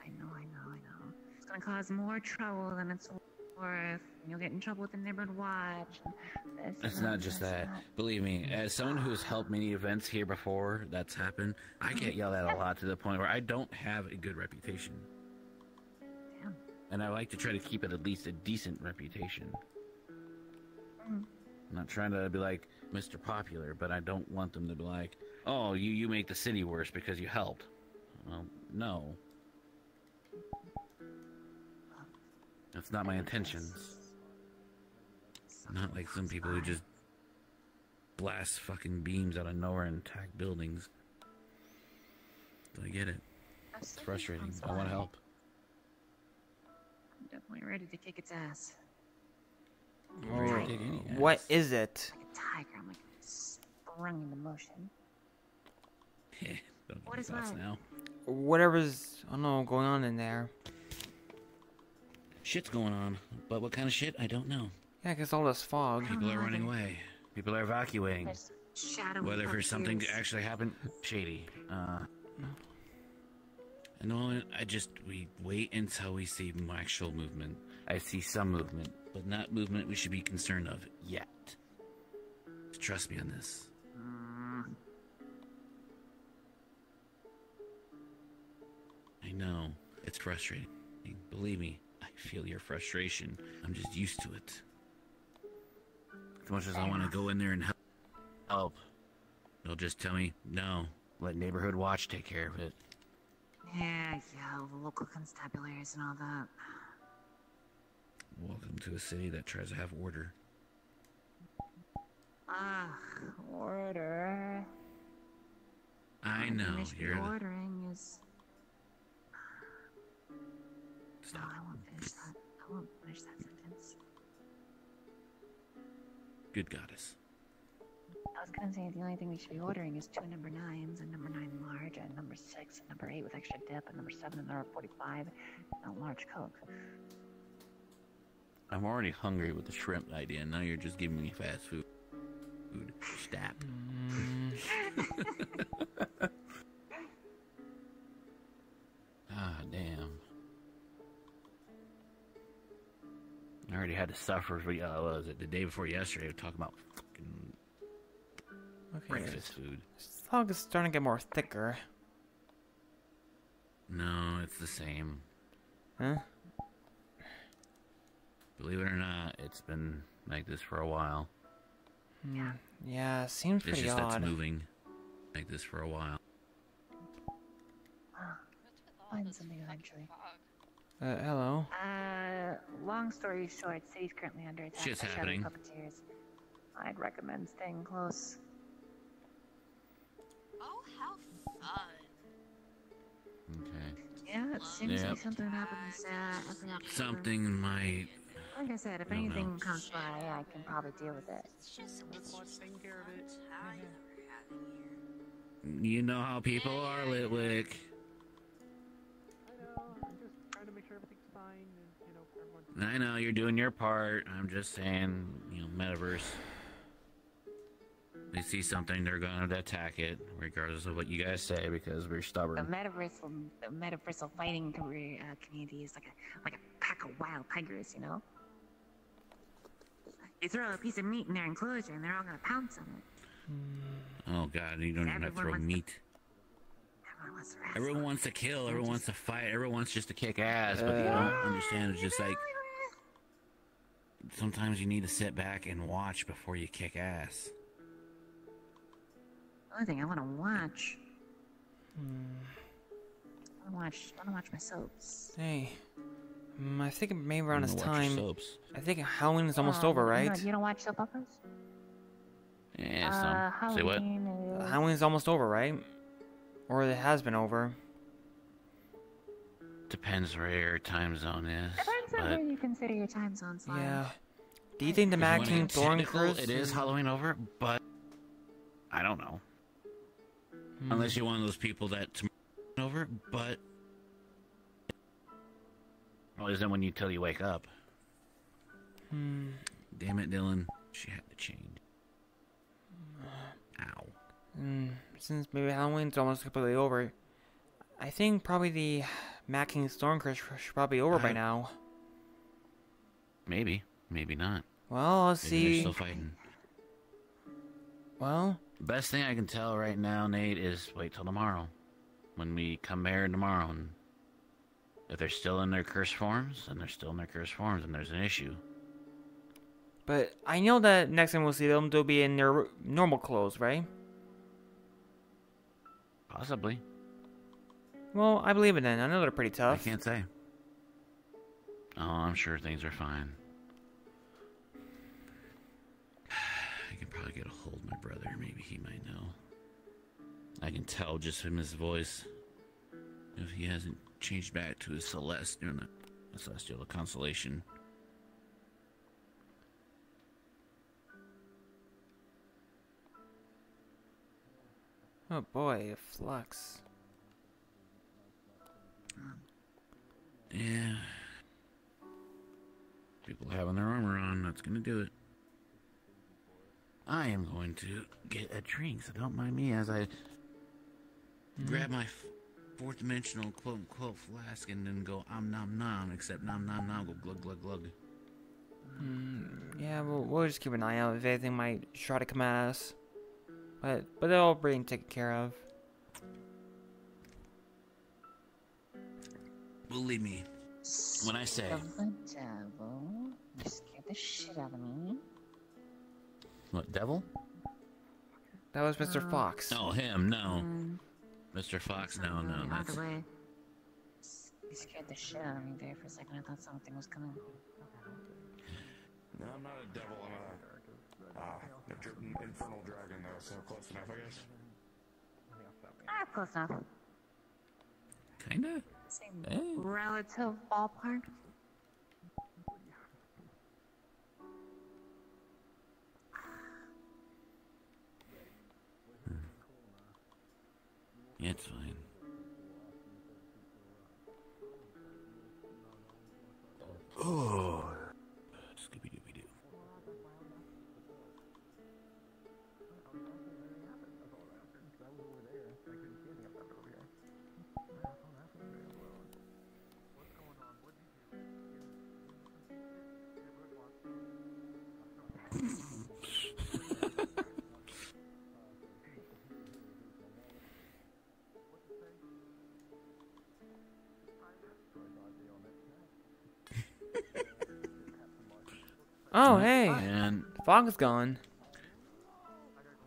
Speaker 32: I know, I know, I know. It's gonna cause more trouble than it's worth. You'll get in trouble with the neighborhood watch. This
Speaker 12: It's not just that.
Speaker 32: that.
Speaker 12: Believe me, as someone who's helped many events here before that's happened, I get yelled at a lot to the point where I don't have a good reputation. And I like to try to keep it at least a decent reputation. I'm not trying to be like Mr. Popular, but I don't want them to be like, "Oh, you you make the city worse because you helped." Well, no. That's not my intentions. Not like some people who just blast fucking beams out of nowhere and attack buildings. I get it. It's frustrating. I want to help.
Speaker 32: I'm definitely ready to kick its ass.
Speaker 1: Oh,
Speaker 12: Kick any
Speaker 1: what is it?
Speaker 32: Like a tiger, I'm like sprung into motion.
Speaker 12: Don't
Speaker 32: What
Speaker 12: get
Speaker 32: is
Speaker 12: thoughts
Speaker 32: mine?
Speaker 12: now.
Speaker 1: Whatever's I don't know going on in there.
Speaker 12: Shit's going on, but what kind of shit? I don't know.
Speaker 1: Yeah, 'cause all this fog.
Speaker 12: People are running away. People are evacuating.
Speaker 32: There's shadowy
Speaker 12: Whether for something to actually happen, shady. Uh, and all I just we wait until we see m- actual movement. I see some movement, but not movement we should be concerned of yet. Trust me on this. I know it's frustrating. Believe me, I feel your frustration. I'm just used to it. As much as I want to go in there and help, help, they'll just tell me no. Let neighborhood watch take care of it.
Speaker 32: Yeah, yeah, the local constabularies and all that.
Speaker 12: Welcome to a city that tries to have order.
Speaker 32: Ah, order.
Speaker 12: I know
Speaker 32: we should be
Speaker 12: you're the
Speaker 32: ordering is. No, I won't finish that. I won't finish that sentence.
Speaker 12: good goddess.
Speaker 32: I was gonna say the only thing we should be ordering is two number nines, and number nine large, and number six, and number eight with extra dip, and number seven and number forty-five, and a large coke.
Speaker 12: I'm already hungry with the shrimp idea. And now you're just giving me fast food. Food. Stap. ah, damn. I already had to suffer for, uh, what was it, the day before yesterday, we were talking about fucking
Speaker 1: Okay.
Speaker 12: breakfast food.
Speaker 1: This fog is starting to get more thicker.
Speaker 12: No, it's the same.
Speaker 1: Huh?
Speaker 12: Believe it or not, it's been like this for a while.
Speaker 1: Yeah. Yeah, seems
Speaker 12: It's
Speaker 1: pretty
Speaker 12: just
Speaker 1: odd.
Speaker 12: that's moving like this for a while.
Speaker 32: Find something eventually.
Speaker 1: Uh, hello.
Speaker 32: Uh, long story short, city's currently under attack
Speaker 12: Shit's
Speaker 32: by shadowy
Speaker 12: happening.
Speaker 32: puppeteers. I'd recommend staying close.
Speaker 34: Oh, how fun.
Speaker 12: Okay.
Speaker 32: Yeah, it seems
Speaker 12: Yeah.
Speaker 32: like something happens uh, every
Speaker 12: Something might.
Speaker 32: Like I said, if
Speaker 12: I don't know.
Speaker 32: anything comes by, I can probably deal with it.
Speaker 34: It's just it's just
Speaker 28: taking care of it.
Speaker 34: time that we're having here.
Speaker 12: You know how people are, Litwick. I know you're doing your part. I'm just saying, you know, metaverse. They see something, they're gonna attack it, regardless of what you guys say, because we're stubborn.
Speaker 32: The
Speaker 12: stubborn.
Speaker 32: metaversal, the metaversal fighting career, uh, community is like a like a pack of wild tigers, you know. You throw a piece of meat in their enclosure, and they're all gonna pounce on it.
Speaker 12: Oh god, you don't even have to throw
Speaker 32: Everyone to-
Speaker 12: meat.
Speaker 32: Everyone wants to.
Speaker 12: Everyone wants to kill, everyone wants to fight, everyone wants just to kick ass, but you uh. don't understand. It's just like sometimes you need to sit back and watch before you kick ass.
Speaker 32: The only thing I want to watch. I want to watch. I want to watch my soaps.
Speaker 1: Hey, mm, I think maybe around
Speaker 12: I'm
Speaker 1: this
Speaker 12: gonna watch your
Speaker 1: time.
Speaker 12: soaps.
Speaker 1: I think Halloween is almost
Speaker 32: Oh,
Speaker 1: over, right?
Speaker 32: don't- You don't watch soap operas?
Speaker 12: Yeah,
Speaker 32: Uh,
Speaker 12: some. Say what?
Speaker 32: Halloween is-
Speaker 1: Halloween's almost over, right? Or it has been over.
Speaker 12: Depends where your time zone is.
Speaker 32: Depends on where you consider your time zone slide.
Speaker 1: Yeah. Do you think the
Speaker 12: if you
Speaker 1: Mad
Speaker 12: wanna
Speaker 1: King Thorn
Speaker 12: technical,
Speaker 1: curse?
Speaker 12: It is Halloween over, but I don't know. Unless you're one of those people that over, but well, isn't when you till you wake up.
Speaker 1: Hmm.
Speaker 12: Damn it, Dylan. She had to change. Ow.
Speaker 1: Mm, since maybe Halloween's almost completely over, I think probably the Mad King Thorn curse should probably be over by now.
Speaker 12: Maybe, maybe not.
Speaker 1: Well, let's
Speaker 12: Maybe they're still fighting.
Speaker 1: Well,
Speaker 12: Best thing I can tell right now, Nate, is wait till tomorrow. When we come here tomorrow, and if they're still in their curse forms, then they're still in their curse forms, and there's an issue.
Speaker 1: but I know that next time we'll see them, they'll be in their normal clothes, right?
Speaker 12: Possibly.
Speaker 1: Well, I believe it then. I know they're pretty tough.
Speaker 12: I can't say. Oh, I'm sure things are fine. I can probably get a hold of my brother. Maybe he might know. I can tell just from his voice if he hasn't changed back to his celest, you know, not the celestial, constellation.
Speaker 1: Oh boy, a flux.
Speaker 12: Yeah. People having their armor on, that's gonna do it. I am going to get a drink, so don't mind me as I grab hmm. my f- fourth dimensional quote unquote flask and then go om nom nom, except nom nom nom, go glug glug glug.
Speaker 1: Hmm, yeah, we'll, we'll just keep an eye out if anything might try to come at us. But but they're all being taken care of.
Speaker 12: Believe me, when I say
Speaker 32: Of the devil. You scared the shit out of me.
Speaker 12: what devil?
Speaker 1: That was Mr.
Speaker 32: Uh,
Speaker 1: Fox.
Speaker 12: Oh, him? No,
Speaker 32: Mm.
Speaker 12: Mr. Fox? No, no,
Speaker 32: Out
Speaker 12: that's
Speaker 32: the way. You scared the shit out of me there for a second. I thought something was coming.
Speaker 37: No, I'm not a devil. I'm a uh, a dr- infernal dragon, though, so close enough, I guess.
Speaker 32: Ah, close enough.
Speaker 12: kinda.
Speaker 32: Same
Speaker 12: Hey.
Speaker 32: relative ballpark.
Speaker 12: It's fine. Oh,
Speaker 1: Oh, hey.
Speaker 12: And
Speaker 1: Fox gone.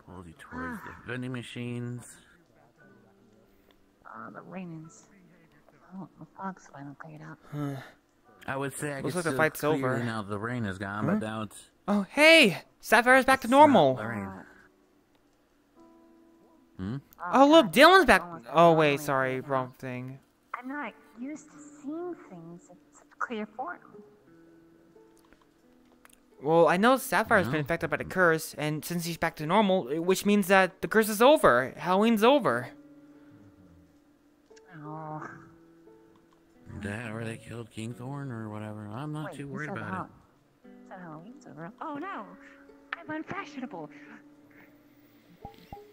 Speaker 12: pulls you towards the vending machines.
Speaker 32: Oh, the rainings. Oh, the fog's finally cleared out.
Speaker 1: Huh.
Speaker 12: I would say I
Speaker 1: Looks like the
Speaker 12: still
Speaker 1: fight's over.
Speaker 12: Now the rain is gone,
Speaker 1: Huh?
Speaker 12: but now it's
Speaker 1: Oh, hey! Sapphire's back to normal.
Speaker 12: the rain. Hmm?
Speaker 1: Oh, look, Dylan's back. Oh, wait, sorry, wrong thing.
Speaker 32: I'm not used to seeing things in such clear form.
Speaker 1: Well, I know Sapphire's been
Speaker 12: No.
Speaker 1: infected by the curse, and since he's back to normal, which means that the curse is over. Halloween's over.
Speaker 32: Oh.
Speaker 12: that, or they killed King Thorn, or whatever. I'm not
Speaker 32: Wait,
Speaker 12: too worried about it.
Speaker 32: said Halloween's over. Oh no, I'm unfashionable.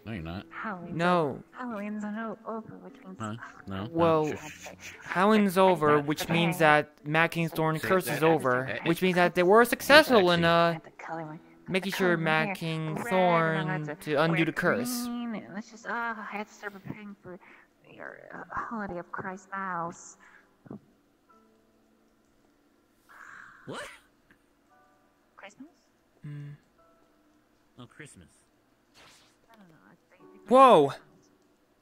Speaker 12: No, you're not.
Speaker 32: Halloween's
Speaker 1: No.
Speaker 32: over. Halloween's over, which means
Speaker 12: Huh? No. no.
Speaker 1: Well,
Speaker 12: Shh.
Speaker 1: Howling's over, which means that Mad King's Thorn
Speaker 12: Say
Speaker 1: curse
Speaker 12: that-
Speaker 1: is over, which means that they were successful in uh making sure
Speaker 32: color Mad
Speaker 1: King
Speaker 32: red, and I
Speaker 1: Thorn to undo the curse.
Speaker 32: green, Let's just ah, I had to start preparing for your uh, holiday of Christ Mouse.
Speaker 12: What?
Speaker 32: Christmas?
Speaker 1: Mm.
Speaker 12: Oh, Christmas.
Speaker 1: Whoa!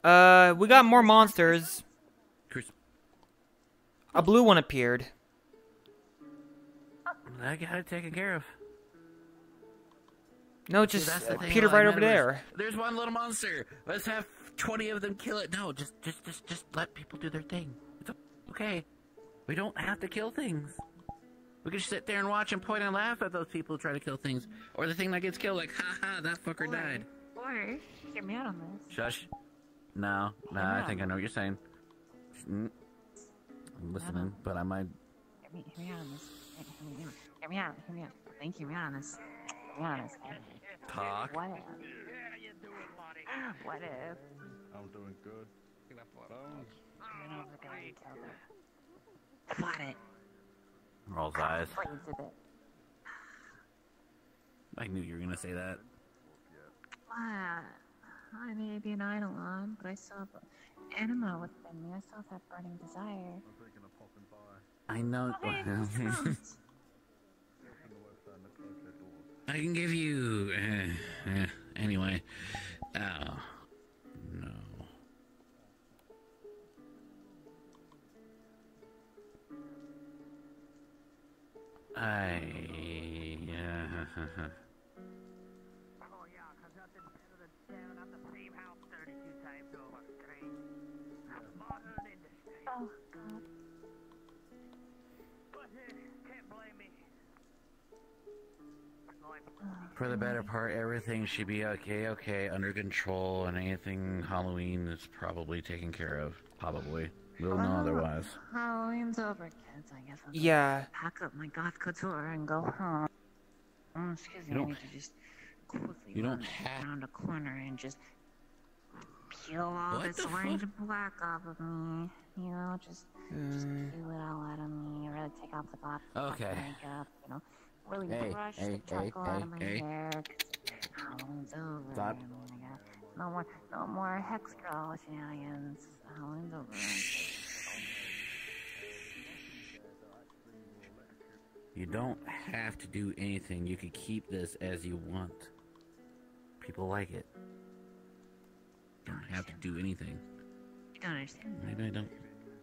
Speaker 1: Uh, we got more monsters. A blue one appeared.
Speaker 12: I got it taken care of.
Speaker 1: No, just
Speaker 12: that's
Speaker 1: uh, Peter right over there.
Speaker 12: There's one little monster. Let's have 20 of them kill it. No, just, just, just, just let people do their thing. It's okay. We don't have to kill things. We can just sit there and watch and point and laugh at those people who try to kill things, or the thing that gets killed. Like, ha ha, that fucker died.
Speaker 32: Or hear me out on this.
Speaker 12: Shush. No, no, I think I know what you're saying. Mm. I'm listening, but I might.
Speaker 32: Hear me, hear me out on this. Hear hear me out. Hear me out. Hear me out. I think hear me out on this. Hear me out on this.
Speaker 12: Talk.
Speaker 32: What if? What if?
Speaker 27: I'm doing good. Bones.
Speaker 32: I know we're gonna kill her. Fought it.
Speaker 12: Rolls eyes.
Speaker 32: Plays with it.
Speaker 12: I knew you were gonna say that.
Speaker 32: What? I may be an Eidolon, but I still have anima within me. I still have that burning desire.
Speaker 12: I know.
Speaker 32: Okay, this counts.
Speaker 12: I can give you. Uh, uh, anyway. Oh. No. I. Uh, for the better part, everything should be okay, okay, under control, and anything Halloween is probably taken care of. Probably. We'll know
Speaker 32: Well,
Speaker 12: otherwise.
Speaker 32: Halloween's over, kids. I guess I'll
Speaker 1: Yeah.
Speaker 32: pack up my goth couture and go home. Oh, excuse me,
Speaker 12: You
Speaker 32: I
Speaker 12: don't-
Speaker 32: need to just quickly
Speaker 12: you don't
Speaker 32: run
Speaker 12: have-
Speaker 32: around a corner and just peel all
Speaker 12: What
Speaker 32: this orange
Speaker 12: fuck?
Speaker 32: black off of me. You know, just just
Speaker 1: Mm.
Speaker 32: peel it all out of me. Really take off the bottom
Speaker 12: Okay.
Speaker 32: makeup. You know, really
Speaker 12: Hey,
Speaker 32: brush
Speaker 12: hey,
Speaker 32: the charcoal
Speaker 12: hey,
Speaker 32: out of my hair. Halloween's over.
Speaker 12: Stop.
Speaker 32: I mean, I got no more, no more hex girl shenanigans. Halloween's over.
Speaker 12: You don't have to do anything. You can keep this as you want. People like it. You don't have to do anything.
Speaker 32: You don't understand.
Speaker 12: Maybe I don't.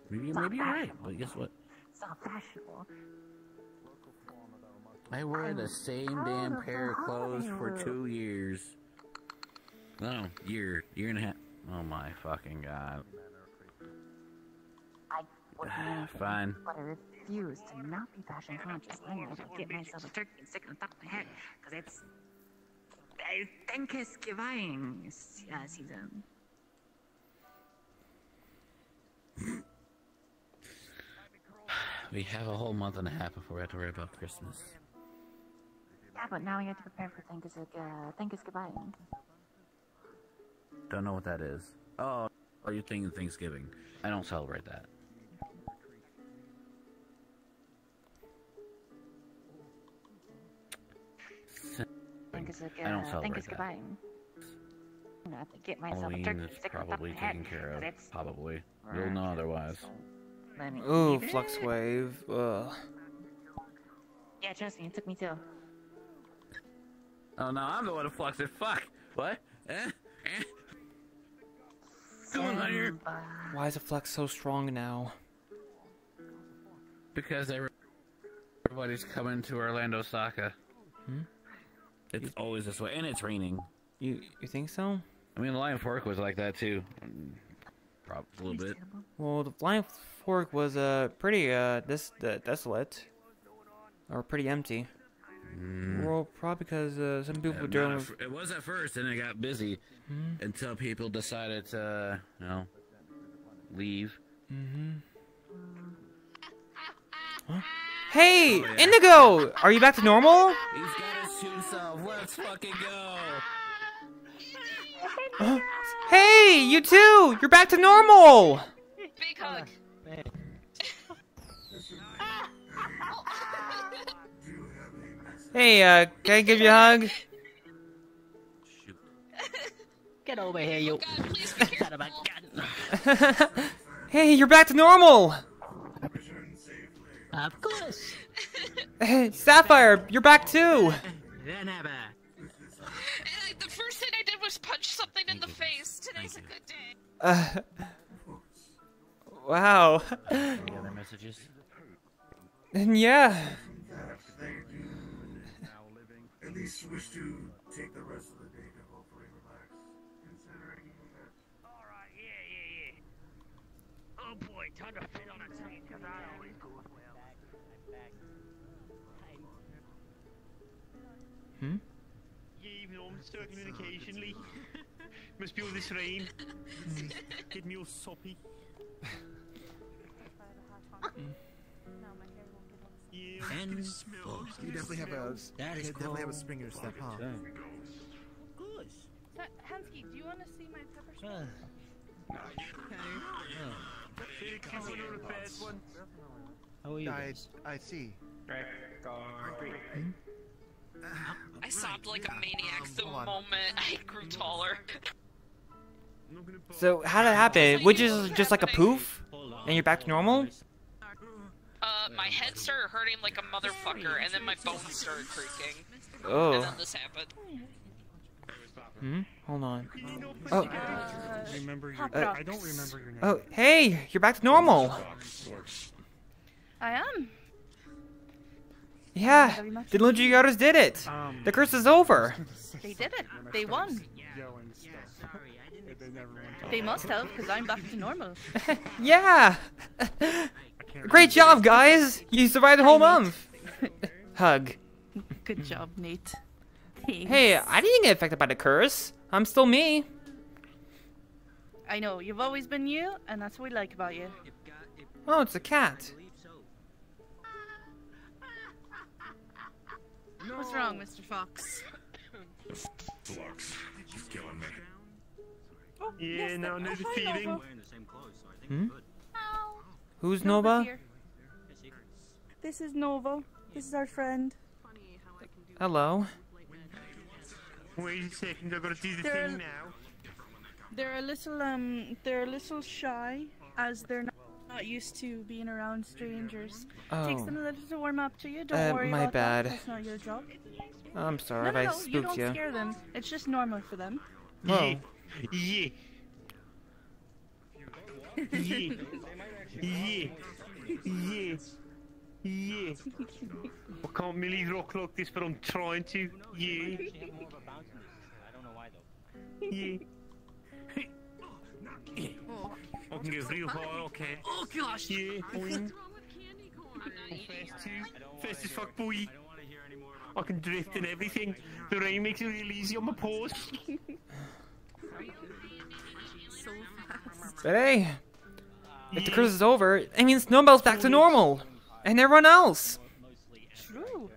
Speaker 12: Maybe, maybe you're right, but guess what?
Speaker 32: It's not fashionable.
Speaker 12: I wore the same damn pair of clothes for two years. No, year, year and a half. Oh my fucking god.
Speaker 32: I anything,
Speaker 12: Fine.
Speaker 32: but I refuse to not be fashion conscious. I'm to get myself a turkey and stick it on top of my head because it's I think it's Thanksgiving uh, season.
Speaker 12: We have a whole month and a half before we have to worry about Christmas.
Speaker 32: Yeah, but now we have to prepare for Thanksgiving. Uh, Thanksgiving.
Speaker 12: Don't know what that is. Oh, are you thinking Thanksgiving? I don't celebrate that.
Speaker 32: Thanksgiving.
Speaker 12: I don't
Speaker 32: Uh,
Speaker 12: celebrate that.
Speaker 32: Thanksgiving. I'm gonna have to get myself a
Speaker 12: Halloween
Speaker 32: turkey
Speaker 12: is
Speaker 32: stick it on top of
Speaker 12: probably
Speaker 32: my head
Speaker 12: taken care
Speaker 32: 'cause
Speaker 12: of.
Speaker 32: it's
Speaker 12: Probably. We'll know otherwise.
Speaker 1: Ooh. Flux Wave. Ugh.
Speaker 32: Yeah, trust me, it took me too.
Speaker 12: Oh no, I'm the one who fluxed it. Fuck. What? Eh? Eh? What's going on here?
Speaker 1: Why is the Flux so strong now?
Speaker 12: Because everybody's coming to Orlandosaka.
Speaker 1: Hmm?
Speaker 12: It's always this way, and it's raining.
Speaker 1: You you think so?
Speaker 12: I mean, the Lying Fork was like that too. Probably a little bit.
Speaker 1: Well, the Lying Fork was uh pretty uh this uh, desolate, or pretty empty.
Speaker 12: Mm.
Speaker 1: Well, probably because uh, some people
Speaker 12: Uh, not
Speaker 1: during
Speaker 12: it was at first, and it got busy
Speaker 1: Hmm?
Speaker 12: until people decided to, you know, leave.
Speaker 1: Mm-hmm. Hey, Indigo! Are you back to normal?
Speaker 12: He's gotta shoot himself. Let's fucking go.
Speaker 1: Uh, hey, you too! You're back to normal!
Speaker 34: Big hug.
Speaker 1: Hey, uh, can I give you a hug?
Speaker 38: Get over here, you son of a gun.
Speaker 1: hey, you're back to normal!
Speaker 38: Of course.
Speaker 1: Hey, Sapphire, you're back too!
Speaker 38: Whenever.
Speaker 34: And the first thing I did was punch something in the face. Today's a good day.
Speaker 1: Uh, wow.
Speaker 38: Any other messages?
Speaker 1: And yeah.
Speaker 37: At least you wish to take the rest of the day to hopefully relax, considering that.
Speaker 16: Alright, yeah, yeah, yeah. Oh boy, time to fit on a train, cause I always go well.
Speaker 1: Hmm?
Speaker 28: Yeah, even though I'm stuck in occasionally. Must be all this rain. Get me all soppy. Yeah, I'm.
Speaker 8: You definitely have a.
Speaker 38: That
Speaker 8: you
Speaker 38: is
Speaker 8: definitely have a
Speaker 38: cool.
Speaker 8: Springer step, huh?
Speaker 38: Good.
Speaker 22: So, Hansky, do you want to see my pepper spray?
Speaker 28: Felix, you want a one?
Speaker 38: How are you
Speaker 8: I,
Speaker 38: guys?
Speaker 8: I see.
Speaker 34: I sobbed like a maniac
Speaker 8: Um,
Speaker 34: the moment I grew taller.
Speaker 1: So, how did it happen? Which is just like a poof? And you're back to normal?
Speaker 34: Uh, my head started hurting like a motherfucker, and then my bones started creaking.
Speaker 1: Oh.
Speaker 34: And then this happened.
Speaker 1: Hmm? Hold on. Oh.
Speaker 35: Remember your?
Speaker 1: Uh,
Speaker 35: I don't remember your name.
Speaker 1: Oh, hey, you're back to normal.
Speaker 22: I am.
Speaker 1: Yeah, the Lugiatos did it.
Speaker 35: Um,
Speaker 1: The curse is over.
Speaker 22: They did it. They won.
Speaker 35: Yelling stuff. They never went
Speaker 22: They must have, because I'm back to normal.
Speaker 1: Yeah. Great job, guys. You survived the whole month. Hug.
Speaker 22: Good job, Nate.
Speaker 1: Hey, I didn't get affected by the curse. I'm still me.
Speaker 22: I know, you've always been you, and that's what we like about you.
Speaker 1: Oh, it's a cat.
Speaker 22: What's wrong, Mr. Fox?
Speaker 37: Flux. He's killing me.
Speaker 28: Yeah, now I know feeling.
Speaker 1: Hmm? Who's Nova?
Speaker 22: This is Nova. This is our friend.
Speaker 1: Hello.
Speaker 28: Wait a second, I gotta do the
Speaker 22: They're-
Speaker 28: thing now.
Speaker 22: They're a little um, they're a little shy, as they're not, not used to being around strangers. It Takes
Speaker 1: Oh.
Speaker 22: them a little to warm up to you. Don't
Speaker 1: Uh,
Speaker 22: worry
Speaker 1: my
Speaker 22: about
Speaker 1: bad.
Speaker 22: that. That's not your job.
Speaker 1: I'm sorry
Speaker 22: no,
Speaker 1: if
Speaker 22: no,
Speaker 1: I
Speaker 22: no, you don't
Speaker 1: you.
Speaker 22: scare them. It's just normal for them.
Speaker 1: Whoa.
Speaker 28: Yeah. Yeah. Yeah. Yeah. Yeah. Yeah. I can't really rock like this, but I'm trying to. Yeah. Yeah. I can go real high, okay.
Speaker 34: Oh gosh.
Speaker 28: Yeah, boing. I'm fast too. Fast as fuck, boy. I can drift and everything. The rain makes it real easy on my paws.
Speaker 22: so fast.
Speaker 1: But hey, if the curse is over, it means Snowbell's back to normal. And everyone else.
Speaker 22: True.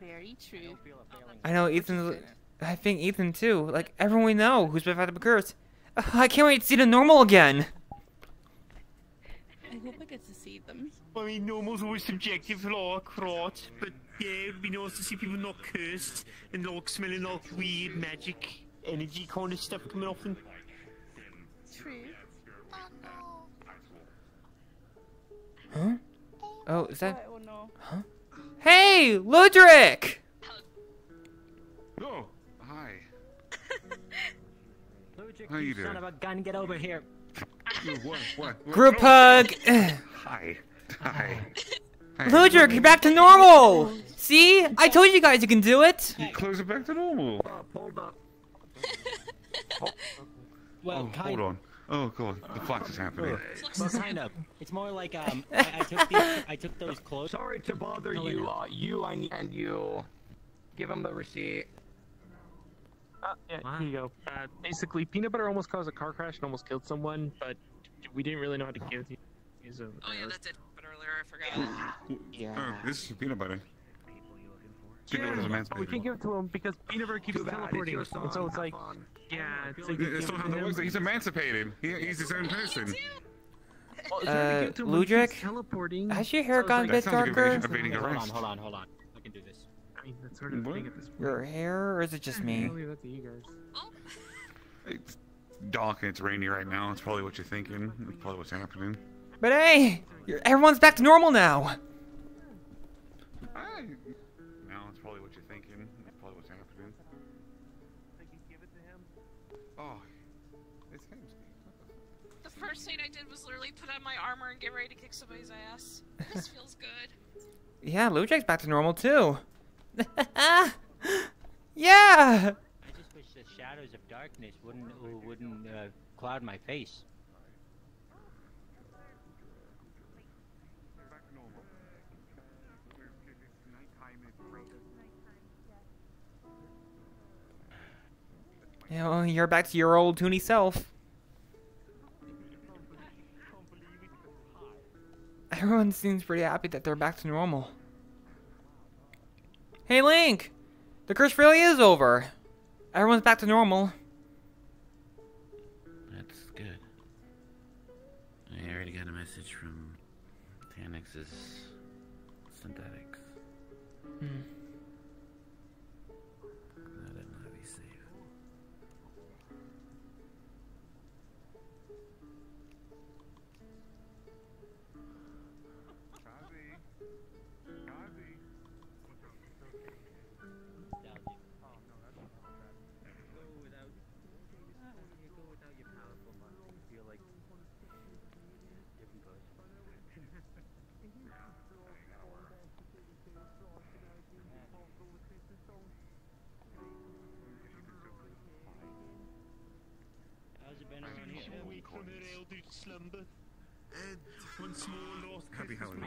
Speaker 22: Very true.
Speaker 1: I know Ethan. I think Ethan too. Like everyone we know who's been affected by the curse. I can't wait to see the normal again.
Speaker 22: I hope I get to see them.
Speaker 28: I mean, normal's always subjective, like, oh, right? But yeah, it'd be nice to see people not cursed and like smelling like weird magic energy kind of stuff coming off them.
Speaker 22: True.
Speaker 1: Huh? Oh, is that?
Speaker 22: Oh no.
Speaker 1: Huh? Hey, Ludwig!
Speaker 37: Oh, hi.
Speaker 38: Ludwig,
Speaker 37: How
Speaker 38: you
Speaker 37: you
Speaker 38: son of a gun, get over here.
Speaker 37: what? What? what?
Speaker 1: Group
Speaker 37: Oh,
Speaker 1: hug.
Speaker 37: Hi. Hi. Hi.
Speaker 1: Ludwig, you're back to normal. See, I told you guys you can do it.
Speaker 37: You close it back to normal.
Speaker 38: Oh, hold up.
Speaker 37: Oh,
Speaker 38: Well,
Speaker 37: oh, hold on. Oh god, the flux is happening.
Speaker 38: Well, kind of. It's more like um, I, I took these, I took those clothes.
Speaker 19: Sorry to bother
Speaker 38: No,
Speaker 19: you, uh, you, I need, and you. Give him the receipt.
Speaker 16: Uh, yeah, here you go. Uh, basically, peanut butter almost caused a car crash and almost killed someone, but we didn't really know how to give it to you. So,
Speaker 34: Oh yeah, that did happen earlier I forgot.
Speaker 37: Oh, this is peanut butter. Peanut butter's
Speaker 16: we can't give it to him because peanut butter keeps teleporting, and so it's like, yeah, it's like.
Speaker 37: It's not how that works. He's emancipated. He, he's his own person.
Speaker 1: Uh, Ludwig,
Speaker 16: teleporting.
Speaker 1: has your hair gone a bit
Speaker 37: That sounds like
Speaker 1: darker?
Speaker 37: evading- evading
Speaker 38: Hold on, hold on, hold on. I can do this.
Speaker 16: I mean, that's sort of the thing at this point.
Speaker 1: Your hair, or is it just me?
Speaker 16: I'll leave that to you guys.
Speaker 37: It's dark and it's rainy right now. That's probably what you're thinking. That's probably what's happening.
Speaker 1: But hey, you're, everyone's back to normal now.
Speaker 37: Now
Speaker 34: thing I did was literally put on my armor and get ready to kick somebody's ass. This feels good.
Speaker 1: Yeah, Ludwig's back to normal too. yeah.
Speaker 38: I just wish the shadows of darkness wouldn't uh, wouldn't uh, cloud my face.
Speaker 1: Yeah, well, you're back to your old toony self. Everyone seems pretty happy that they're back to normal. Hey, Link! The curse really is over. Everyone's back to normal.
Speaker 12: That's good. I already got a message from Tanix's
Speaker 37: Happy Halloween.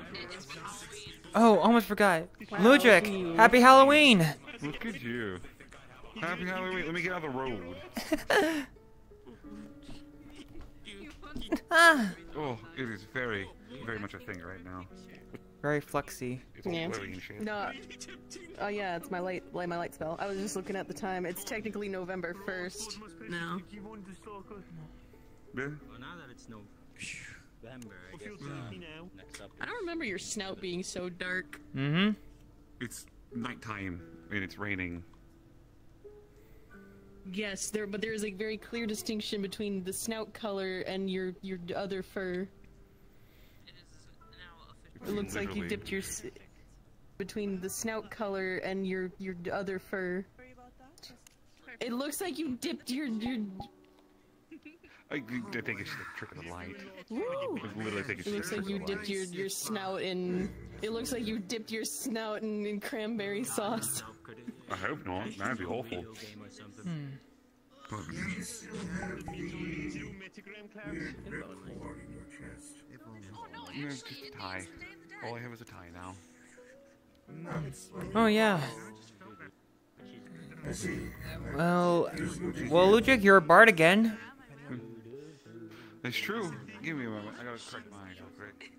Speaker 1: Oh, almost forgot.
Speaker 19: Wow.
Speaker 1: Ludwig, happy Halloween!
Speaker 37: Look at you. Happy Halloween. Let me get out of the road.
Speaker 1: ah,
Speaker 37: Oh, it is very, very much a thing right now.
Speaker 1: very flexy.
Speaker 37: It's
Speaker 23: Yeah.
Speaker 37: blurry and shit.
Speaker 23: No. Oh yeah, it's my light, light my light spell. I was just looking at the time. It's technically November first now.
Speaker 37: Yeah?
Speaker 38: Well, now that it's November, I guess uh.
Speaker 23: I don't remember your snout being so dark.
Speaker 1: Mm-hmm.
Speaker 37: It's nighttime and it's raining.
Speaker 23: Yes, there, but there's a very clear distinction between the snout color and your your other fur. It looks like you dipped your s- between the snout color and your your other fur. It looks like you dipped your your.
Speaker 37: I, I think it's just a trick of the light.
Speaker 23: Woo!
Speaker 37: I literally think it's
Speaker 23: It
Speaker 37: just
Speaker 23: looks
Speaker 37: a
Speaker 23: like
Speaker 37: trick
Speaker 23: you dipped
Speaker 37: light.
Speaker 23: your your snout in. It looks like you dipped your snout in, in cranberry sauce.
Speaker 37: I hope not. That'd be awful.
Speaker 1: Hmm.
Speaker 37: But no, just a tie. All I have is a tie now.
Speaker 1: Oh yeah. Well, well, Ludwig, you're a bard again.
Speaker 37: It's true. Give me a moment. I gotta correct my eyes real quick.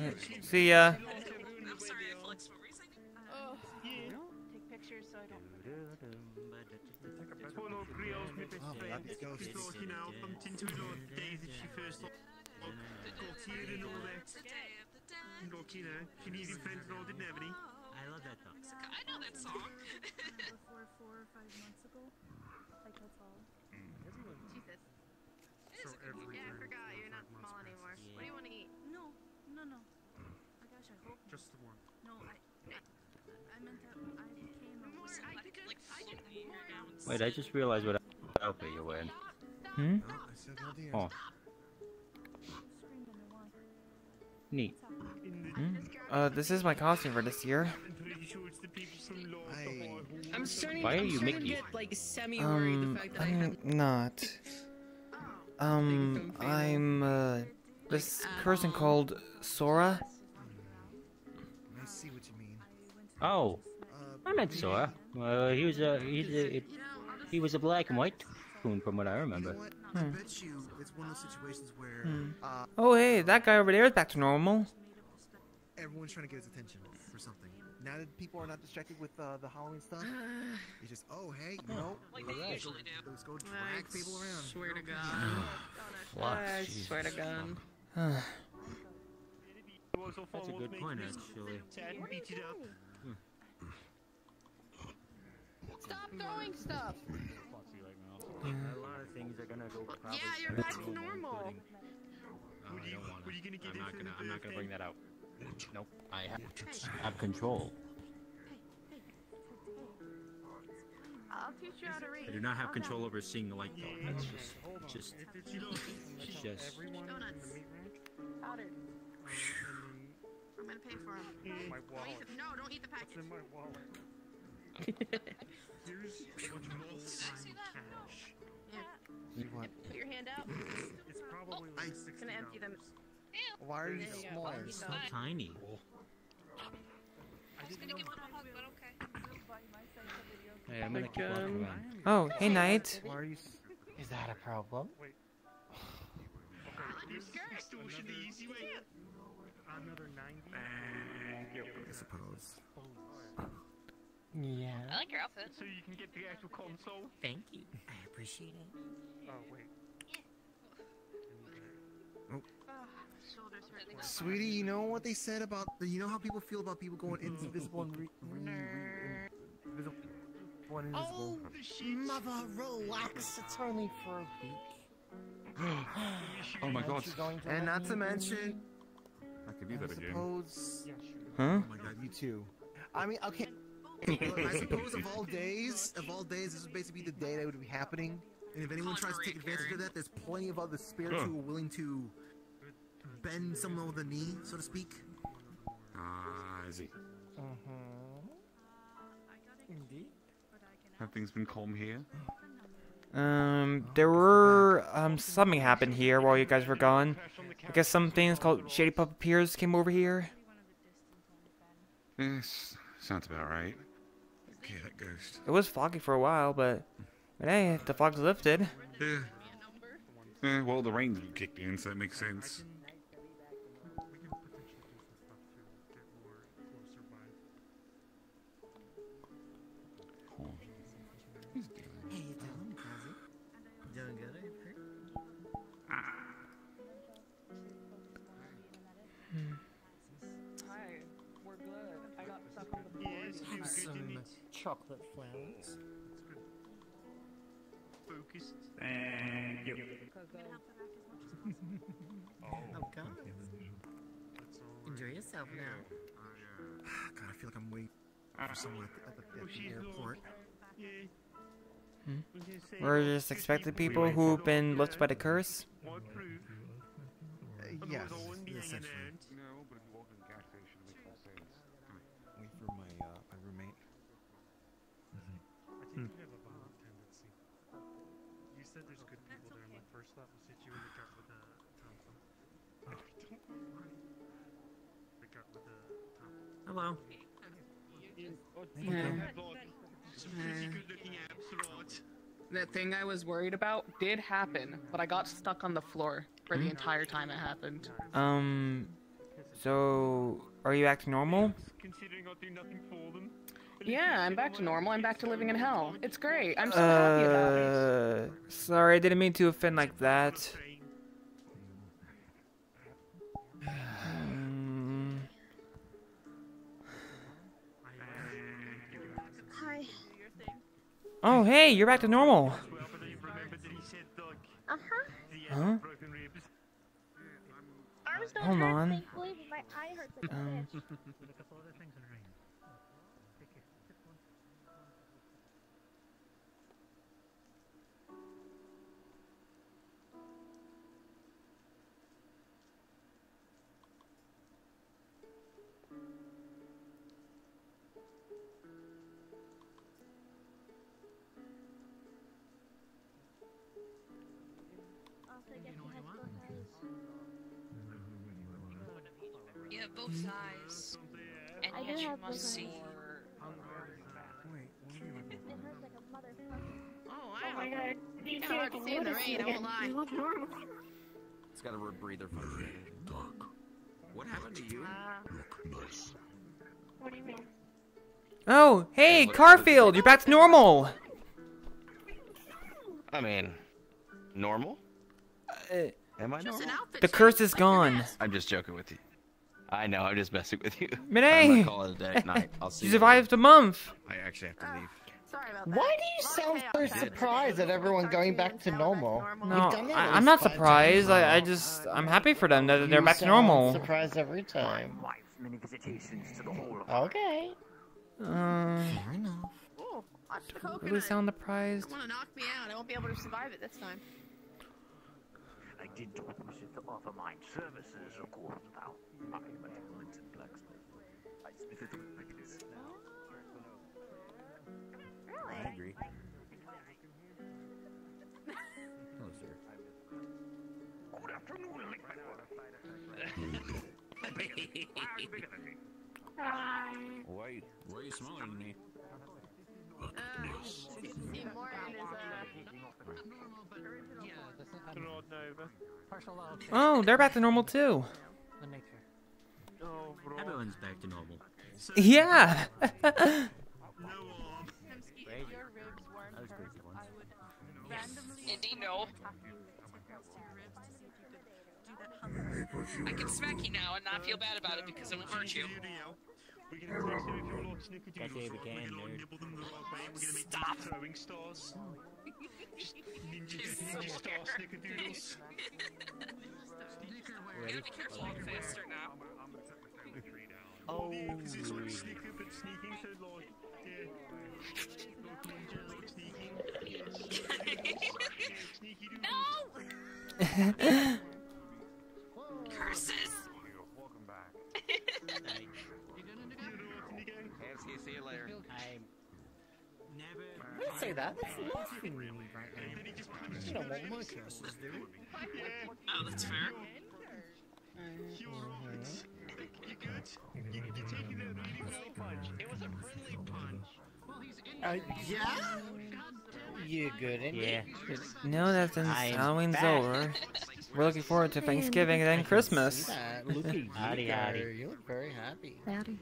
Speaker 1: Uh, See ya.
Speaker 2: Take pictures so I don't
Speaker 19: It's one of Rio's my best friend. She's talking now, bumped into her the day that she first got got here and all that. And look, you know, she needed friends and all, didn't.
Speaker 38: I love that song.
Speaker 34: I know that song.
Speaker 2: Before four or five months ago. Like that's all. Jesus.
Speaker 19: So every
Speaker 2: Yeah, I forgot. You're not small
Speaker 19: ago.
Speaker 2: anymore. What do you want to eat? No, no, no. Oh gosh, I hope.
Speaker 19: Just the one.
Speaker 2: No, I. I meant that I became a more. I could just. I could more.
Speaker 38: Wait, I just realized what outfit you're wearing.
Speaker 1: Hmm.
Speaker 38: Oh. Neat.
Speaker 1: Hmm? Uh, this is my costume for this year.
Speaker 23: I'm starting.
Speaker 38: Why are
Speaker 23: I'm
Speaker 38: you
Speaker 23: starting
Speaker 38: Mickey?
Speaker 23: to get like semi-worried
Speaker 1: Um,
Speaker 23: the fact that I have.
Speaker 1: I'm not. Um, I'm uh, this person called Sora.
Speaker 39: I see what you mean.
Speaker 38: Oh, I meant Sora. Uh, he was a he's a, it, he was a black and white coon from what I remember.
Speaker 39: I
Speaker 1: Hmm.
Speaker 39: bet you it's one of those situations where
Speaker 1: Hmm.
Speaker 39: uh,
Speaker 1: Oh hey, that guy over there is back to normal.
Speaker 8: everyone's trying to get his attention for something. Now that people are not distracted with uh, the Halloween stuff, it's just, oh, hey, you know,
Speaker 34: Like they usually do.
Speaker 8: Let's go drag people around.
Speaker 34: Swear to God.
Speaker 38: Flux,
Speaker 34: I swear to God.
Speaker 38: That's a good point, actually.
Speaker 2: Stop throwing stuff.
Speaker 38: A lot of things are gonna go probably.
Speaker 2: Yeah, you're back to normal.
Speaker 38: Uh, I don't wanna. I'm not gonna. I'm not gonna bring that out. Nope. I have, have control.
Speaker 2: I'll teach you how to read.
Speaker 38: I do not have
Speaker 2: Calm
Speaker 38: control over seeing the light though. That's just, just, that's just.
Speaker 2: Donuts. Got it. I'm gonna pay for them.
Speaker 28: My
Speaker 2: Don't
Speaker 28: wallet.
Speaker 2: the- no, don't eat the package.
Speaker 28: What's in my wallet? Here's a bunch of notes and cash.
Speaker 2: Yeah.
Speaker 8: What?
Speaker 2: Put your hand out.
Speaker 28: It's probably oh. like
Speaker 2: I'm gonna empty them.
Speaker 8: Why are you
Speaker 2: There you go.
Speaker 8: small?
Speaker 2: Eat
Speaker 38: So
Speaker 2: those.
Speaker 38: tiny.
Speaker 34: I was gonna give one a hug, but okay.
Speaker 38: Hey, I'm gonna keep walking um, around.
Speaker 1: Oh, hey, Knight.
Speaker 8: Why are you?
Speaker 35: Is that a problem?
Speaker 28: Extortion the easy. Another 90.
Speaker 8: I suppose.
Speaker 35: Yeah.
Speaker 34: I like your outfit.
Speaker 28: So you can get the actual console.
Speaker 35: Thank you. I appreciate it.
Speaker 28: Oh, wait.
Speaker 8: Sweetie, you know what they said about the, you know how people feel about people going invisible and re, re, re, invisible and invisible.
Speaker 35: Oh, mother, relax. It's only for a week.
Speaker 37: Oh my god.
Speaker 35: Going to
Speaker 8: And not to
Speaker 35: do
Speaker 8: mention,
Speaker 37: I could do that
Speaker 8: I
Speaker 37: again.
Speaker 8: suppose.
Speaker 1: Huh?
Speaker 8: Oh my god, you too. I mean, okay. I suppose of all days, of all days, this would basically be the day that would be happening. And if anyone tries to take advantage of that, there's plenty of other spirits who are willing to bend someone with a knee, so to speak.
Speaker 37: Ah, I see.
Speaker 35: Uh-huh. Indeed.
Speaker 37: Have things been calm here?
Speaker 1: Um, there were, um, something happened here while you guys were gone. I guess some things called Shady Puppeteers came over here.
Speaker 37: Yes, sounds about right. Okay, that ghost.
Speaker 1: It was foggy for a while, but, but hey, the fog's lifted.
Speaker 37: Yeah. Yeah, well, the rain kicked in, so that makes sense.
Speaker 35: Chocolate flowers.
Speaker 28: Focused.
Speaker 37: Thank you.
Speaker 35: Of course. Enjoy yourself now.
Speaker 8: God, I feel like I'm waiting for someone at the, at the, at the airport.
Speaker 1: Hmm? We're just expecting people who've been lifted by the curse.
Speaker 28: What?
Speaker 8: Uh, yes,
Speaker 28: Otherwise, I wouldn't be hanging
Speaker 8: essentially.
Speaker 35: Hello.
Speaker 28: Some pretty good looking abs, right?
Speaker 23: That thing I was worried about did happen, but I got stuck on the floor for the entire time it happened.
Speaker 1: Um, so, are you acting normal?
Speaker 28: Considering I do nothing for them.
Speaker 23: Yeah, I'm back to normal. I'm back to living in hell. It's great. I'm so happy about it.
Speaker 1: Uh, sorry, I didn't mean to offend like that. Oh, hey, you're back to normal.
Speaker 2: Uh huh.
Speaker 1: Huh? Hold on.
Speaker 2: thankfully, but my eye hurts like
Speaker 1: Um,
Speaker 34: both eyes, and
Speaker 2: I
Speaker 34: yet you
Speaker 2: have both
Speaker 34: must see.
Speaker 2: eyes. It hurts like a motherfucker.
Speaker 23: Oh,
Speaker 2: Oh my god.
Speaker 23: Kinda hard to see in the rain, I won't lie.
Speaker 2: You look normal.
Speaker 19: It's got a rebreather function. What happened to you?
Speaker 2: Uh, What do you mean?
Speaker 1: Oh, hey, Carfield, you're back to normal.
Speaker 19: I mean, normal?
Speaker 1: Uh,
Speaker 19: Am I
Speaker 2: Just an
Speaker 19: normal?
Speaker 2: outfit
Speaker 1: The curse is gone.
Speaker 19: I'm just joking with you. I know, I'm just messing with you. I'm
Speaker 1: Minay!
Speaker 19: gonna call it a day. at Night. I'll see
Speaker 1: You
Speaker 19: you
Speaker 1: survived a month.
Speaker 19: I actually have to leave.
Speaker 2: Sorry about that.
Speaker 8: Why do you sound so surprised at everyone going back to normal?
Speaker 1: No,
Speaker 8: You've done that
Speaker 1: I,
Speaker 8: at
Speaker 1: I'm not surprised. I, I just, I'm happy for them that they're
Speaker 8: You
Speaker 1: back to normal.
Speaker 8: Surprised every time. Okay.
Speaker 1: Um,
Speaker 2: Ooh, watch the coconut.
Speaker 1: really sound surprised.
Speaker 2: Don't want to knock me out. I won't be able to survive it this time.
Speaker 32: I did not wish to offer my services, of course, without my in blacksmith. I them like this now.
Speaker 2: Really?
Speaker 32: I agree.
Speaker 12: Hello, sir.
Speaker 32: Good afternoon,
Speaker 12: Why, why are you smaller than me?
Speaker 1: Oh, they're back to normal too.
Speaker 38: Everyone's back to normal.
Speaker 1: Yeah.
Speaker 34: Indy, no. I can smack you now and not feel bad about it because it won't hurt you.
Speaker 38: Can't say we can, nerd.
Speaker 28: Stop throwing stars. Just ninja, ninja star snickerdoodles.
Speaker 34: You gotta be careful walk faster now.
Speaker 28: Oh, oh, yeah, because it's like snicker but sneaking, so like, yeah. Like ninja, like sneaking. Sneaky doodles.
Speaker 34: Curses!
Speaker 32: Welcome back.
Speaker 19: Hansky, see you later.
Speaker 38: I'm never.
Speaker 8: Don't say that. That's laughing right now. You don't want my curses, do you?
Speaker 34: Oh, that's fair.
Speaker 8: Uh, yeah? You good, ain't
Speaker 38: Yeah.
Speaker 1: No, that since Halloween's
Speaker 38: back.
Speaker 1: over. We're looking forward to Thanksgiving and then Christmas.
Speaker 8: See that? Look at you,
Speaker 38: Howdy, howdy.
Speaker 8: You look very happy.
Speaker 40: Howdy.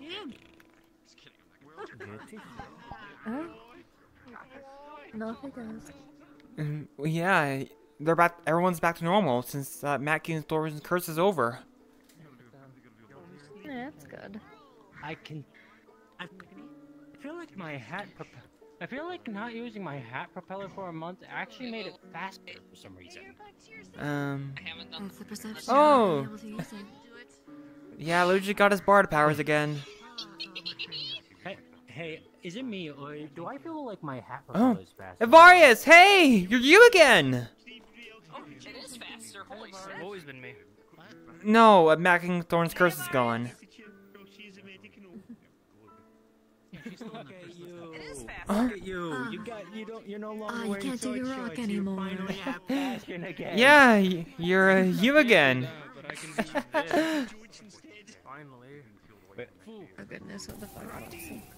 Speaker 8: Good.
Speaker 40: No, it does.
Speaker 1: Mm, yeah, they're back. Everyone's back to normal since uh, Mad King Thorn's curse is over.
Speaker 40: Yeah, that's good.
Speaker 38: I can. I, I feel like my hat. Prop- I feel like not using my hat propeller for a month actually made it faster for some reason.
Speaker 1: Um.
Speaker 40: That's the perception.
Speaker 1: Oh.
Speaker 40: Being able to use it.
Speaker 1: Yeah, Luigi got his bard powers again.
Speaker 38: Hey, hey, is it me or do I feel like my hat
Speaker 1: Oh,
Speaker 38: is faster?
Speaker 1: Evarius, hey, you're you again.
Speaker 34: Oh, it is faster. Holy shit.
Speaker 5: Always been me.
Speaker 1: No, uh, Mad King Thorn's curse is gone.
Speaker 38: Look at you.
Speaker 34: It is faster.
Speaker 1: Huh?
Speaker 38: Look at you. You got. You don't. You're no longer
Speaker 40: Oh, you can't take
Speaker 38: short
Speaker 40: a rock
Speaker 38: shorts.
Speaker 40: anymore.
Speaker 38: You finally have fashion again.
Speaker 1: Yeah, you're uh, you again.
Speaker 5: But I can do this. Finally.
Speaker 40: Oh goodness, what the fuck?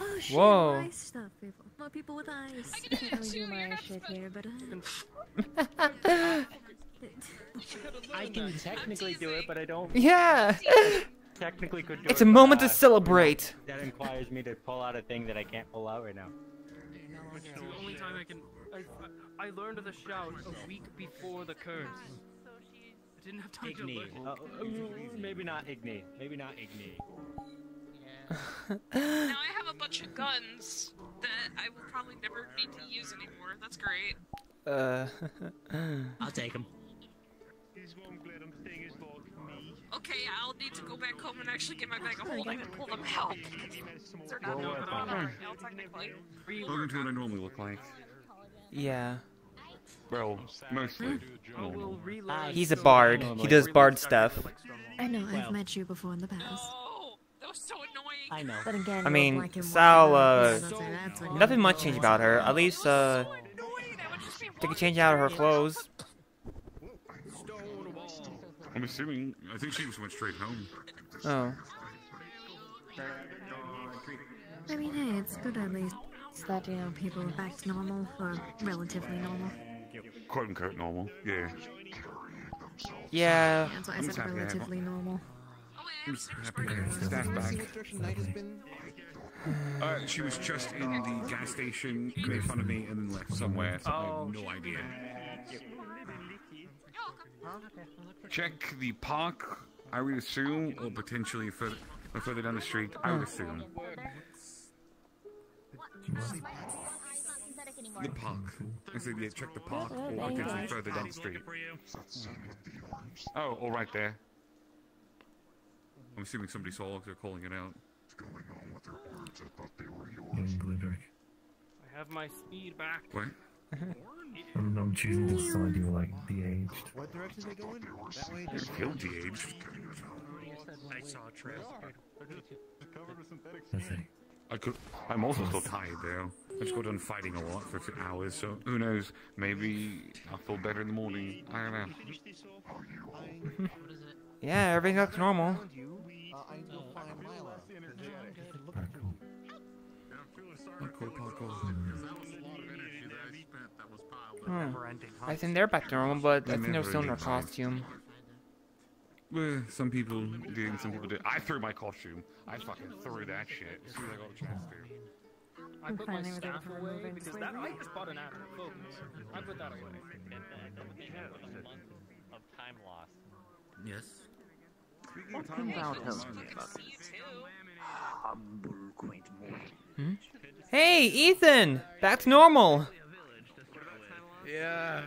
Speaker 40: Oh shit,
Speaker 1: Whoa.
Speaker 40: more ice stuff, people. More people with ice. I can't really do my shit here, but uh,
Speaker 38: I can technically do it, but I don't.
Speaker 1: Yeah.
Speaker 38: Technically could do
Speaker 1: It's
Speaker 38: it.
Speaker 1: a
Speaker 38: but,
Speaker 1: moment to
Speaker 38: uh,
Speaker 1: celebrate.
Speaker 38: That requires me to pull out a thing that I can't pull out right now.
Speaker 5: It's the only time I can. I, I learned the shout a week before the curse. I didn't have time to
Speaker 38: Igni.
Speaker 5: learn.
Speaker 38: Uh, uh, maybe not Igni. Maybe not Igni.
Speaker 34: Now I have a bunch of guns that I will probably never need to use anymore. That's great.
Speaker 1: Uh.
Speaker 38: I'll take him.
Speaker 28: Here's what I'm glad I'm staying as like me.
Speaker 34: Okay, I'll need to go back home and actually get my bag of holding and pull them out. They're not
Speaker 28: Well,
Speaker 34: doing
Speaker 28: uh,
Speaker 34: right now, technically.
Speaker 37: Welcome to what I normally look like.
Speaker 1: Yeah.
Speaker 37: Well, mostly.
Speaker 5: We'll.
Speaker 1: He's a bard. He does bard stuff.
Speaker 40: I know I've met you before in the past.
Speaker 34: Oh, that was so annoying.
Speaker 38: I know.
Speaker 40: But again,
Speaker 1: I mean,
Speaker 40: black
Speaker 1: Sal, uh,
Speaker 40: so
Speaker 1: nothing much changed about her. At least, uh, they could change out of her clothes.
Speaker 37: I'm assuming. I think she just went straight home.
Speaker 1: Oh.
Speaker 40: I mean, hey, it's good at least that, you know, people are back to normal, or relatively normal.
Speaker 37: Quote unquote normal. Yeah.
Speaker 1: Yeah.
Speaker 40: That's why I said
Speaker 37: happy I have
Speaker 40: relatively normal.
Speaker 37: Happy to staff back.
Speaker 8: what direction night has been?
Speaker 37: Uh, she was just in the gas station, made fun of me, and then left somewhere. So I have no idea. Check the park. I would assume, or potentially further, or further down the street. I would assume. The park. I said, yeah, check the park, or potentially further down the street. Oh, all right there. I'm assuming somebody saw. it. They're calling it out.
Speaker 9: Young Glidrick.
Speaker 16: I have my speed back.
Speaker 37: What?
Speaker 9: I'm, I'm choosing this side you like de-aged.
Speaker 8: What direction are they going? That way?
Speaker 37: You're still de-aged.
Speaker 35: I saw a trail.
Speaker 9: I see.
Speaker 37: I could. I'm also still tired though. I just got done fighting a lot for a few hours, so who knows? Maybe I'll feel better in the morning. I don't know.
Speaker 1: Yeah, everything looks normal.
Speaker 37: Parkour, parkour.
Speaker 1: Hmm. I think they're back to normal, but I think they're still in their costume.
Speaker 37: Well, some people did, some people did. I threw my costume. I fucking threw that shit as soon as I got a chance to.
Speaker 16: I put my staff away because that I just bought an app. Focus. I put that away.
Speaker 38: of time lost.
Speaker 19: Yes.
Speaker 32: What can thou tell me about this humble quaint mortal?
Speaker 1: Hmm? Hey, Ethan! Back to normal!
Speaker 5: Yeah.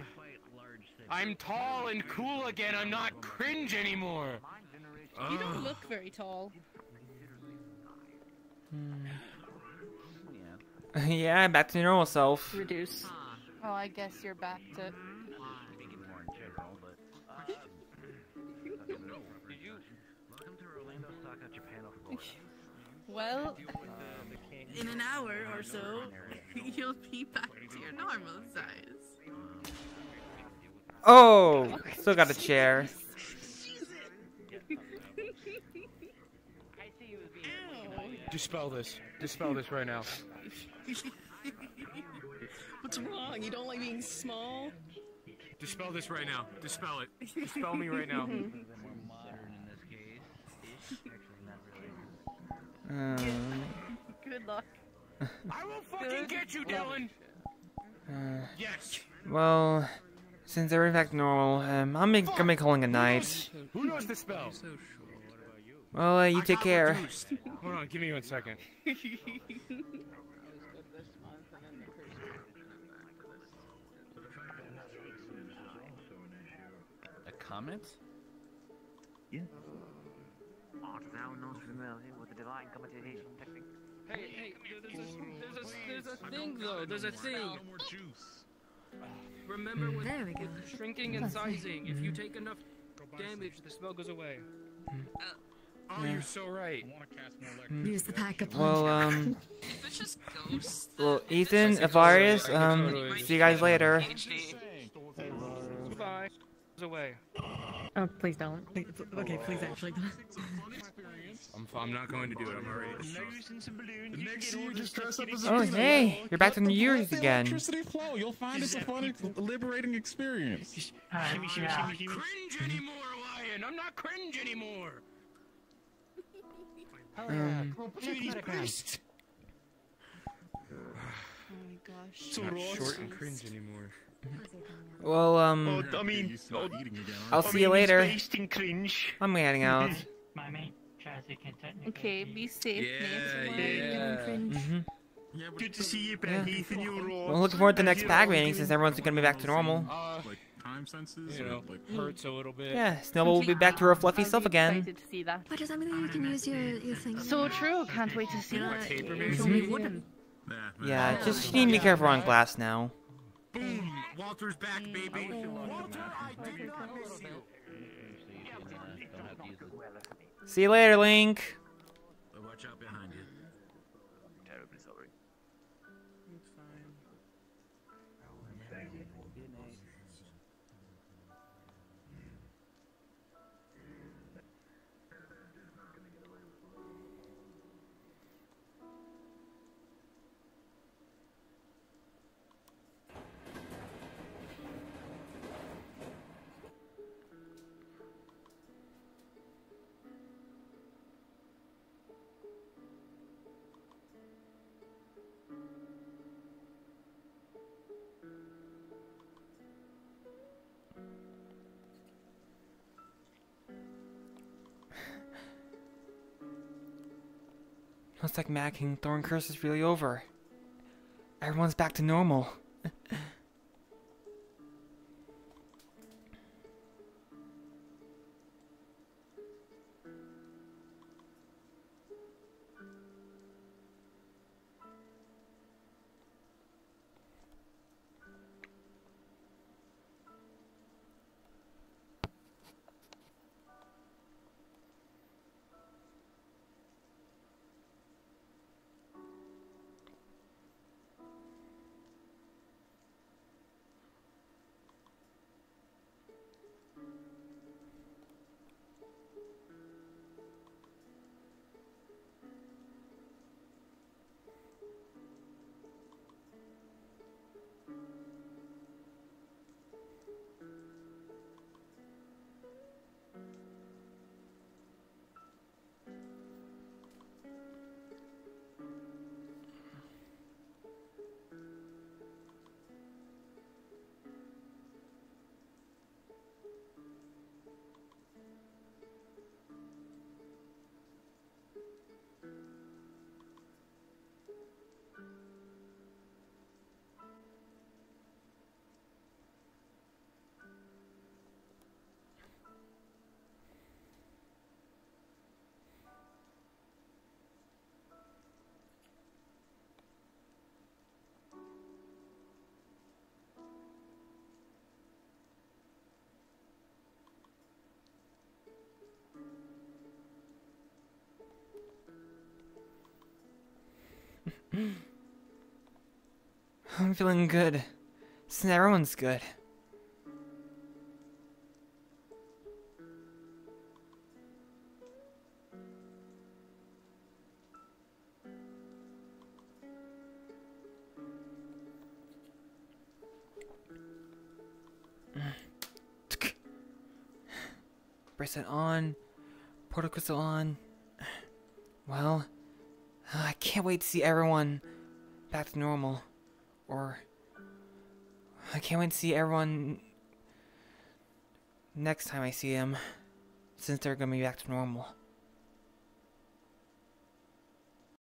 Speaker 5: I'm tall and cool again. I'm not cringe anymore.
Speaker 23: You don't look very tall.
Speaker 1: yeah, back to your normal self.
Speaker 23: Reduce. Oh, I guess you're back to. Well, in an hour or so, you'll be back to your normal size.
Speaker 1: Oh! Still got a chair.
Speaker 5: Dispel this. Dispel this right now.
Speaker 23: What's wrong? You don't like being small?
Speaker 5: Dispel this right now. Dispel it. Dispel me right now.
Speaker 1: Um,
Speaker 23: Good luck.
Speaker 5: I will fucking get you, Dylan.
Speaker 1: uh,
Speaker 5: Yes.
Speaker 1: well, since they're back to normal, um, I'm be- gonna be calling a night.
Speaker 5: Who knows the spell?
Speaker 1: Well, uh, you take care.
Speaker 5: Hold on, give me one second.
Speaker 38: A comment?
Speaker 32: Art thou not familiar with the divine communication technique?
Speaker 16: Hey, hey, there's a, there's a, there's a thing though. There's a thing. Remember with,
Speaker 23: There we go.
Speaker 16: with shrinking and sizing, if you take enough damage, the spell goes away.
Speaker 5: Oh,
Speaker 1: Yeah.
Speaker 5: you're so right.
Speaker 23: Use the pack of
Speaker 1: Well, um,
Speaker 34: ghosts.
Speaker 1: well, Ethan, Avarius, um, see you guys later.
Speaker 16: Goodbye. Away.
Speaker 23: Oh, please don't. Okay, please actually don't.
Speaker 5: I'm, f- I'm not going to do it. I'm already.
Speaker 37: Next year, just dress up as
Speaker 1: Oh, hey, you're back to New Year's again.
Speaker 37: Electricity flow. You'll find it's a fun, liberating experience.
Speaker 5: Shimmy, shimmy, shimmy, shimmy. Cringe anymore, Ryan. I'm not cringe anymore.
Speaker 1: Um,
Speaker 5: Judy's priest.
Speaker 23: Oh.
Speaker 5: So not short and cringe anymore.
Speaker 1: well, um,
Speaker 28: Oh, I mean, oh,
Speaker 1: I'll see you later.
Speaker 28: based in cringe.
Speaker 1: I'm heading out.
Speaker 22: My mate, Chazzy, can technically.
Speaker 23: Okay, be safe,
Speaker 5: Yeah,
Speaker 23: Nate.
Speaker 5: yeah.
Speaker 23: Cringe.
Speaker 1: hmm
Speaker 28: Good to see you back,
Speaker 1: Yeah.
Speaker 28: Ethan. You're all.
Speaker 1: Well, looking forward to the next pack meeting since everyone's gonna be back to normal.
Speaker 37: like time senses,
Speaker 5: You know, like hurts a little bit.
Speaker 1: Yeah, Snowball will be back to her fluffy
Speaker 23: I'll
Speaker 1: self again.
Speaker 23: excited to see that.
Speaker 40: But does that mean that you can use your, your thing?
Speaker 23: So true. Can't wait to see
Speaker 40: Yeah,
Speaker 23: that.
Speaker 5: taper
Speaker 23: It's
Speaker 5: maybe?
Speaker 23: only wooden.
Speaker 1: Yeah, just you need to be careful on glass now.
Speaker 19: Boom! Walter's back, baby.
Speaker 1: See you later, Link. Looks like Mad King Thorn Curse is really over. Everyone's back to normal. I'm feeling good. Since everyone's good. Bracelet on. Portal crystal on. Well, I can't wait to see everyone back to normal. Or I can't wait to see everyone next time I see them since they're gonna be back to normal.